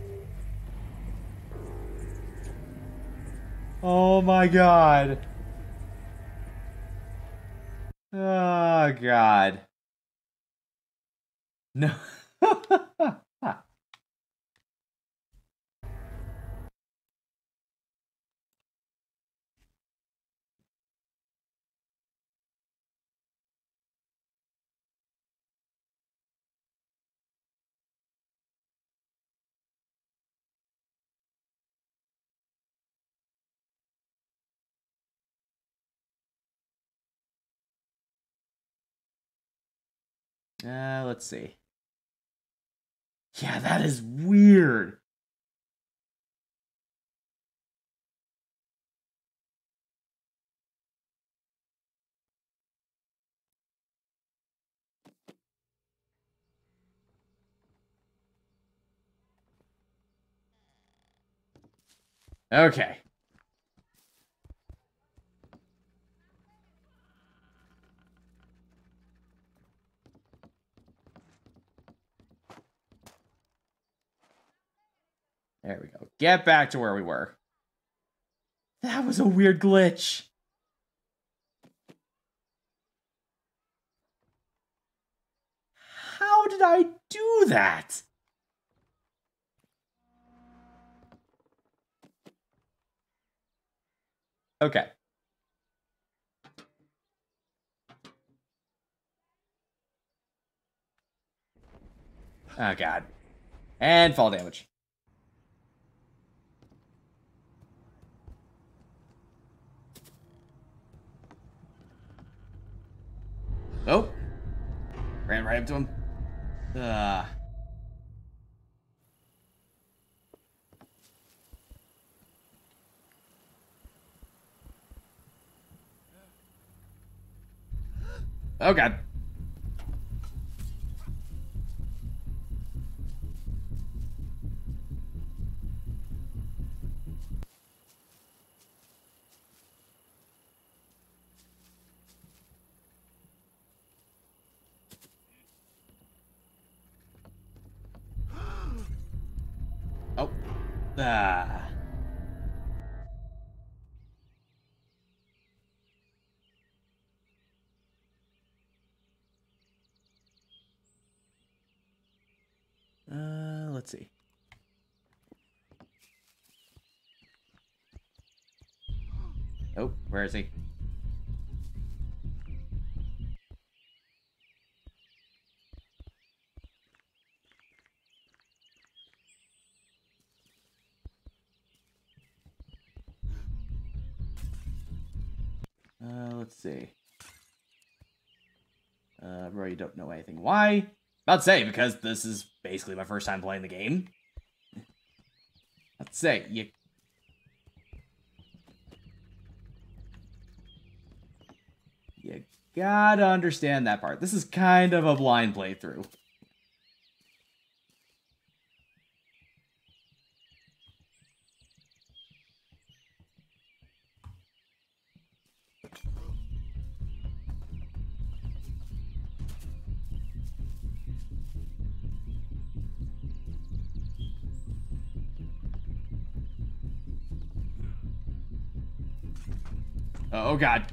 [SPEAKER 1] Oh my god. Oh god. No. Uh, let's see. Yeah, that is weird. Okay. There we go. Get back to where we were. That was a weird glitch. How did I do that? Okay. Oh, God. And fall damage. Oh. Ran right up to him. Uh. Oh god. Uh, let's see. Uh, really don't know anything. Why? About to say, because this is basically my first time playing the game. Let's say, you... You gotta understand that part. This is kind of a blind playthrough. Oh, god.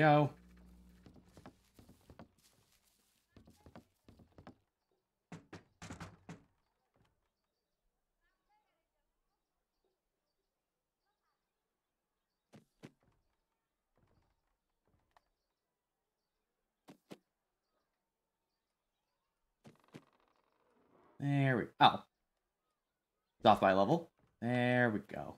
[SPEAKER 1] There we go. There we Oh. It's off by a level. There we go. There we go.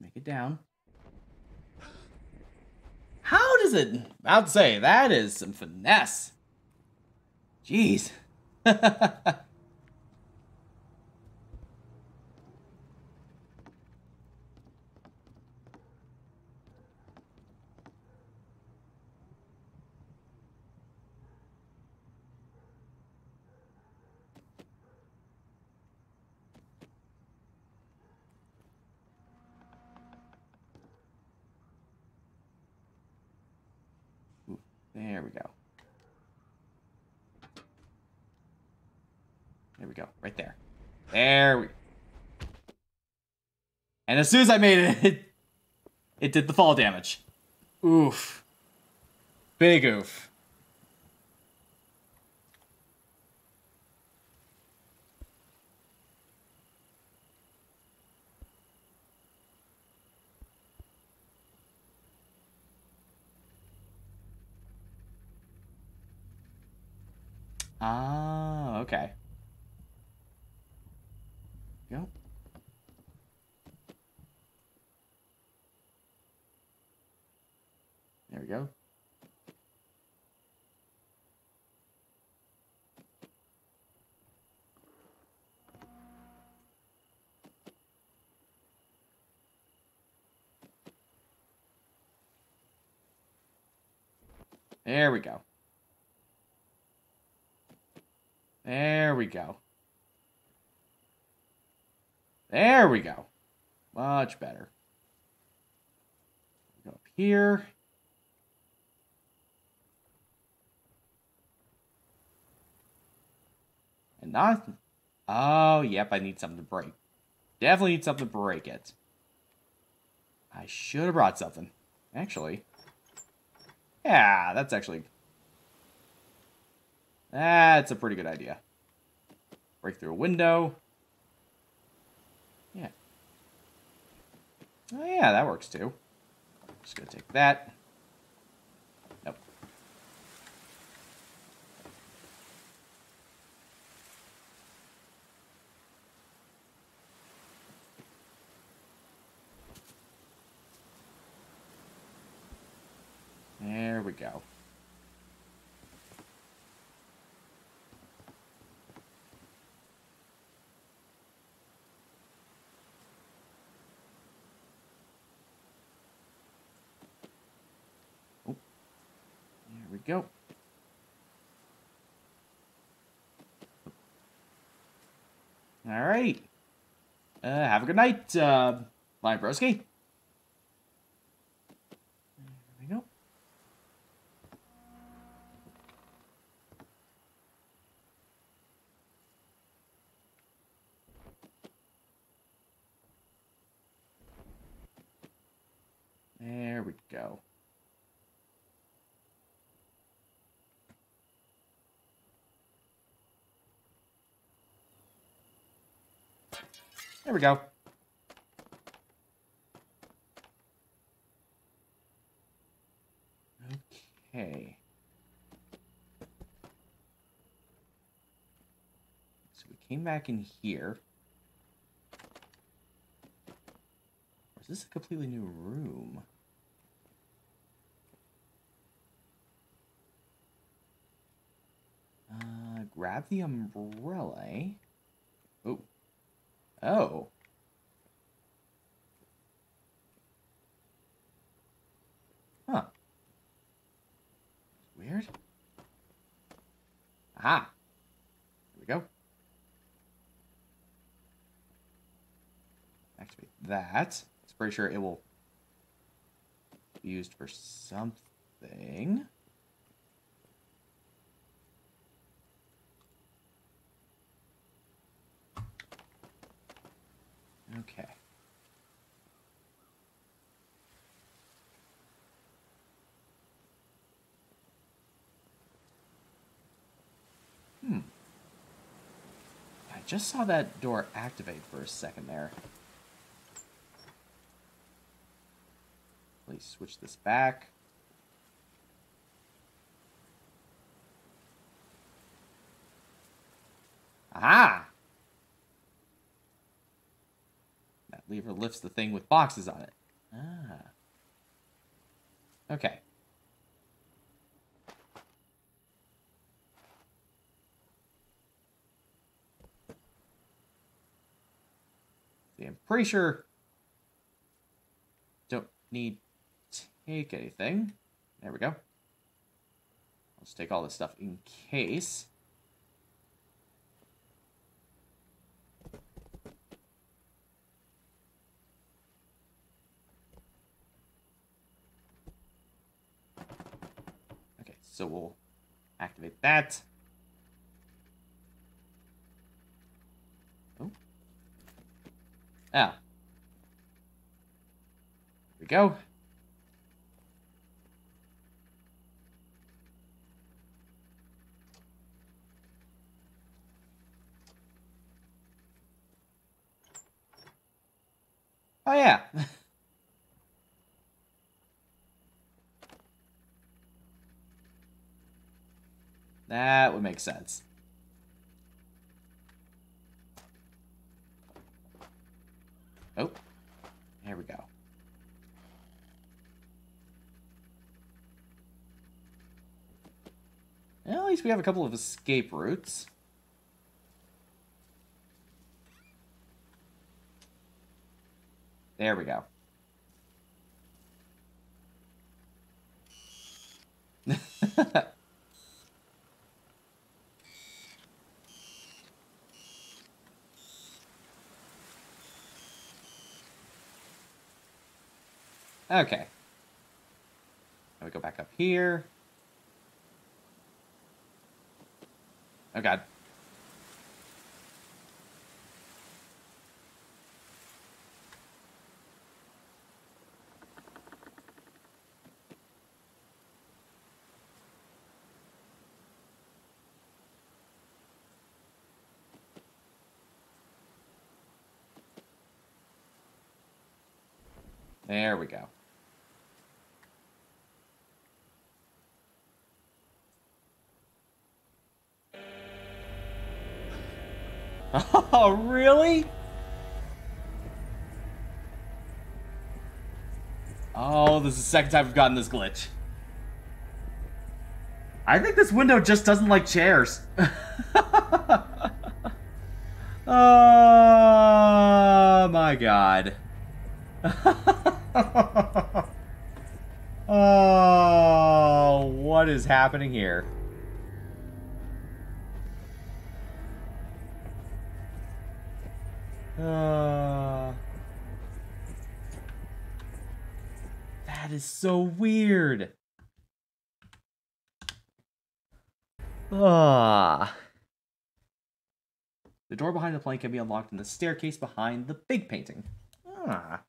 [SPEAKER 1] Make it down. How does it... I'd say, that is some finesse. Jeez. There we go. There we go. Right there. There we And as soon as I made it, it, it did the fall damage. Oof. Big oof. Ah, okay. Go. There we go. There we go. There we go. There we go. Much better. Go up here. Not... Oh, yep, I need something to break. Definitely need something to break it. I should have brought something. Actually. Yeah, that's actually that's a pretty good idea. Break through a window. Yeah. Oh yeah, that works too. Just gonna take that. Nope. There we go. we go. All right. Uh, have a good night, uh, Lion Broski. There we go. There we go. There we go. Okay. So we came back in here. Or is this a completely new room? Uh, grab the umbrella. eh? Oh. Oh. Huh. Weird. Ah. There we go. Activate that. It's pretty sure it will be used for something. Okay. Hmm. I just saw that door activate for a second there. Please switch this back. Aha! That lever lifts the thing with boxes on it. Ah. Okay. I'm pretty sure don't need take anything. There we go. Let's take all this stuff in case. Okay, so we'll activate that. Oh. Ah. Here we go. Oh yeah. that would make sense. Oh, here we go. Well, at least we have a couple of escape routes. There we go. okay. Now we go back up here. Oh god. There we go. Oh, really? Oh, this is the second time we've gotten this glitch. I think this window just doesn't like chairs. oh my god. oh, what what is happening here? Uh, that is so weird. Ah. The door behind the plank can be unlocked in the staircase behind the big painting. Ah.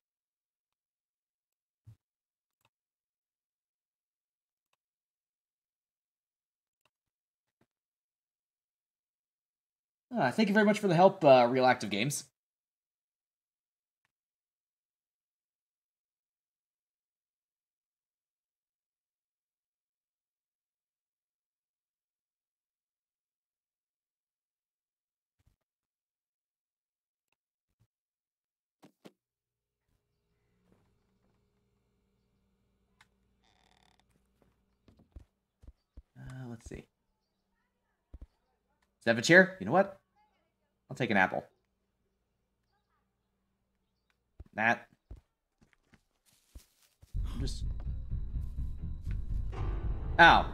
[SPEAKER 1] Ah, thank you very much for the help, uh, Real Active Games. Uh, let's see. Have a chair? You know what? I'll take an apple. That. I'm Just. Ow.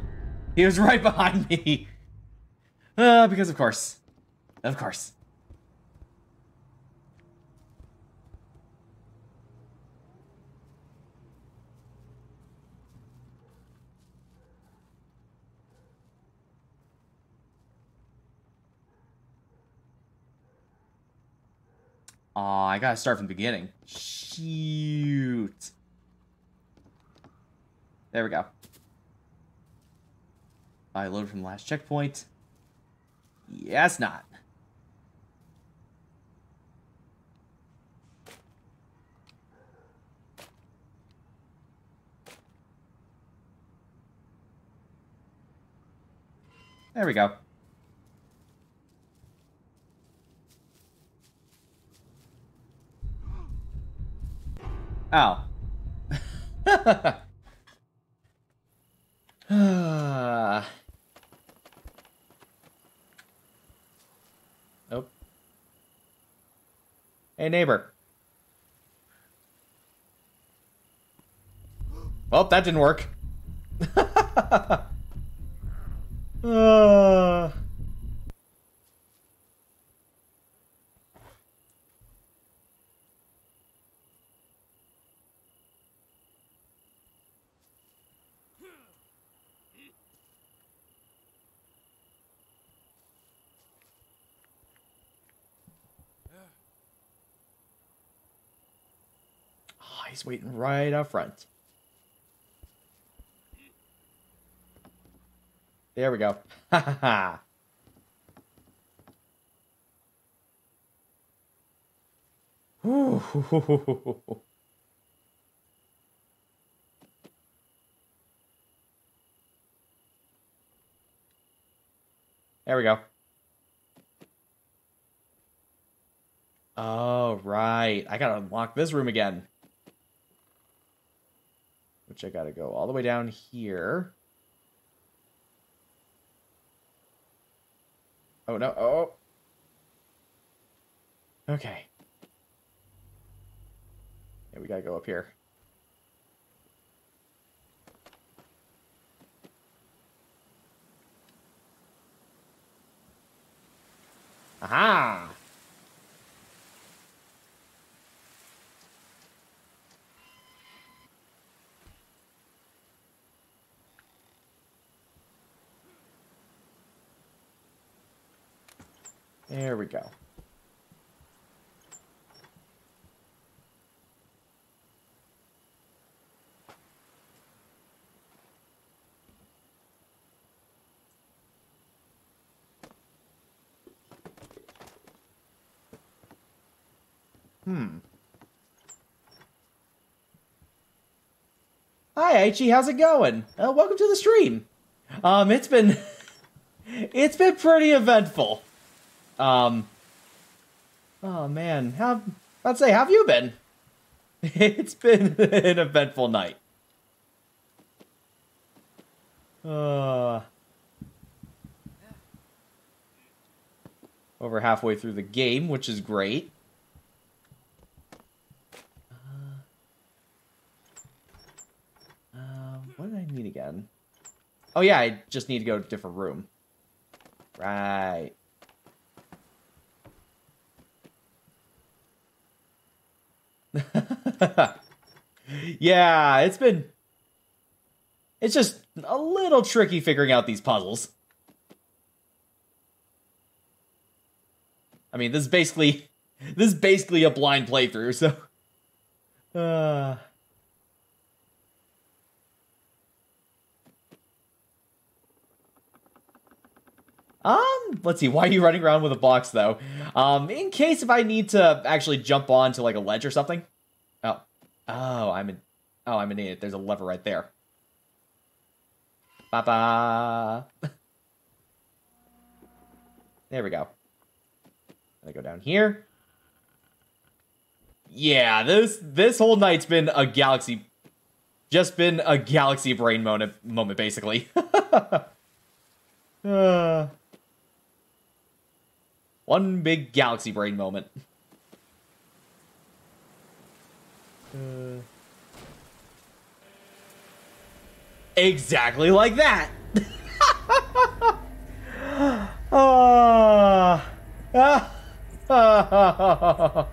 [SPEAKER 1] He was right behind me. Uh, because of course. Of course. Aw, I gotta start from the beginning. Shoot. There we go. I loaded from the last checkpoint. Yes, not. There we go. Ow. nope. Hey, neighbor. Well, that didn't work. uh... Oh, he's waiting right up front. There we go. There we go. Oh, right. I gotta unlock this room again. Which I gotta go all the way down here. Oh, no. Oh. Okay. Yeah, we gotta go up here. Aha! There we go. Hmm. Hi, Aichi. How's it going? Uh, welcome to the stream. Um, it's been it's been pretty eventful. Um. Oh man, how I'd say, have you been? It's been an eventful night. Uh. Over halfway through the game, which is great. Uh, what did I need again? Oh yeah, I just need to go to a different room. Right. yeah, it's been... It's just a little tricky figuring out these puzzles. I mean, this is basically... This is basically a blind playthrough, so... Uh... Um, let's see. Why are you running around with a box though? Um, in case if I need to actually jump onto like a ledge or something. Oh, oh, I'm an, oh, I'm an idiot. There's a lever right there. Ba ba. there we go. I go down here. Yeah, this this whole night's been a galaxy, just been a galaxy brain moment, moment basically. uh. One big galaxy brain moment. Uh, exactly like that. oh.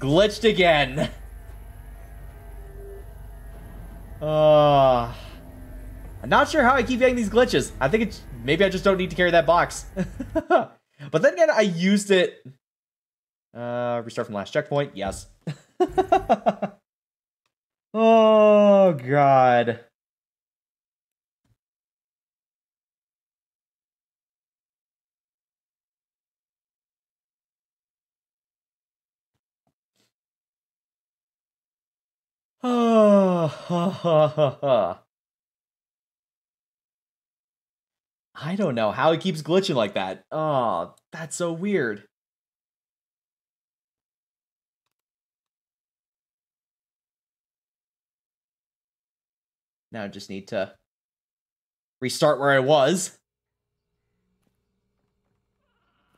[SPEAKER 1] Glitched again. Uh, I'm not sure how I keep getting these glitches. I think it's maybe I just don't need to carry that box. but then again, I used it. Uh, restart from last checkpoint. Yes. oh god. Oh, ha, ha, ha, ha. I don't know how it keeps glitching like that. Oh, that's so weird. Now I just need to restart where I was.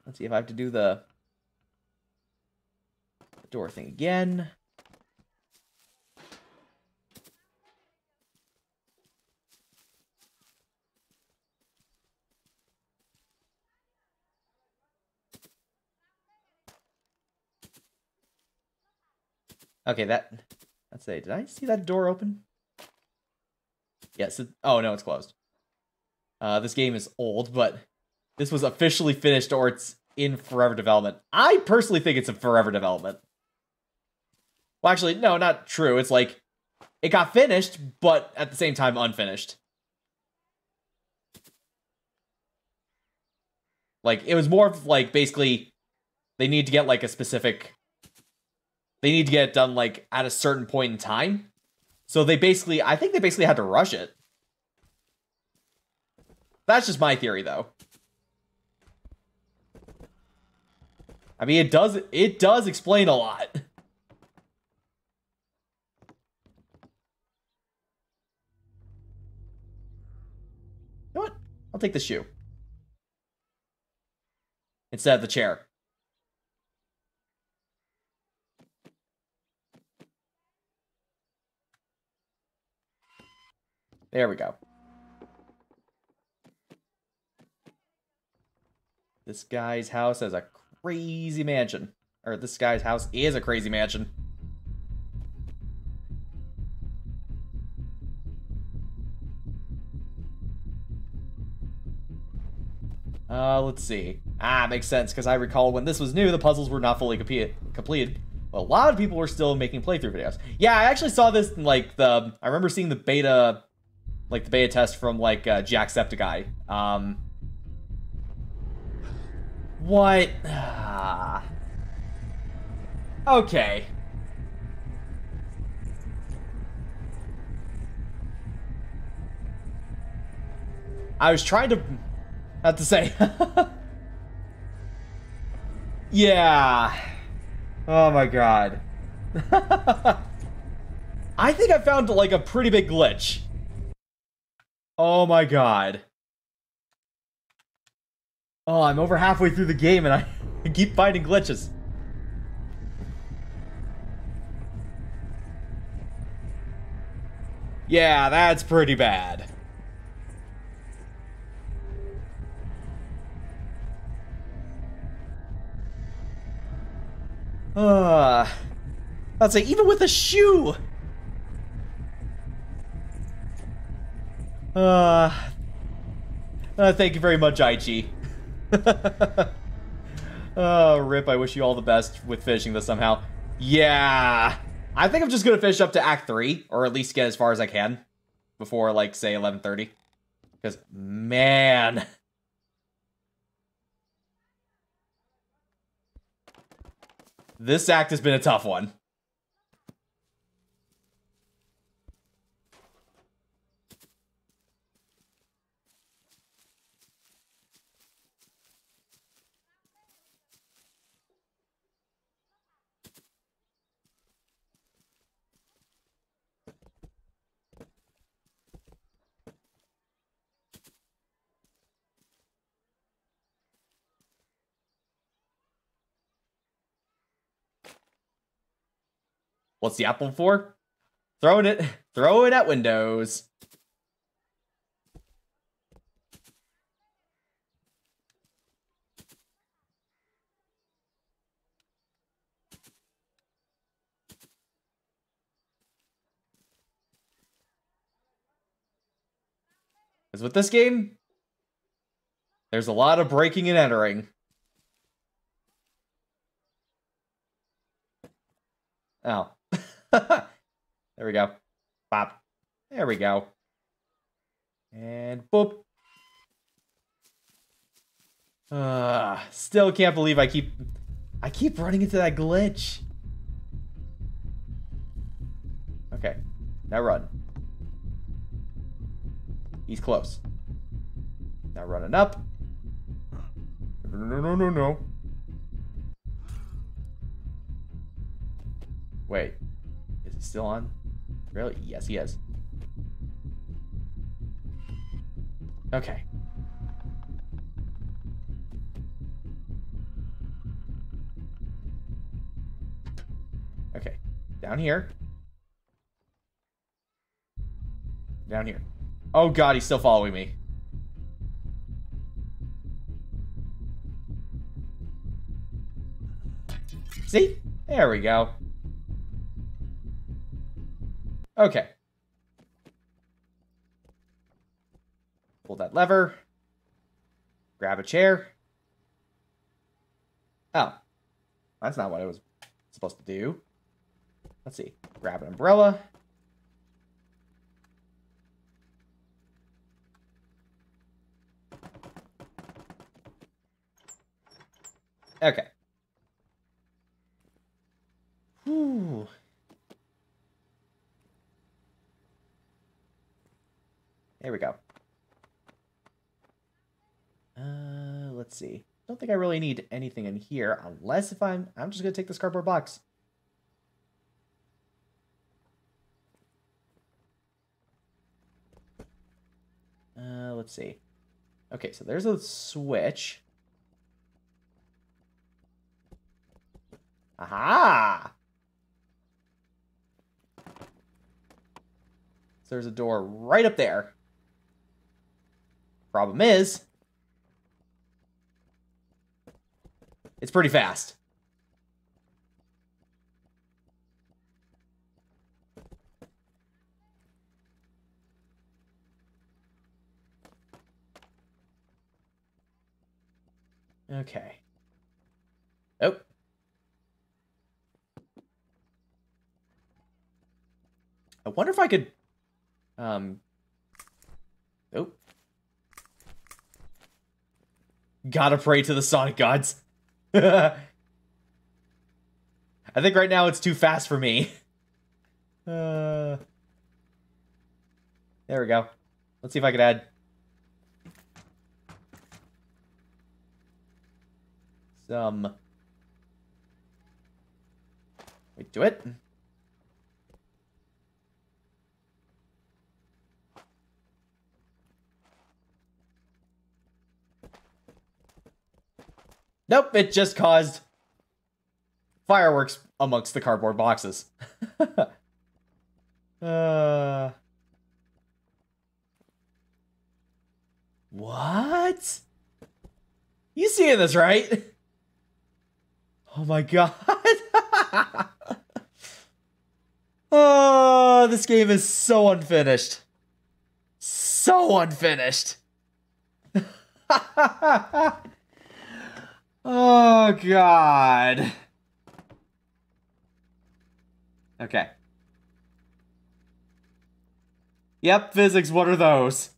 [SPEAKER 1] Let's see if I have to do the door thing again. Okay, that... Let's say, did I see that door open? Yes. Oh, no, it's closed. Uh, this game is old, but this was officially finished or it's in forever development. I personally think it's a forever development. Well, actually, no, not true. It's like, it got finished, but at the same time unfinished. Like, it was more of like, basically, they need to get like a specific they need to get it done like at a certain point in time. So they basically, I think they basically had to rush it. That's just my theory, though. I mean, it does it does explain a lot. You know what? I'll take the shoe. Instead of the chair. There we go. This guy's house has a crazy mansion. Or this guy's house is a crazy mansion. Uh, let's see. Ah, makes sense, because I recall when this was new, the puzzles were not fully completed. A lot of people were still making playthrough videos. Yeah, I actually saw this in, like, the... I remember seeing the beta like the beta test from like uh, Jacksepticeye. Um, what? okay. I was trying to, have to say. yeah. Oh my god. I think I found like a pretty big glitch. Oh my god. Oh, I'm over halfway through the game and I keep finding glitches. Yeah, that's pretty bad. Uh, I'd say even with a shoe! Uh, uh thank you very much, Aichi. oh, Rip, I wish you all the best with finishing this somehow. Yeah, I think I'm just gonna finish up to Act 3, or at least get as far as I can before, like, say, 11.30. Because, man... This act has been a tough one. What's the apple for? Throwing it, throw it at windows. Because with this game, there's a lot of breaking and entering. Oh. there we go. Pop. There we go. And boop. Uh, still can't believe I keep I keep running into that glitch. Okay. Now run. He's close. Now running up. No, no, no, no, no. Wait still on? Really? Yes, he is. Okay. Okay. Down here. Down here. Oh god, he's still following me. See? There we go. Okay. Pull that lever. Grab a chair. Oh. That's not what I was supposed to do. Let's see. Grab an umbrella. Okay. Whew. There we go. Uh, let's see. Don't think I really need anything in here, unless if I'm... I'm just going to take this cardboard box. Uh, let's see. Okay, so there's a switch. Aha! So there's a door right up there. Problem is, it's pretty fast. Okay. Oh. I wonder if I could um Oh. Gotta pray to the Sonic gods. I think right now it's too fast for me. Uh, there we go. Let's see if I can add some. Wait, do it. Nope, it just caused fireworks amongst the cardboard boxes. uh... What? You seeing this, right? Oh my god. oh, this game is so unfinished. So unfinished. oh god. Okay. Yep, physics, what are those?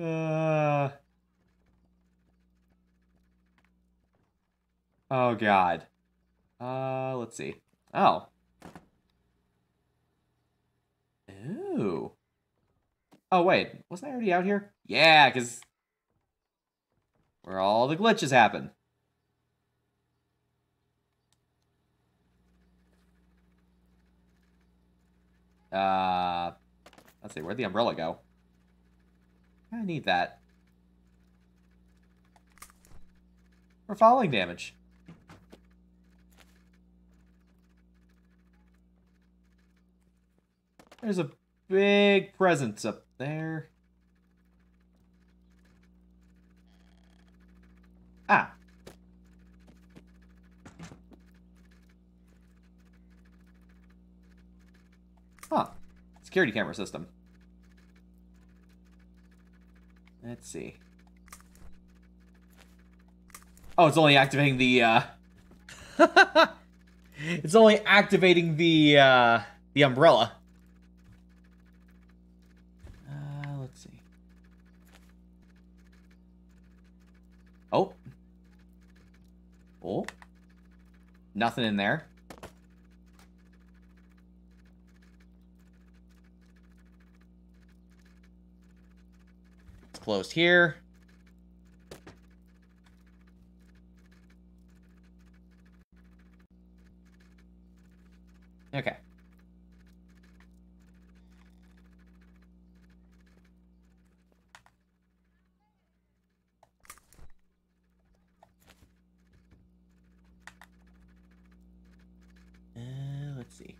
[SPEAKER 1] Uh... Oh god. Uh, let's see. Oh. Ooh. Oh wait, wasn't I already out here? Yeah, because where all the glitches happen. Uh, let's see, where'd the umbrella go? I need that. For falling damage. There's a big presence up there. Ah. Huh. Security camera system. Let's see. Oh, it's only activating the, uh... it's only activating the, uh, the umbrella. Uh, let's see. Oh. Oh. Nothing in there. It's closed here. Okay. Uh, let's see.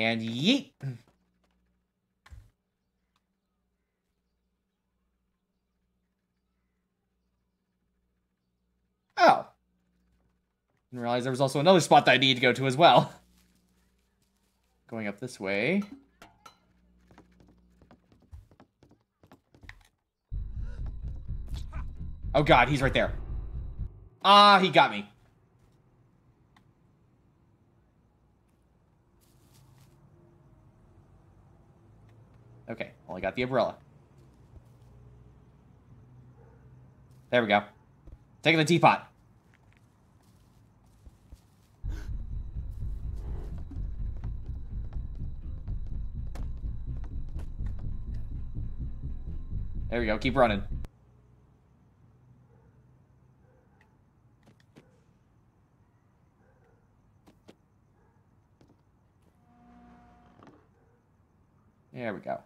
[SPEAKER 1] And yeet. Oh. Didn't realize there was also another spot that I need to go to as well. Going up this way. Oh god, he's right there. Ah, he got me. Okay, well, I got the umbrella. There we go. Taking the teapot. There we go. Keep running. There we go.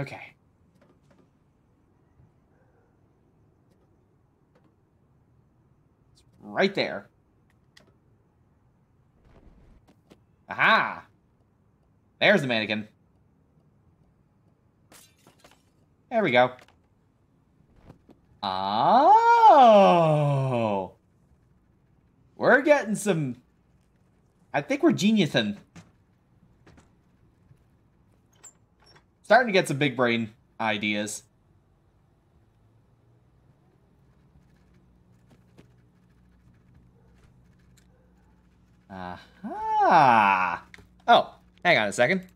[SPEAKER 1] Okay. It's right there. Aha! There's the mannequin. There we go. Oh! We're getting some... I think we're geniusing. Starting to get some big brain ideas. Aha! Oh, hang on a second.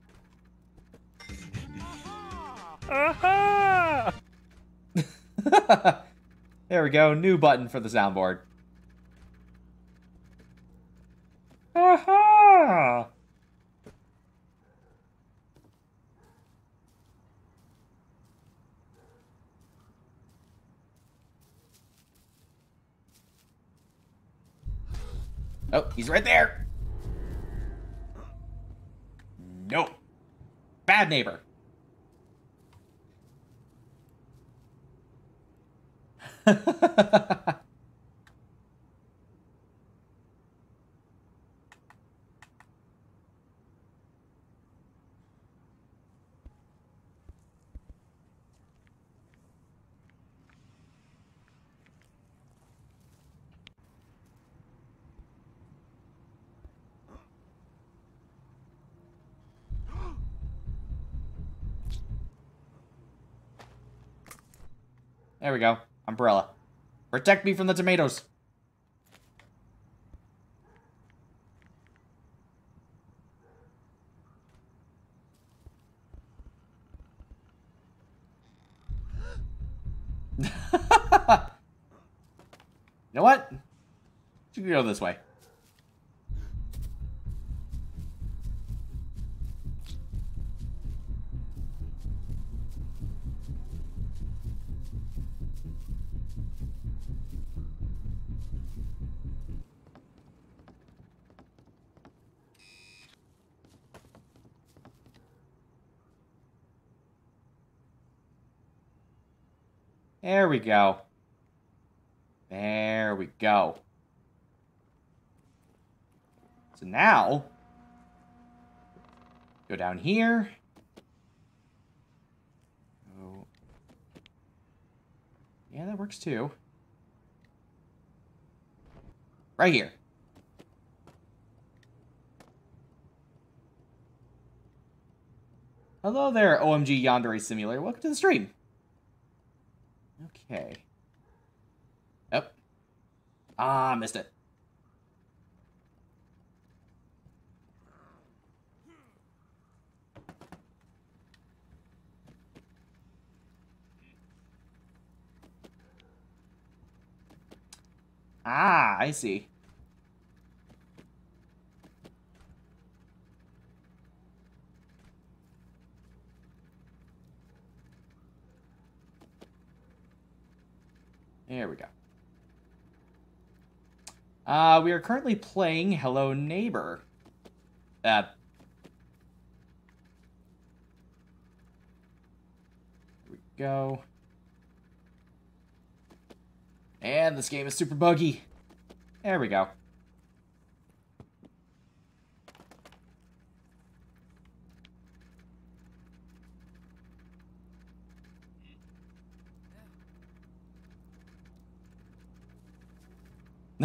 [SPEAKER 3] Aha!
[SPEAKER 1] there we go, new button for the soundboard. Aha! Oh, he's right there. Nope. Bad neighbor. There we go. Umbrella. Protect me from the tomatoes. you know what? You can go this way. We go. There we go. So now, go down here. Oh. Yeah, that works too. Right here. Hello there, OMG Yandere Simulator. Welcome to the stream. Okay. Yep. Ah, missed it. Ah, I see. There we go. Uh, we are currently playing Hello Neighbor. Uh, here we go. And this game is super buggy. There we go.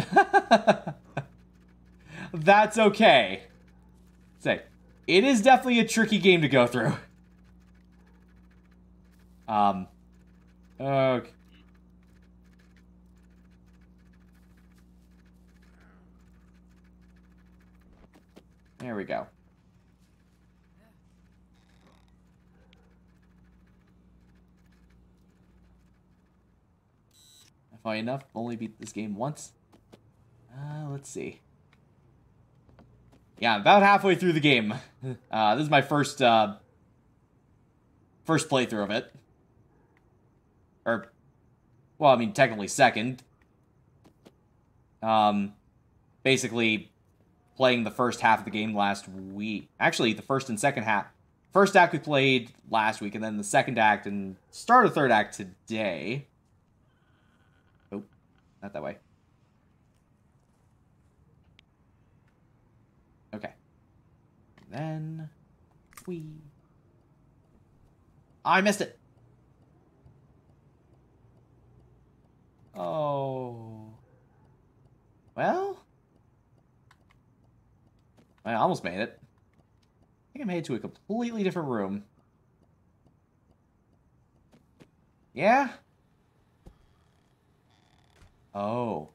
[SPEAKER 1] That's okay. Say, it is definitely a tricky game to go through. Um, okay. There we go. Funny enough, only beat this game once. Uh, let's see. Yeah, about halfway through the game. Uh, this is my first, uh, first playthrough of it. Or, well, I mean, technically second. Um, basically playing the first half of the game last week. Actually, the first and second half. First act we played last week, and then the second act and start of third act today. Oh, not that way. Okay. Then we. I missed it. Oh. Well. I almost made it. I think I made it to a completely different room. Yeah? Oh.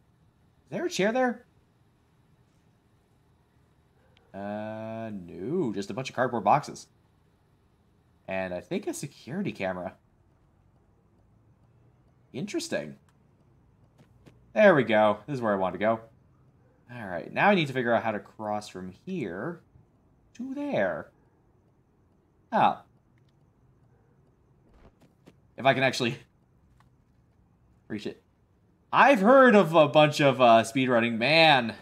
[SPEAKER 1] Is there a chair there? Uh, no. Just a bunch of cardboard boxes. And I think a security camera. Interesting. There we go. This is where I want to go. Alright, now I need to figure out how to cross from here to there. Oh. If I can actually reach it. I've heard of a bunch of uh, speedrunning. Man.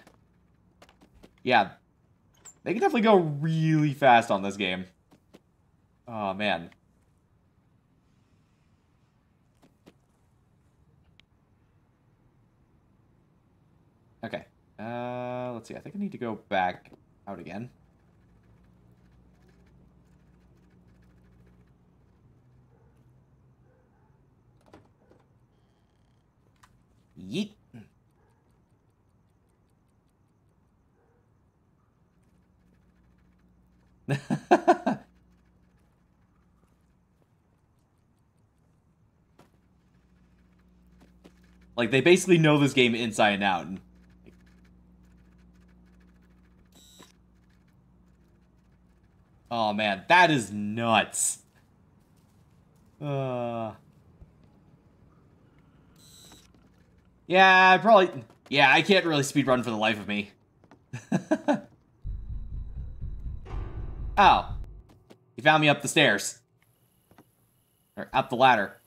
[SPEAKER 1] Yeah. They can definitely go really fast on this game. Oh, man. Okay. Uh, let's see. I think I need to go back out again. Yeet. like they basically know this game inside and out. Oh man, that is nuts. Uh. Yeah, I probably. Yeah, I can't really speedrun for the life of me. oh. He found me up the stairs. Or up the ladder.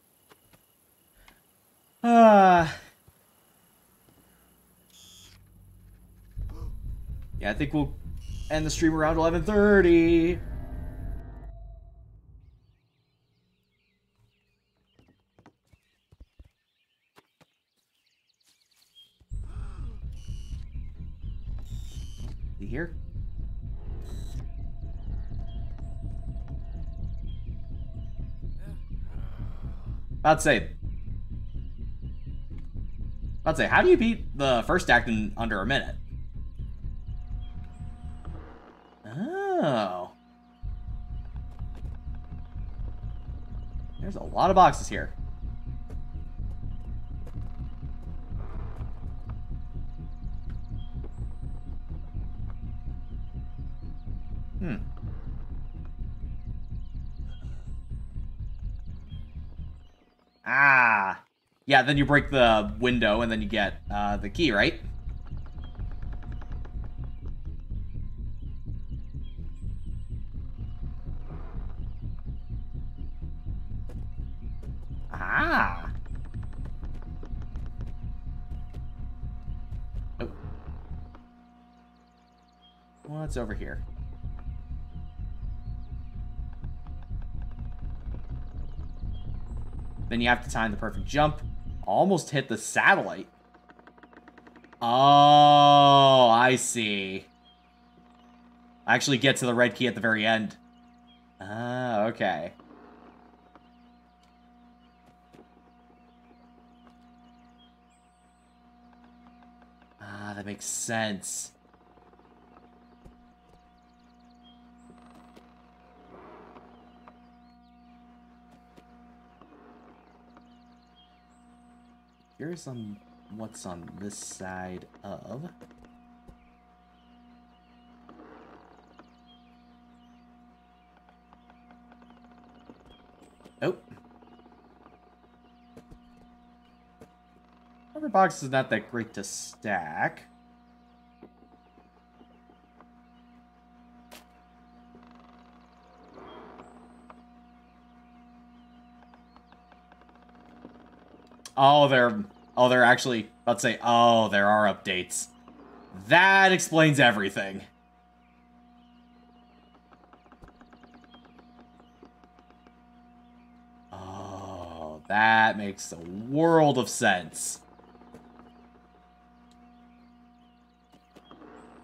[SPEAKER 1] Ah. Uh. Yeah, I think we'll end the stream around 11.30. You here? I'd say. I'd say, how do you beat the first act in under a minute? Oh. There's a lot of boxes here. Hmm. Ah. Yeah, then you break the window and then you get uh, the key, right? Ah. Oh. What's over here? Then you have to time the perfect jump. Almost hit the satellite. Oh, I see. I actually get to the red key at the very end. Ah, okay. Ah, that makes sense. Here's on what's on this side of. Oh. Rubber box is not that great to stack. Oh, they're oh they're actually let's say oh there are updates. That explains everything. Oh, that makes a world of sense.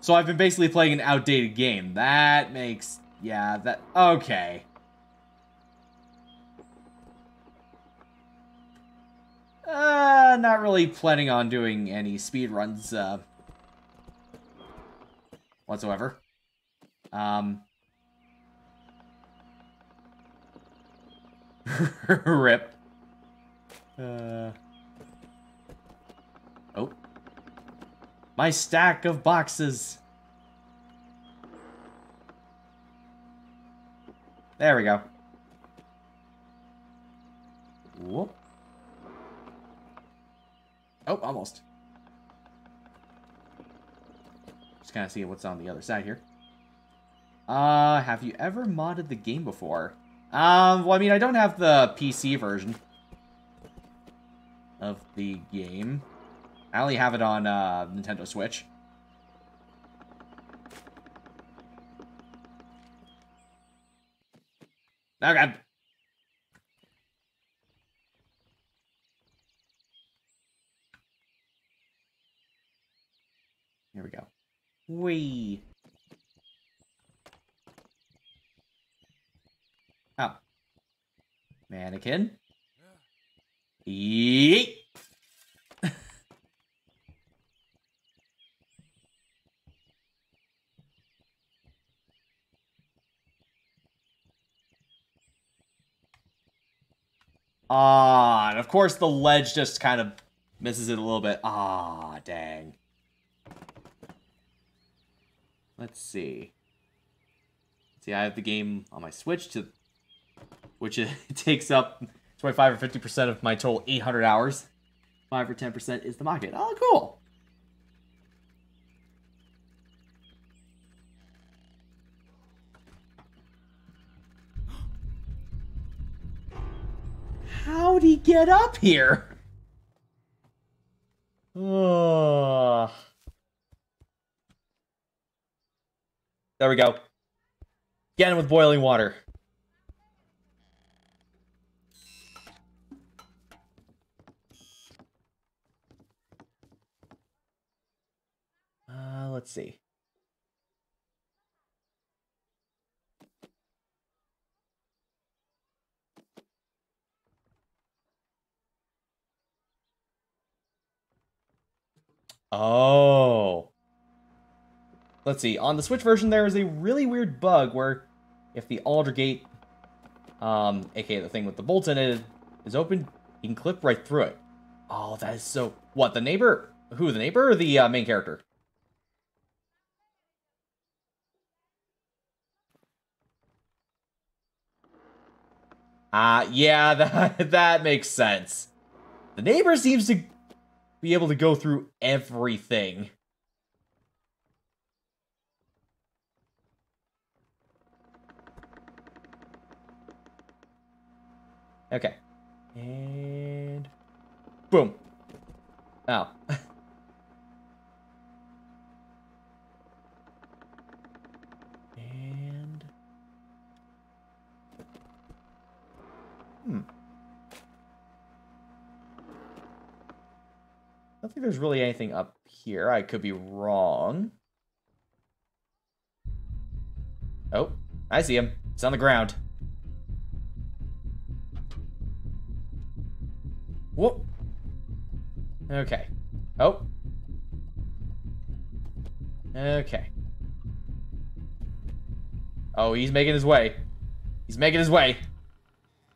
[SPEAKER 1] So I've been basically playing an outdated game. That makes yeah, that okay. Uh, not really planning on doing any speed runs, uh, whatsoever. Um, rip. Uh, oh. My stack of boxes. There we go. Whoop. Oh, almost. Just kind of see what's on the other side here. Uh, have you ever modded the game before? Um, well, I mean, I don't have the PC version of the game. I only have it on uh, Nintendo Switch. Okay. Here we go. Wee. Oh. Mannequin. Yeet. Ah, and of course the ledge just kind of misses it a little bit. Ah, dang. Let's see. See, I have the game on my Switch to, which it takes up 25 or 50% of my total 800 hours. 5 or 10% is the market. Oh, cool. How'd he get up here? Oh. There we go. Again with boiling water. Uh, let's see. Oh. Let's see. On the Switch version, there is a really weird bug where if the ladder gate, um, aka the thing with the bolts in it, is open, you can clip right through it. Oh, that is so... What, the neighbor? Who, the neighbor or the uh, main character? Uh, yeah, that, that makes sense. The neighbor seems to be able to go through everything. Okay. And boom. Oh. and hmm. I don't think there's really anything up here. I could be wrong. Oh, I see him. He's on the ground. Whoop. Okay. Oh. Okay. Oh, he's making his way. He's making his way.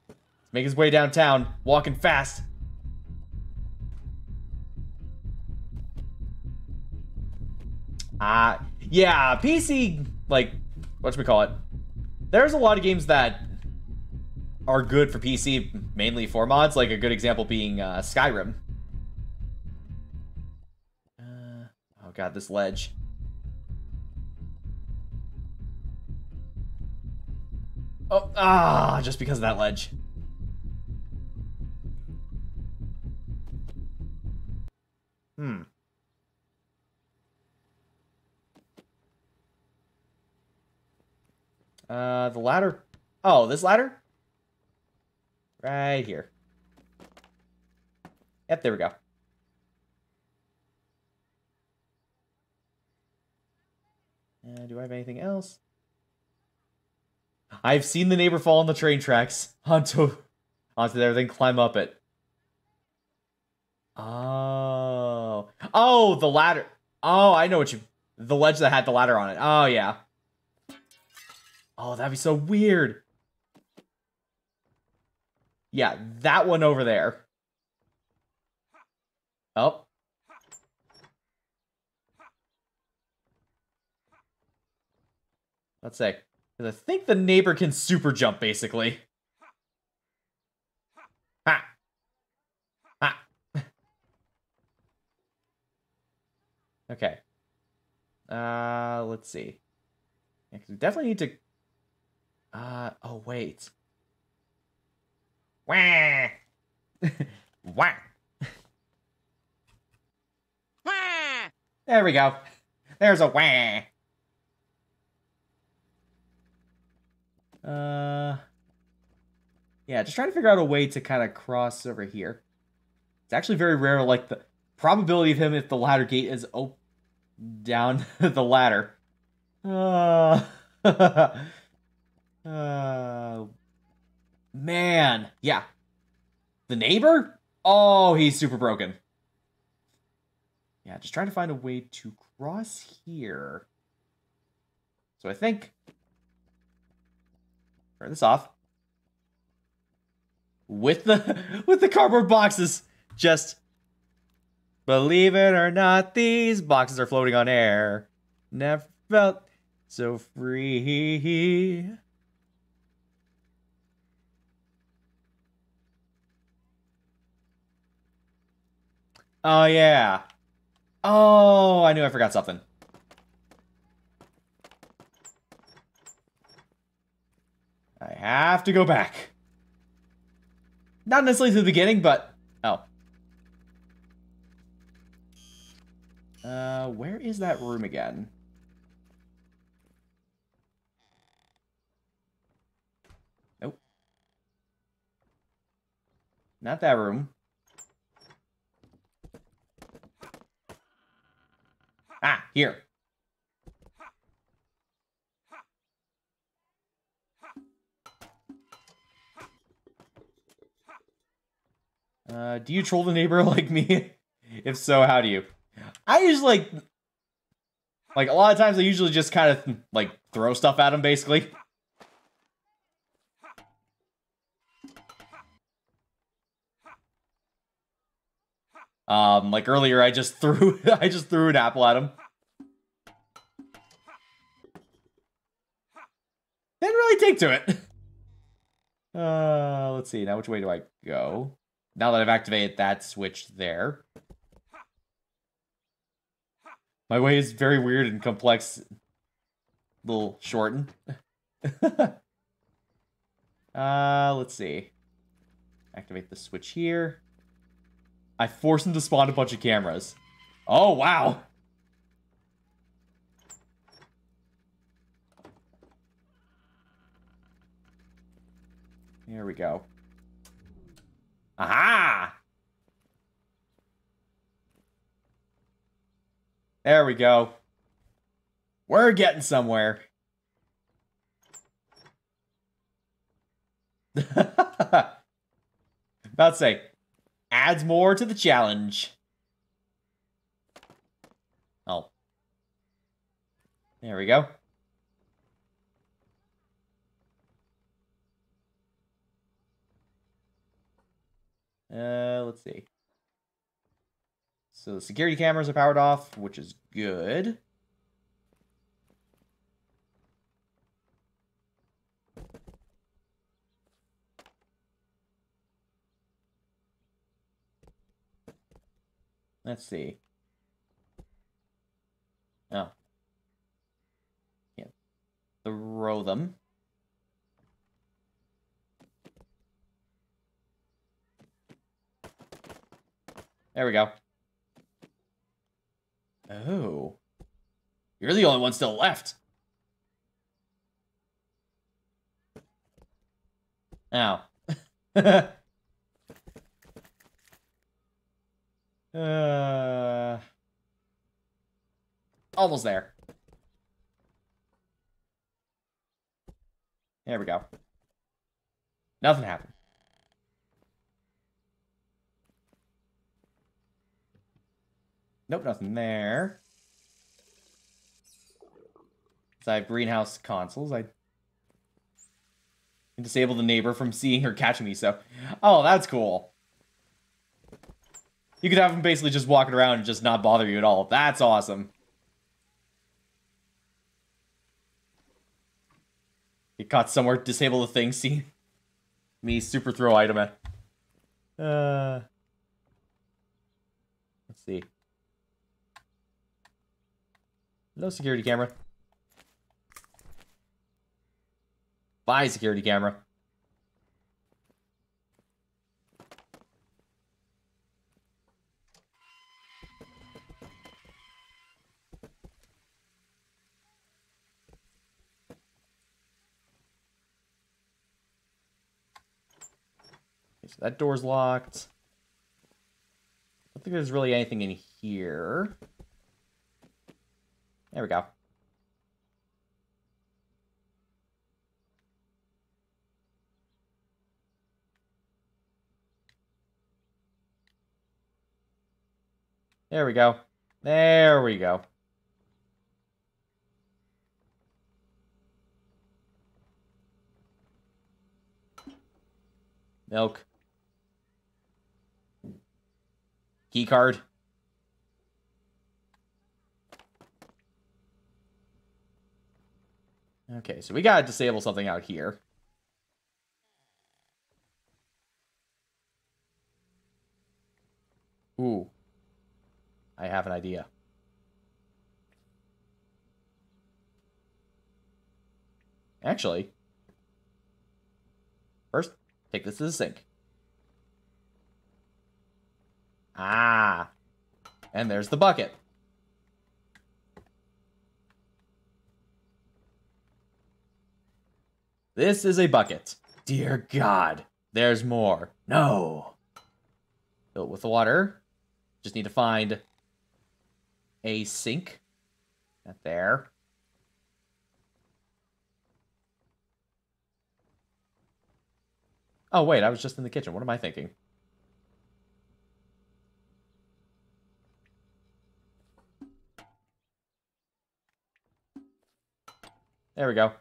[SPEAKER 1] He's making his way downtown, walking fast. Uh, yeah, PC, like, what should we call it? There's a lot of games that are good for PC, mainly for mods, like a good example being uh, Skyrim. Uh, oh god, this ledge. Oh, ah, just because of that ledge. Hmm. Uh, the ladder. Oh, this ladder? Right here. Yep, there we go. Uh, do I have anything else? I've seen the neighbor fall on the train tracks onto onto there, then climb up it. Oh. Oh, the ladder. Oh, I know what you... The ledge that had the ladder on it. Oh, yeah. Oh, that'd be so weird. Yeah, that one over there. Oh. Let's say. Because I think the neighbor can super jump, basically. Ha! Ha! okay. Uh, let's see. Yeah, we definitely need to uh, oh, wait. Wah! Wah! Wah! There we go. There's a wah. Uh, yeah, just trying to figure out a way to kind of cross over here. It's actually very rare, like the probability of him if the ladder gate is open. down the ladder. Uh, uh, man, yeah. The neighbor? Oh, he's super broken. Yeah, just trying to find a way to cross here. So I think turn this off with the with the cardboard boxes. Just believe it or not, these boxes are floating on air. Never felt so free. Oh yeah. Oh, I knew I forgot something. I have to go back. Not necessarily to the beginning, but... Oh. Uh, where is that room again? Nope. Not that room. Ah, here. Uh, do you troll the neighbor like me? if so, how do you? I usually like, like a lot of times I usually just kind of like throw stuff at him, basically. Um, like earlier, I just threw I just threw an apple at him. Didn't really take to it. Uh, let's see. Now, which way do I go? Now that I've activated that switch there. My way is very weird and complex. A Little shortened. uh, let's see. Activate the switch here. I force him to spawn a bunch of cameras. Oh, wow. Here we go. Aha! There we go. We're getting somewhere. About say, adds more to the challenge. Oh. There we go. Uh, let's see. So the security cameras are powered off, which is good. Let's see. Oh. Yeah. Throw them. There we go. Oh. You're the only one still left. Ow. uh, almost there. There we go. Nothing happened. Nope, nothing there. So I have greenhouse consoles. I disable the neighbor from seeing or catching me, so... Oh, that's cool. You could have him basically just walking around and just not bother you at all. That's awesome. Get caught somewhere, disable the thing, see me super throw item at. Uh, let's see. No security camera. Bye, security camera. That door's locked. I don't think there's really anything in here. There we go. There we go. There we go. Milk. Key card. Okay, so we gotta disable something out here. Ooh. I have an idea. Actually, first, take this to the sink. Ah. And there's the bucket. This is a bucket. Dear God, there's more. No. Fill it with water. Just need to find a sink. Not there. Oh, wait, I was just in the kitchen. What am I thinking? There we go.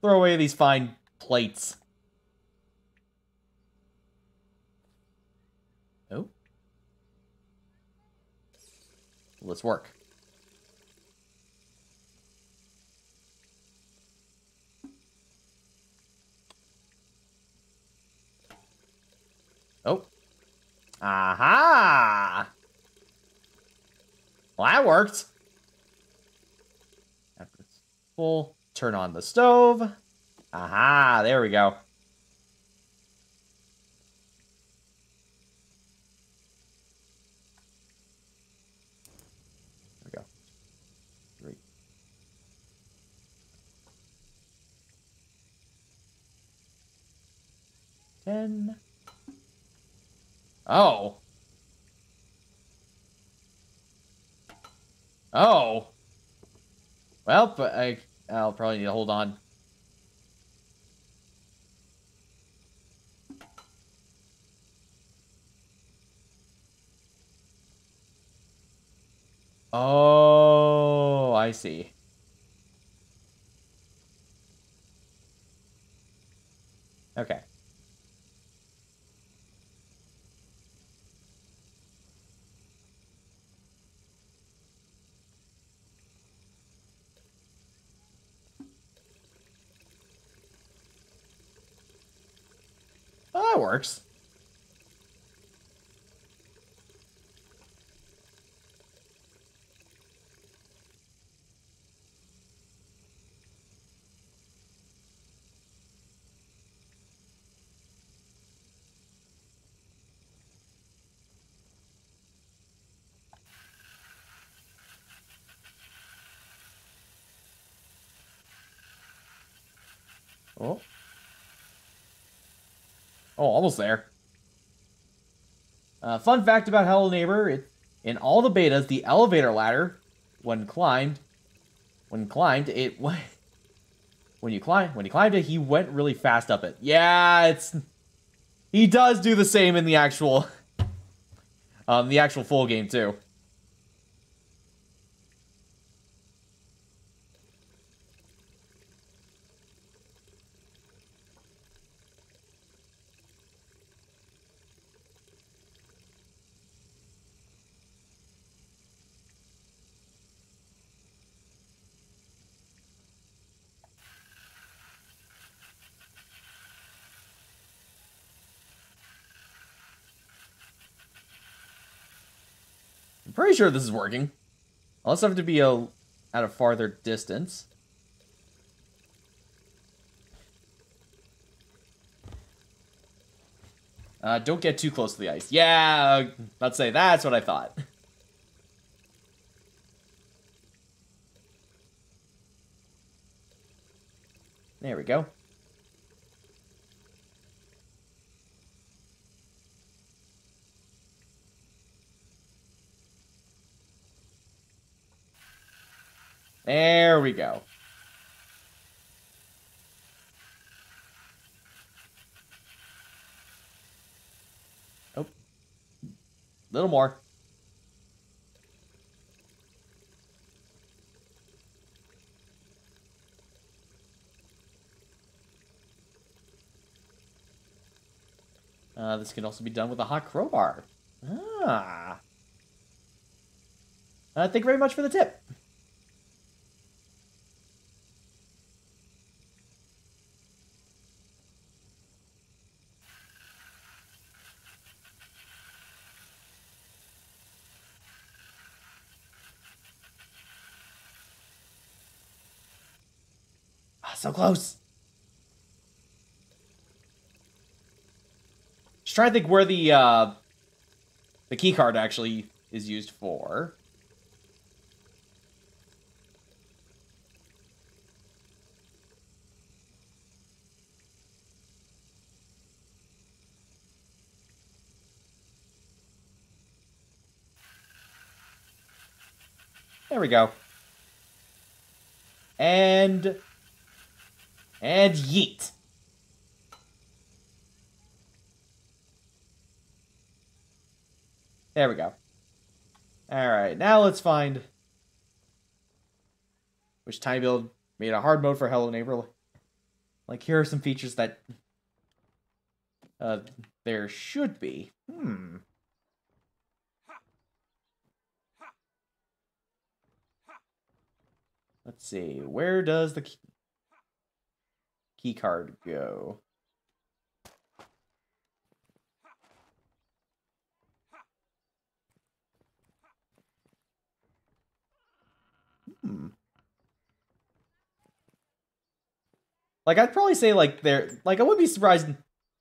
[SPEAKER 1] Throw away these fine plates. Oh. Let's work. Oh. Aha! Well, that worked. After it's full, turn on the stove. Aha, there we go. Oh. Oh. Well, but I, I'll probably need to hold on. Oh, I see. Okay. Oh, that works. Oh. Oh, almost there. Uh, fun fact about Hello Neighbor: it, in all the betas, the elevator ladder, when climbed, when climbed, it when you climb when he climbed it, he went really fast up it. Yeah, it's he does do the same in the actual, um, the actual full game too. Sure this is working. I'll I have to be a at a farther distance. Uh, don't get too close to the ice. Yeah, let's say that's what I thought. There we go. There we go. Oh. Little more. Uh, this can also be done with a hot crowbar. Ah. Uh, thank you very much for the tip. So close. Just trying to think where the uh, the key card actually is used for. There we go. And and yeet. There we go. Alright, now let's find which tinyBuild made a hard mode for Hello Neighbor. Like, here are some features that uh, there should be. Hmm. Let's see. Where does the key, key card go? Hmm. Like I'd probably say like there like I wouldn't be surprised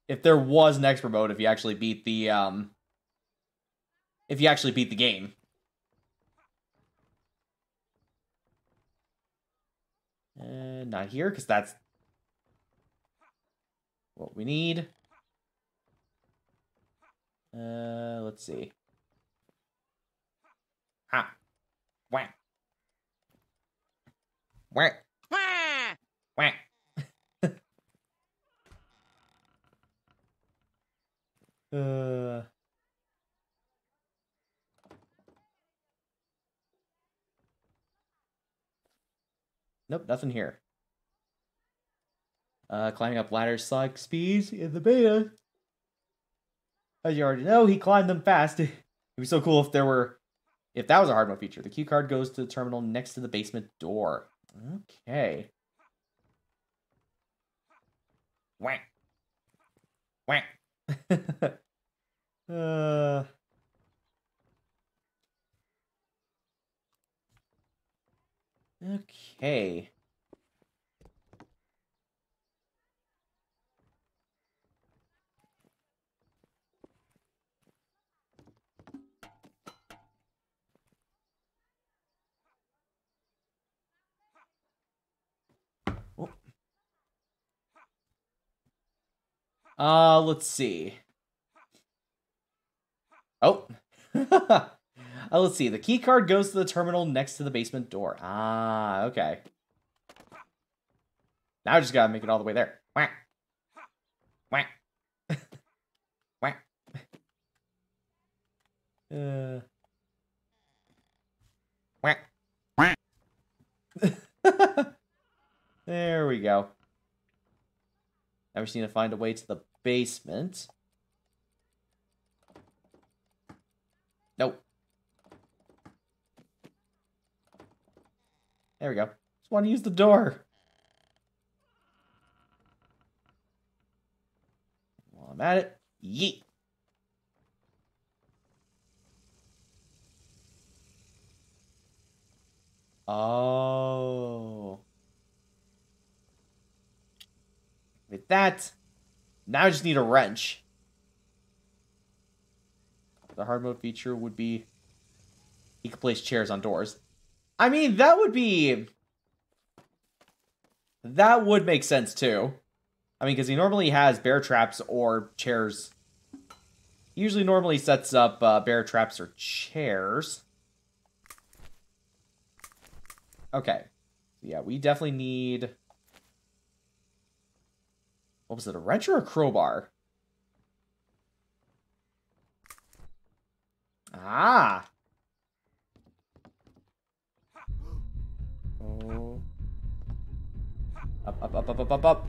[SPEAKER 1] if there was an expert mode if you actually beat the um if you actually beat the game. And not here because that's what we need. Uh, let's see. Ha. Whack. Whack. Whack. uh. Nope, nothing here. Uh, climbing up ladders suck speeds in the beta. As you already know, he climbed them fast. It'd be so cool if there were, if that was a hard mode feature. The key card goes to the terminal next to the basement door. Okay. Whack. Whack. uh. Okay. Uh, let's see. Oh. uh, let's see. The key card goes to the terminal next to the basement door. Ah, okay. Now I just gotta make it all the way there. Whack. Whack. Whack. Uh. Whack. there we go. Now we just need to find a way to the basement. Nope. There we go. Just want to use the door. While I'm at it, yeet. Oh. With that, now I just need a wrench. The hard mode feature would be he could place chairs on doors. I mean, that would be that would make sense too. I mean, because he normally has bear traps or chairs. He usually normally sets up uh, bear traps or chairs. Okay, Yeah, we definitely need... What was it, a wrench or a crowbar? Ah! Oh. Up, up, up, up, up, up, up.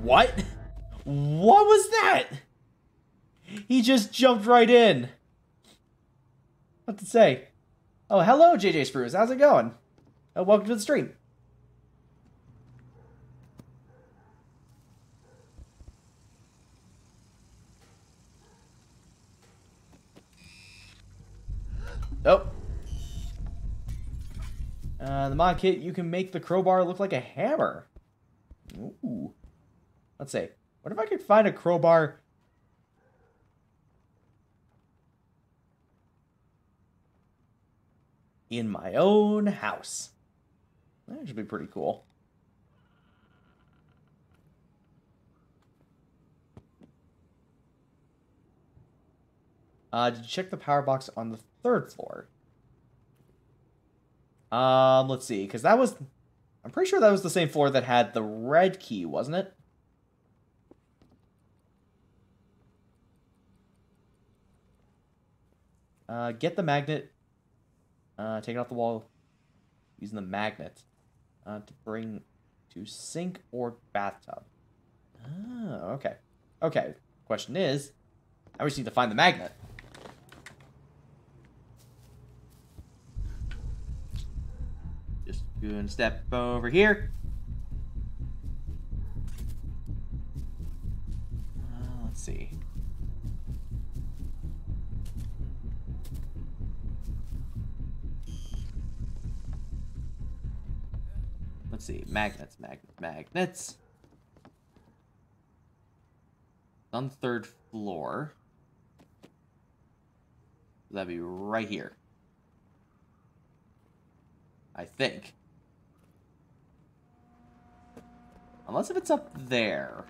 [SPEAKER 1] What? What was that? He just jumped right in. What to say? Oh, hello, JJ Spruce. How's it going? Oh, welcome to the stream. Oh. Uh, the mod kit, you can make the crowbar look like a hammer. Ooh. Let's see. What if I could find a crowbar in my own house? That should be pretty cool. Uh, did you check the power box on the third floor? Um, let's see, because that was... I'm pretty sure that was the same floor that had the red key, wasn't it? Uh, get the magnet. Uh, take it off the wall using the magnet uh, to bring to sink or bathtub. Oh, okay. Okay. Question is, I just need to find the magnet. Just gonna step over here. Uh, let's see. Let's see. Magnets, magnets, magnets. On the third floor. That'd be right here. I think. Unless if it's up there.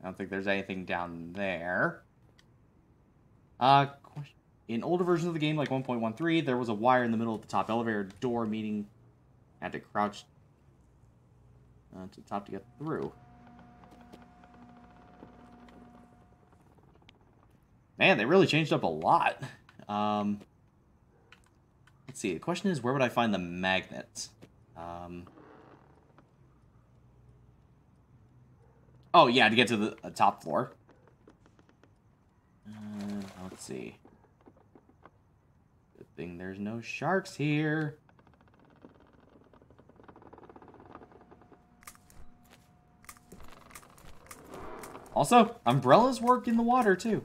[SPEAKER 1] I don't think there's anything down there. Uh, in older versions of the game, like 1.13, there was a wire in the middle of the top elevator door, meaning I had to crouch uh, to the top to get through. Man, they really changed up a lot. Um, let's see. The question is, where would I find the magnets? Um, oh, yeah, to get to the uh, top floor. Uh, let's see. Thing there's no sharks here. Also, umbrellas work in the water too.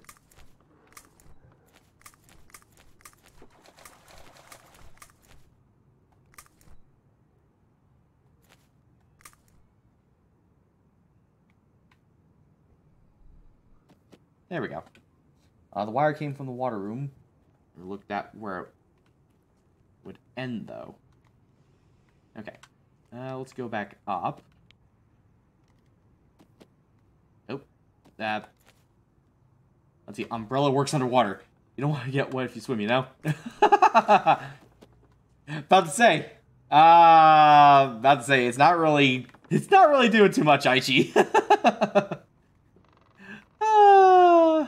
[SPEAKER 1] There we go. Uh, the wire came from the water room. Looked at where would end, though. Okay. Uh, let's go back up. Nope. That. Let's see. Umbrella works underwater. You don't want to get wet if you swim, you know? about to say. Uh, about to say, it's not really... It's not really doing too much, Aichi. uh,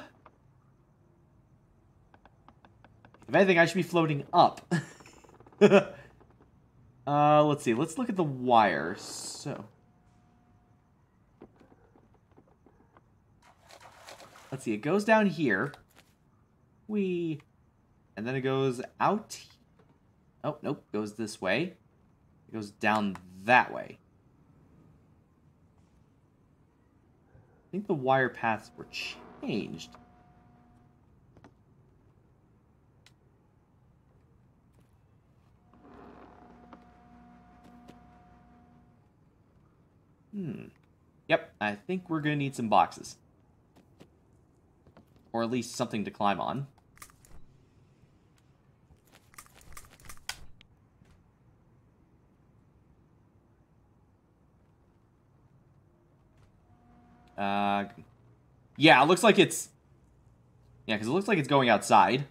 [SPEAKER 1] if anything, I should be floating up. uh, let's see. Let's look at the wire. So... Let's see, it goes down here. We, and then it goes out. Oh, nope, goes this way. It goes down that way. I think the wire paths were changed. Hmm. Yep, I think we're going to need some boxes. Or at least something to climb on. Uh, yeah, it looks like it's... Yeah, because it looks like it's going outside.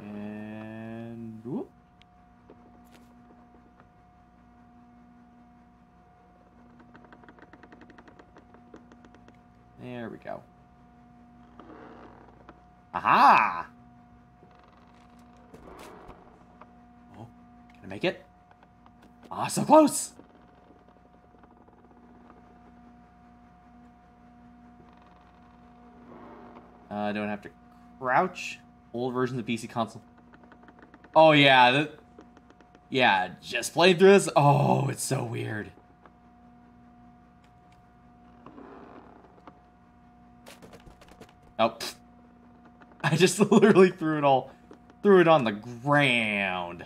[SPEAKER 1] And... Whoop. There we go. Aha! Oh, can I make it? Ah, so close! Uh, I don't have to crouch. Old versions of the PC console. Oh yeah, yeah. Just playing through this. Oh, it's so weird. Oh, I just literally threw it all, threw it on the ground.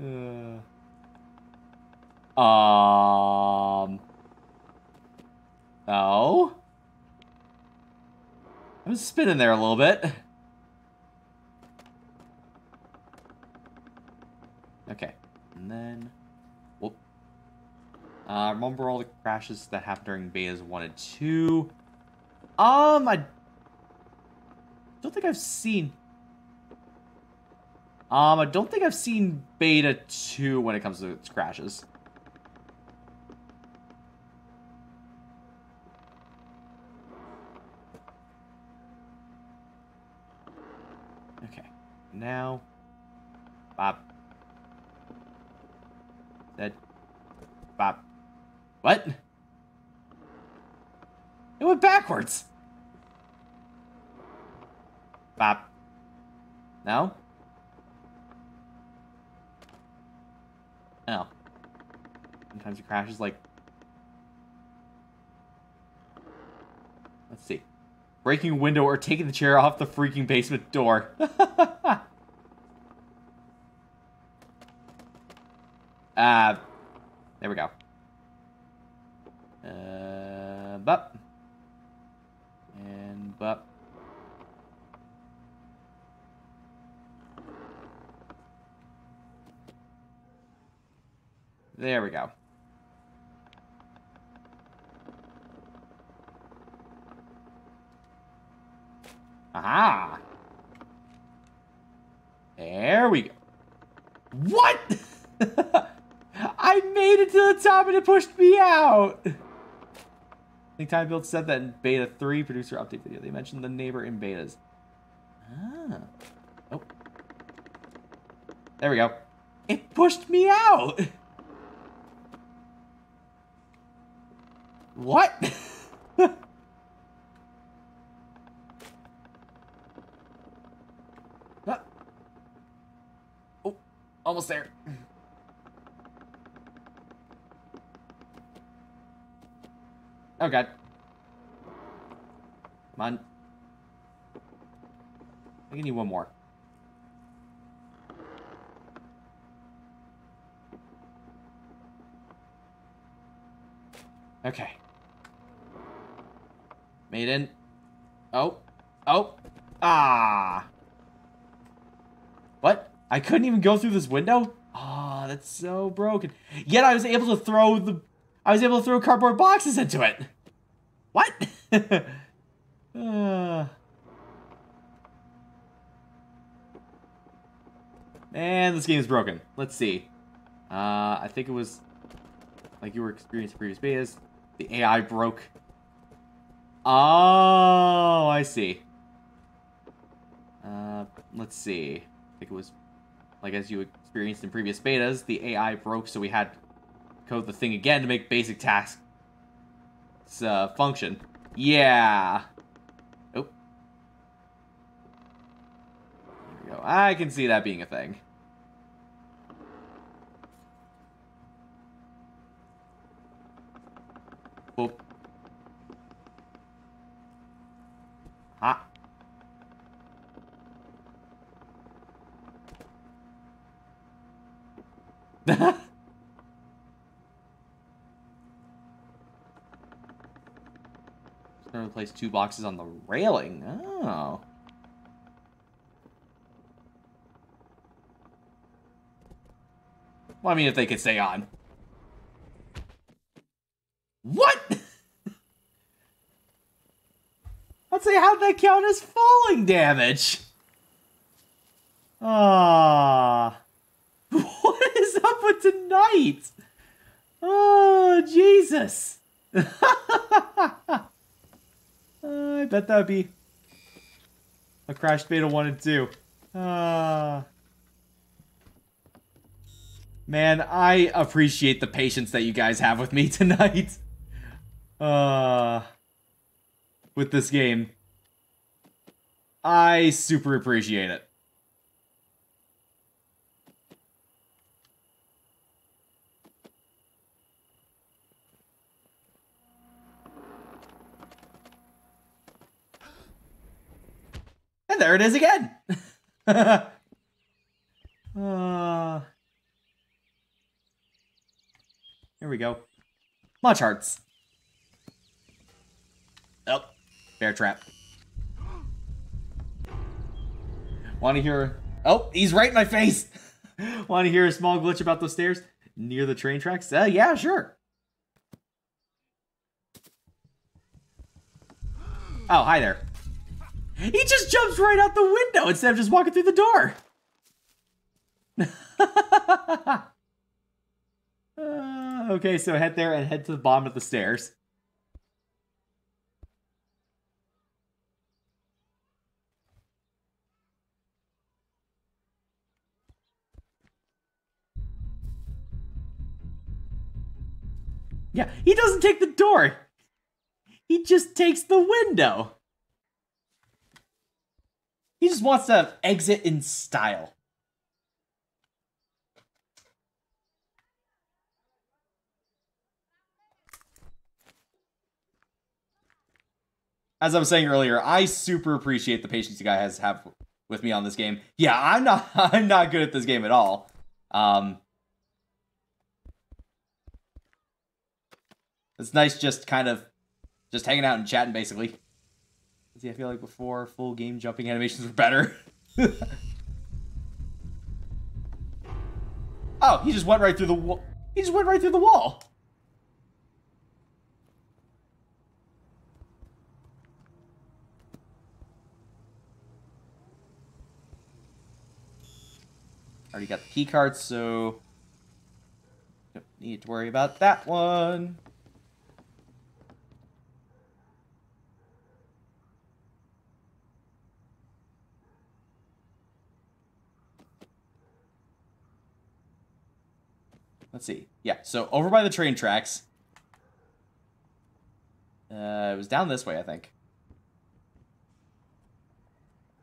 [SPEAKER 1] Uh, um. Oh. I'm spinning there a little bit. Okay, and then, whoop. Uh, remember all the crashes that happened during betas 1 and 2. Um, I don't think I've seen... Um, I don't think I've seen beta 2 when it comes to its crashes. Okay, now. Bob. Said. Bob. What? It went backwards. Bob. No? Oh. Sometimes it crashes like... Let's see. Breaking a window or taking the chair off the freaking basement door. Uh, there we go. Uh, bup. Bup. There we go. Aha! There we go. What? I made it to the top and it pushed me out. Think tinyBuild said that in beta 3 producer update video. They mentioned the neighbor in betas. Ah. Oh. There we go. It pushed me out. What? ah. Oh, almost there. Oh god. Come on. I can need one more. Okay. Made in. Oh. Oh. Ah. What? I couldn't even go through this window? Ah, oh, that's so broken. Yet I was able to throw the I was able to throw cardboard boxes into it. What? uh. Man, this game is broken. Let's see. Uh, I think it was like you were experiencing previous betas. The AI broke. Oh, I see. Uh, let's see. I think it was like as you experienced in previous betas, the AI broke, so we had code the thing again to make basic tasks uh, function. Yeah. Oh. There we go. I can see that being a thing. Boop. Ha. place two boxes on the railing. Oh. Well, I mean, if they could stay on. What? I'd say, how'd that count as falling damage? Ah. What is up with tonight? Oh, Jesus. uh, I bet that would be a Crash Beta 1 and 2. Ah. Man, I appreciate the patience that you guys have with me tonight. Uh, with this game. I super appreciate it. There it is again. uh, here we go. Much hearts. Oh, bear trap. Want to hear? Oh, he's right in my face. Want to hear a small glitch about those stairs near the train tracks? Uh, yeah, sure. Oh, hi there. He just jumps right out the window instead of just walking through the door. uh, okay, so head there and head to the bottom of the stairs. Yeah, he doesn't take the door. He just takes the window. He just wants to exit in style. As I was saying earlier, I super appreciate the patience you guys have with me on this game. Yeah, I'm not I'm not good at this game at all. Um It's nice just kind of just hanging out and chatting basically. See, I feel like before full game jumping animations were better. oh, he just went right through the wall. He just went right through the wall. Already got the key card, so don't need to worry about that one. Let's see. Yeah, so over by the train tracks. Uh, it was down this way, I think.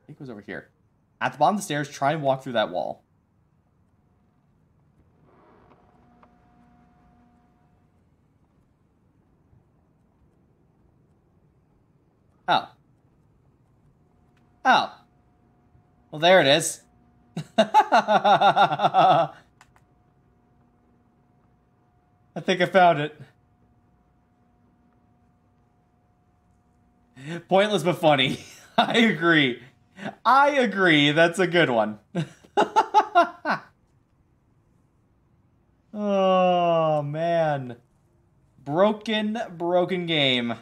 [SPEAKER 1] I think it was over here. At the bottom of the stairs, try and walk through that wall. Oh. Oh. Well, there it is. I think I found it. Pointless but funny. I agree. I agree. That's a good one. oh, man. Broken, broken game.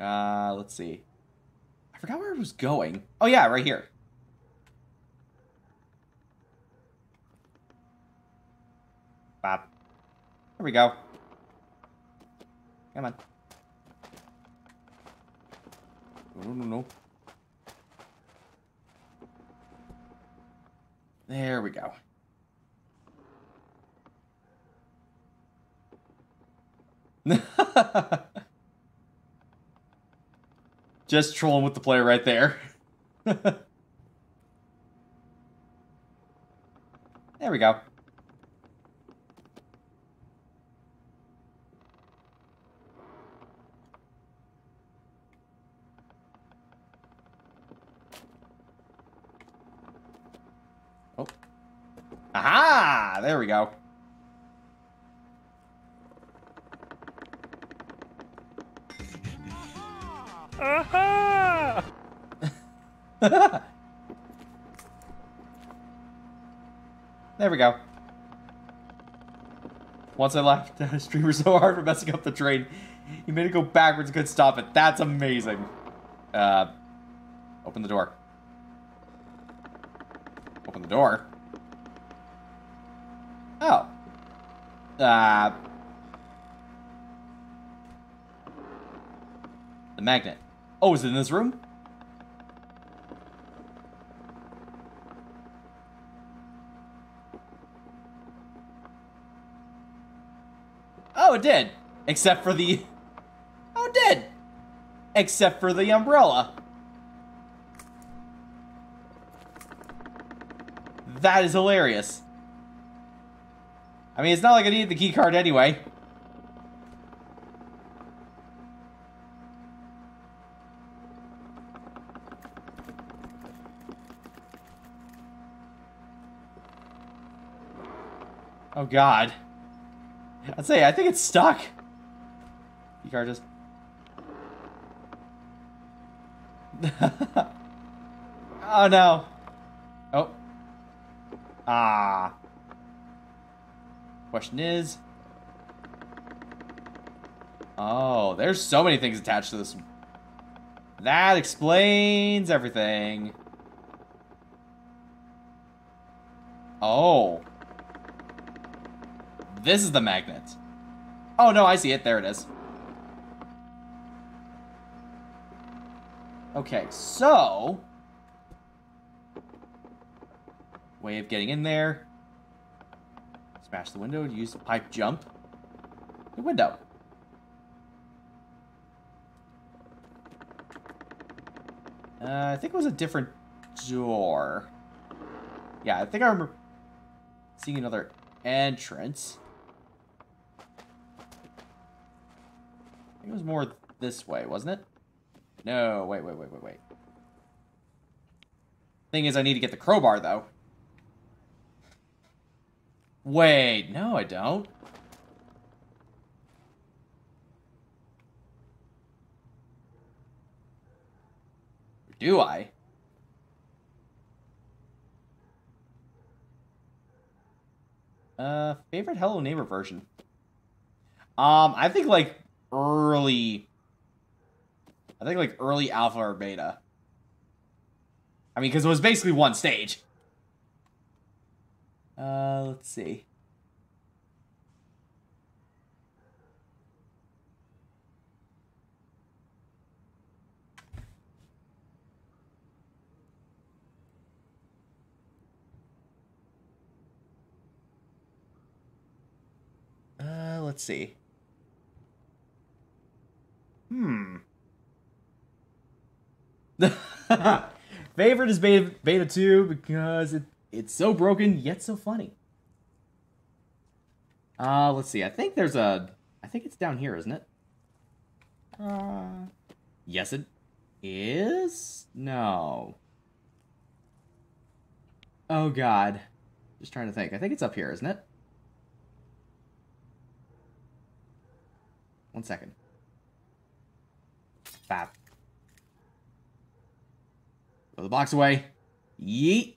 [SPEAKER 1] Uh, let's see. I forgot where it was going. Oh, yeah, right here. Bop. There we go. Come on. No, no, no. There we go. Just trolling with the player right there. there we go. Aha! There we go.
[SPEAKER 3] Aha!
[SPEAKER 1] there we go. Once I laughed at a streamer so hard for messing up the train, he made it go backwards and could stop it. That's amazing. Uh, open the door. Open the door. Oh. Uh. The magnet. Oh, is it in this room? Oh, it did. Except for the... Oh, it did. Except for the umbrella. That is hilarious. I mean, it's not like I needed the key card anyway. Oh god. I'd say, I think it's stuck. Key card just... oh no. Oh. Ah. Question is... Oh, there's so many things attached to this. That explains everything. Oh. This is the magnet. Oh, no, I see it. There it is. Okay, so... Way of getting in there. Smash the window, use the pipe jump. The window. Uh, I think it was a different door. Yeah, I think I remember seeing another entrance. It was more this way, wasn't it? No, wait, wait, wait, wait, wait. Thing is, I need to get the crowbar, though. Wait, no, I don't. Do I? Uh, favorite Hello Neighbor version? Um, I think like early. I think like early alpha or beta. I mean, because it was basically one stage. Uh, let's see. Uh, let's see. Hmm. Favorite is beta, beta 2 because it, it's so broken yet so funny. Uh, let's see. I think there's a... I think it's down here, isn't it? Uh, yes, it is? No. Oh, God. Just trying to think. I think it's up here, isn't it? One second. Bap. Throw the box away. Yeet.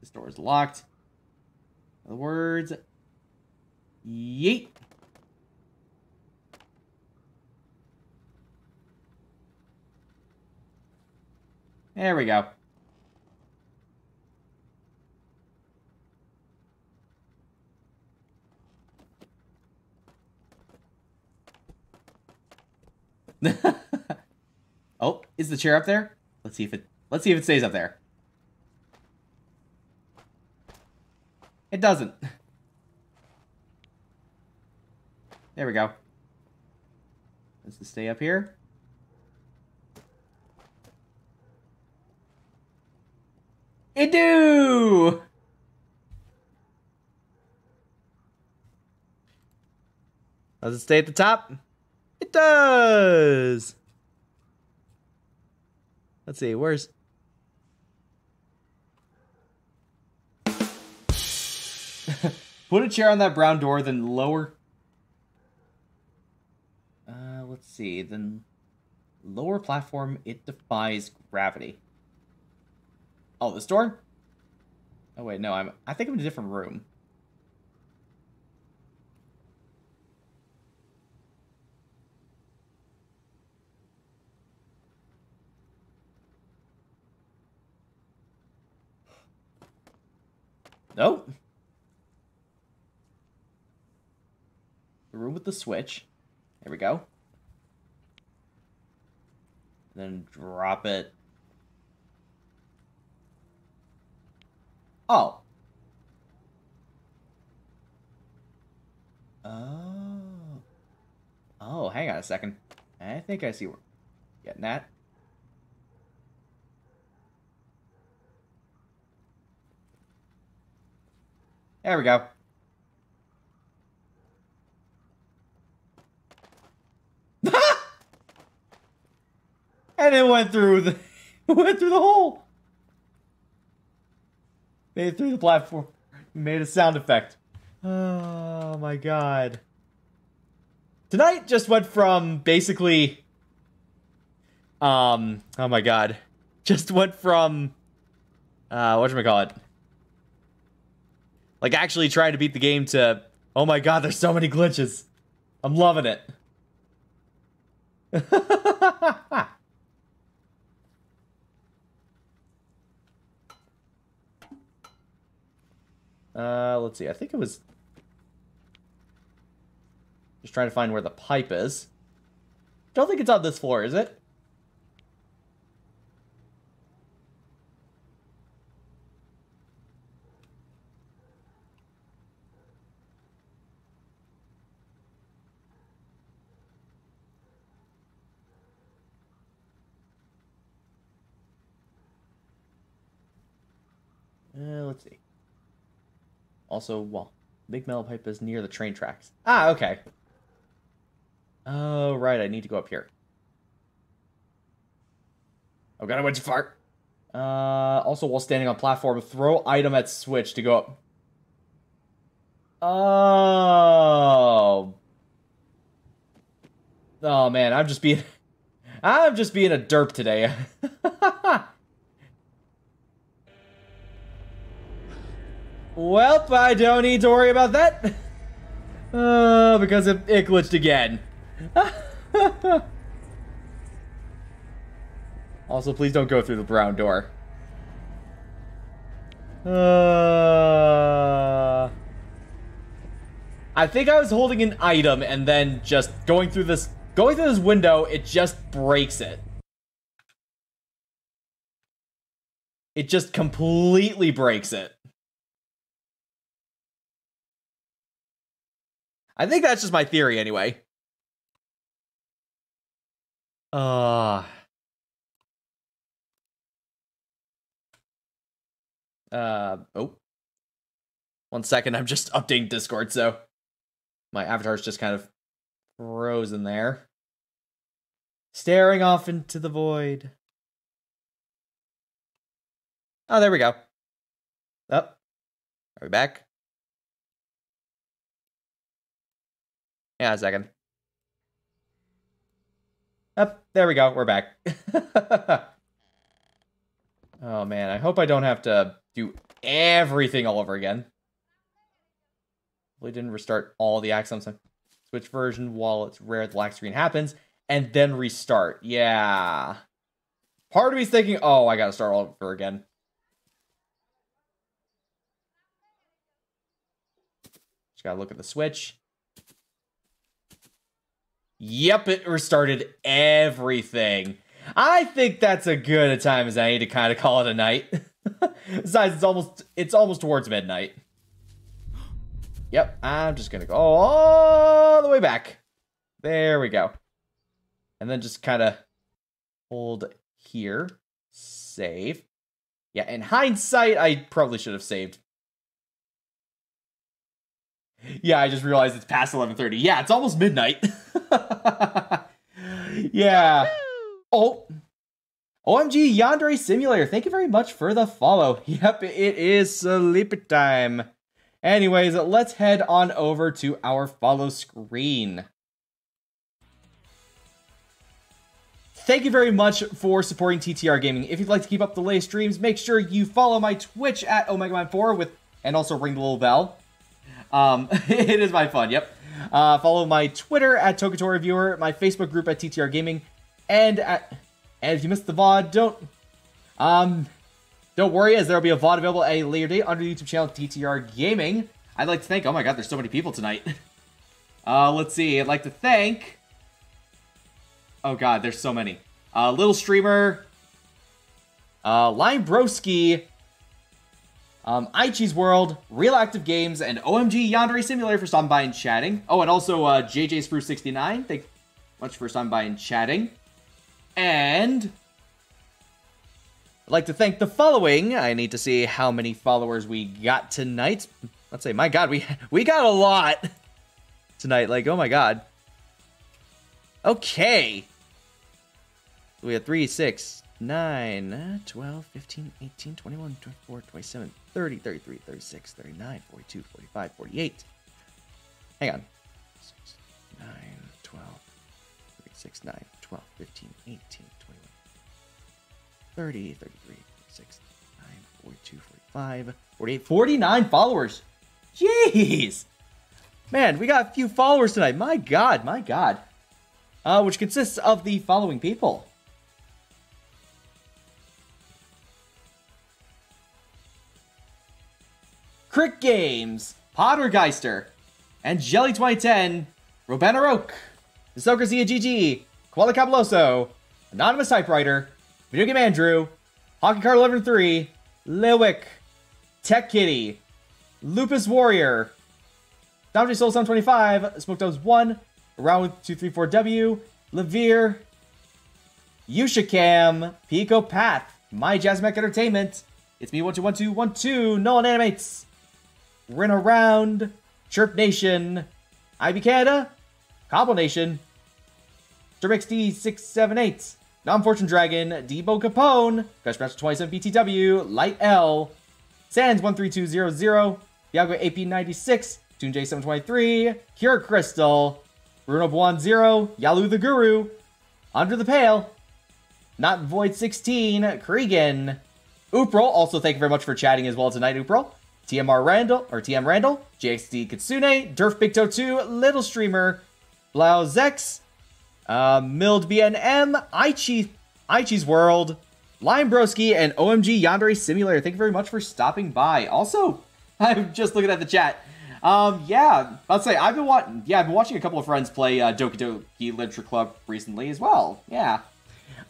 [SPEAKER 1] This door is locked. Other words, yeet. There we go. oh, is the chair up there? Let's see if it let's see if it stays up there. It doesn't. There we go. Does it stay up here? It do! Does it stay at the top? It does. Let's see, where's Put a chair on that brown door, then lower. Uh, let's see. Then lower platform. It defies gravity. Oh, this door. Oh wait, no. I'm. I think I'm in a different room. Nope. The room with the switch. There we go. Then drop it. Oh. Oh. Oh, hang on a second. I think I see where getting that. There we go. And it went through the went through the hole. Made it through the platform. Made a sound effect. Oh my god. Tonight just went from basically um oh my god. Just went from uh what call it? Like actually trying to beat the game to oh my god, there's so many glitches. I'm loving it. uh, let's see. I think it was just trying to find where the pipe is. Don't think it's on this floor, is it? Uh, let's see. Also, well, big metal pipe is near the train tracks. Ah, okay. Oh, right, I need to go up here. Oh god, I went too far. Uh, also, while standing on platform, throw item at switch to go up. Oh. Oh man, I'm just being... I'm just being a derp today. Well, I don't need to worry about that. Uh, because it, it glitched again. also, please don't go through the brown door. Uh, I think I was holding an item and then just going through this going through this window, it just breaks it. It just completely breaks it. I think that's just my theory anyway. Uh Uh oh. One second, I'm just updating Discord, so my avatar's just kind of frozen there. Staring off into the void. Oh, there we go. Up. Oh, are we back? Yeah, a second. Up, there we go. We're back. oh man, I hope I don't have to do everything all over again. We didn't restart all the axons. Switch version while it's rare the black screen happens, and then restart. Yeah. Part of me's thinking, oh, I gotta start all over again. Just gotta look at the switch. Yep, it restarted everything. I think that's a good a time as I need to kind of call it a night. Besides, it's almost it's almost towards midnight. Yep, I'm just gonna go all the way back. There we go. And then just kind of hold here. Save. Yeah, in hindsight, I probably should have saved. Yeah, I just realized it's past 11:30. Yeah, it's almost midnight. yeah. Oh. OMG Yandere Simulator, thank you very much for the follow. Yep, it is sleep time. Anyways, let's head on over to our follow screen. Thank you very much for supporting TTR Gaming. If you'd like to keep up the latest streams, make sure you follow my Twitch at OmegaMind4 with and also ring the little bell. Um, it is my fun, yep. Uh, follow my Twitter at Tokuto Reviewer, my Facebook group at TTR Gaming, and at, and if you missed the VOD, don't um don't worry, as there will be a VOD available at a later date on the YouTube channel TTR Gaming. I'd like to thank oh my god, there's so many people tonight. Uh let's see, I'd like to thank Oh god, there's so many. Uh Little Streamer, uh Lime Broski, um, Aichi's World, Real Active Games, and OMG Yandere Simulator for stopping by and chatting. Oh, and also uh, JJ Spruce 69. Thank much for stopping by and chatting. And I'd like to thank the following. I need to see how many followers we got tonight. Let's say, my God, we we got a lot tonight. Like, oh my God. Okay. We have three, six, 9, 12, 15, 18, 21, 24, 27, 30, 33, 36, 39, 42, 45, 48. Hang on. 6, 9, 12, 36, 9, 12, 15, 18, 21, 30, 33, 36, 9, 42, 45, 48, 49 followers. Jeez! Man, we got a few followers tonight. My god, my god. Uh, which consists of the following people. Crick Games, Pottergeister, and Jelly 2010, Robana Roke, Socracia GG, Koala Cabeloso, Anonymous Typewriter, Video Game Andrew, Hockey Card 11 3, Liwick, Tech Kitty, Lupus Warrior, Dante Soul 25, Smoke Dogs 1, Around with 234W, Levere, Yushikam, Pico Path, My Jazz Jazzmac Entertainment, It's Me 121212, Nolan Animates, Rin Around, Chirp Nation, Ivy Canada, Cobble Nation, SturmXD678, Non Fortune Dragon, Debo Capone, Crush Master 27 BTW, Light L, Sands 13200, Yago AP96, Toon J723, Cure Crystal, Bruno Buon Zero, Yalu the Guru, Under the Pale, Not Void 16, Cregan, Uprol, also thank you very much for chatting as well tonight, Uprol. TMR Randall, or TM Randall, JXD Kitsune, Durf Big Toe 2, Little Streamer, Blau Zex, uh, Mild BNM, Aichi, Aichi's World, Lime Broski, and OMG Yandere Simulator. Thank you very much for stopping by. Also, I'm just looking at the chat. Um, yeah, I'll say I've been watching. Yeah, I've been watching a couple of friends play uh, Doki Doki Literature Club recently as well. Yeah.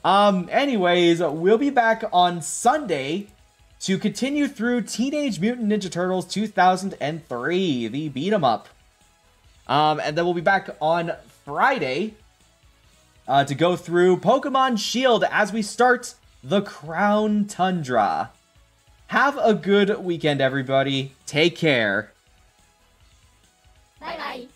[SPEAKER 1] Um. Anyways, we'll be back on Sunday to continue through Teenage Mutant Ninja Turtles 2003, the beat 'em up. Um, and then we'll be back on Friday uh, to go through Pokemon Shield as we start the Crown Tundra. Have a good weekend, everybody. Take care.
[SPEAKER 4] Bye bye.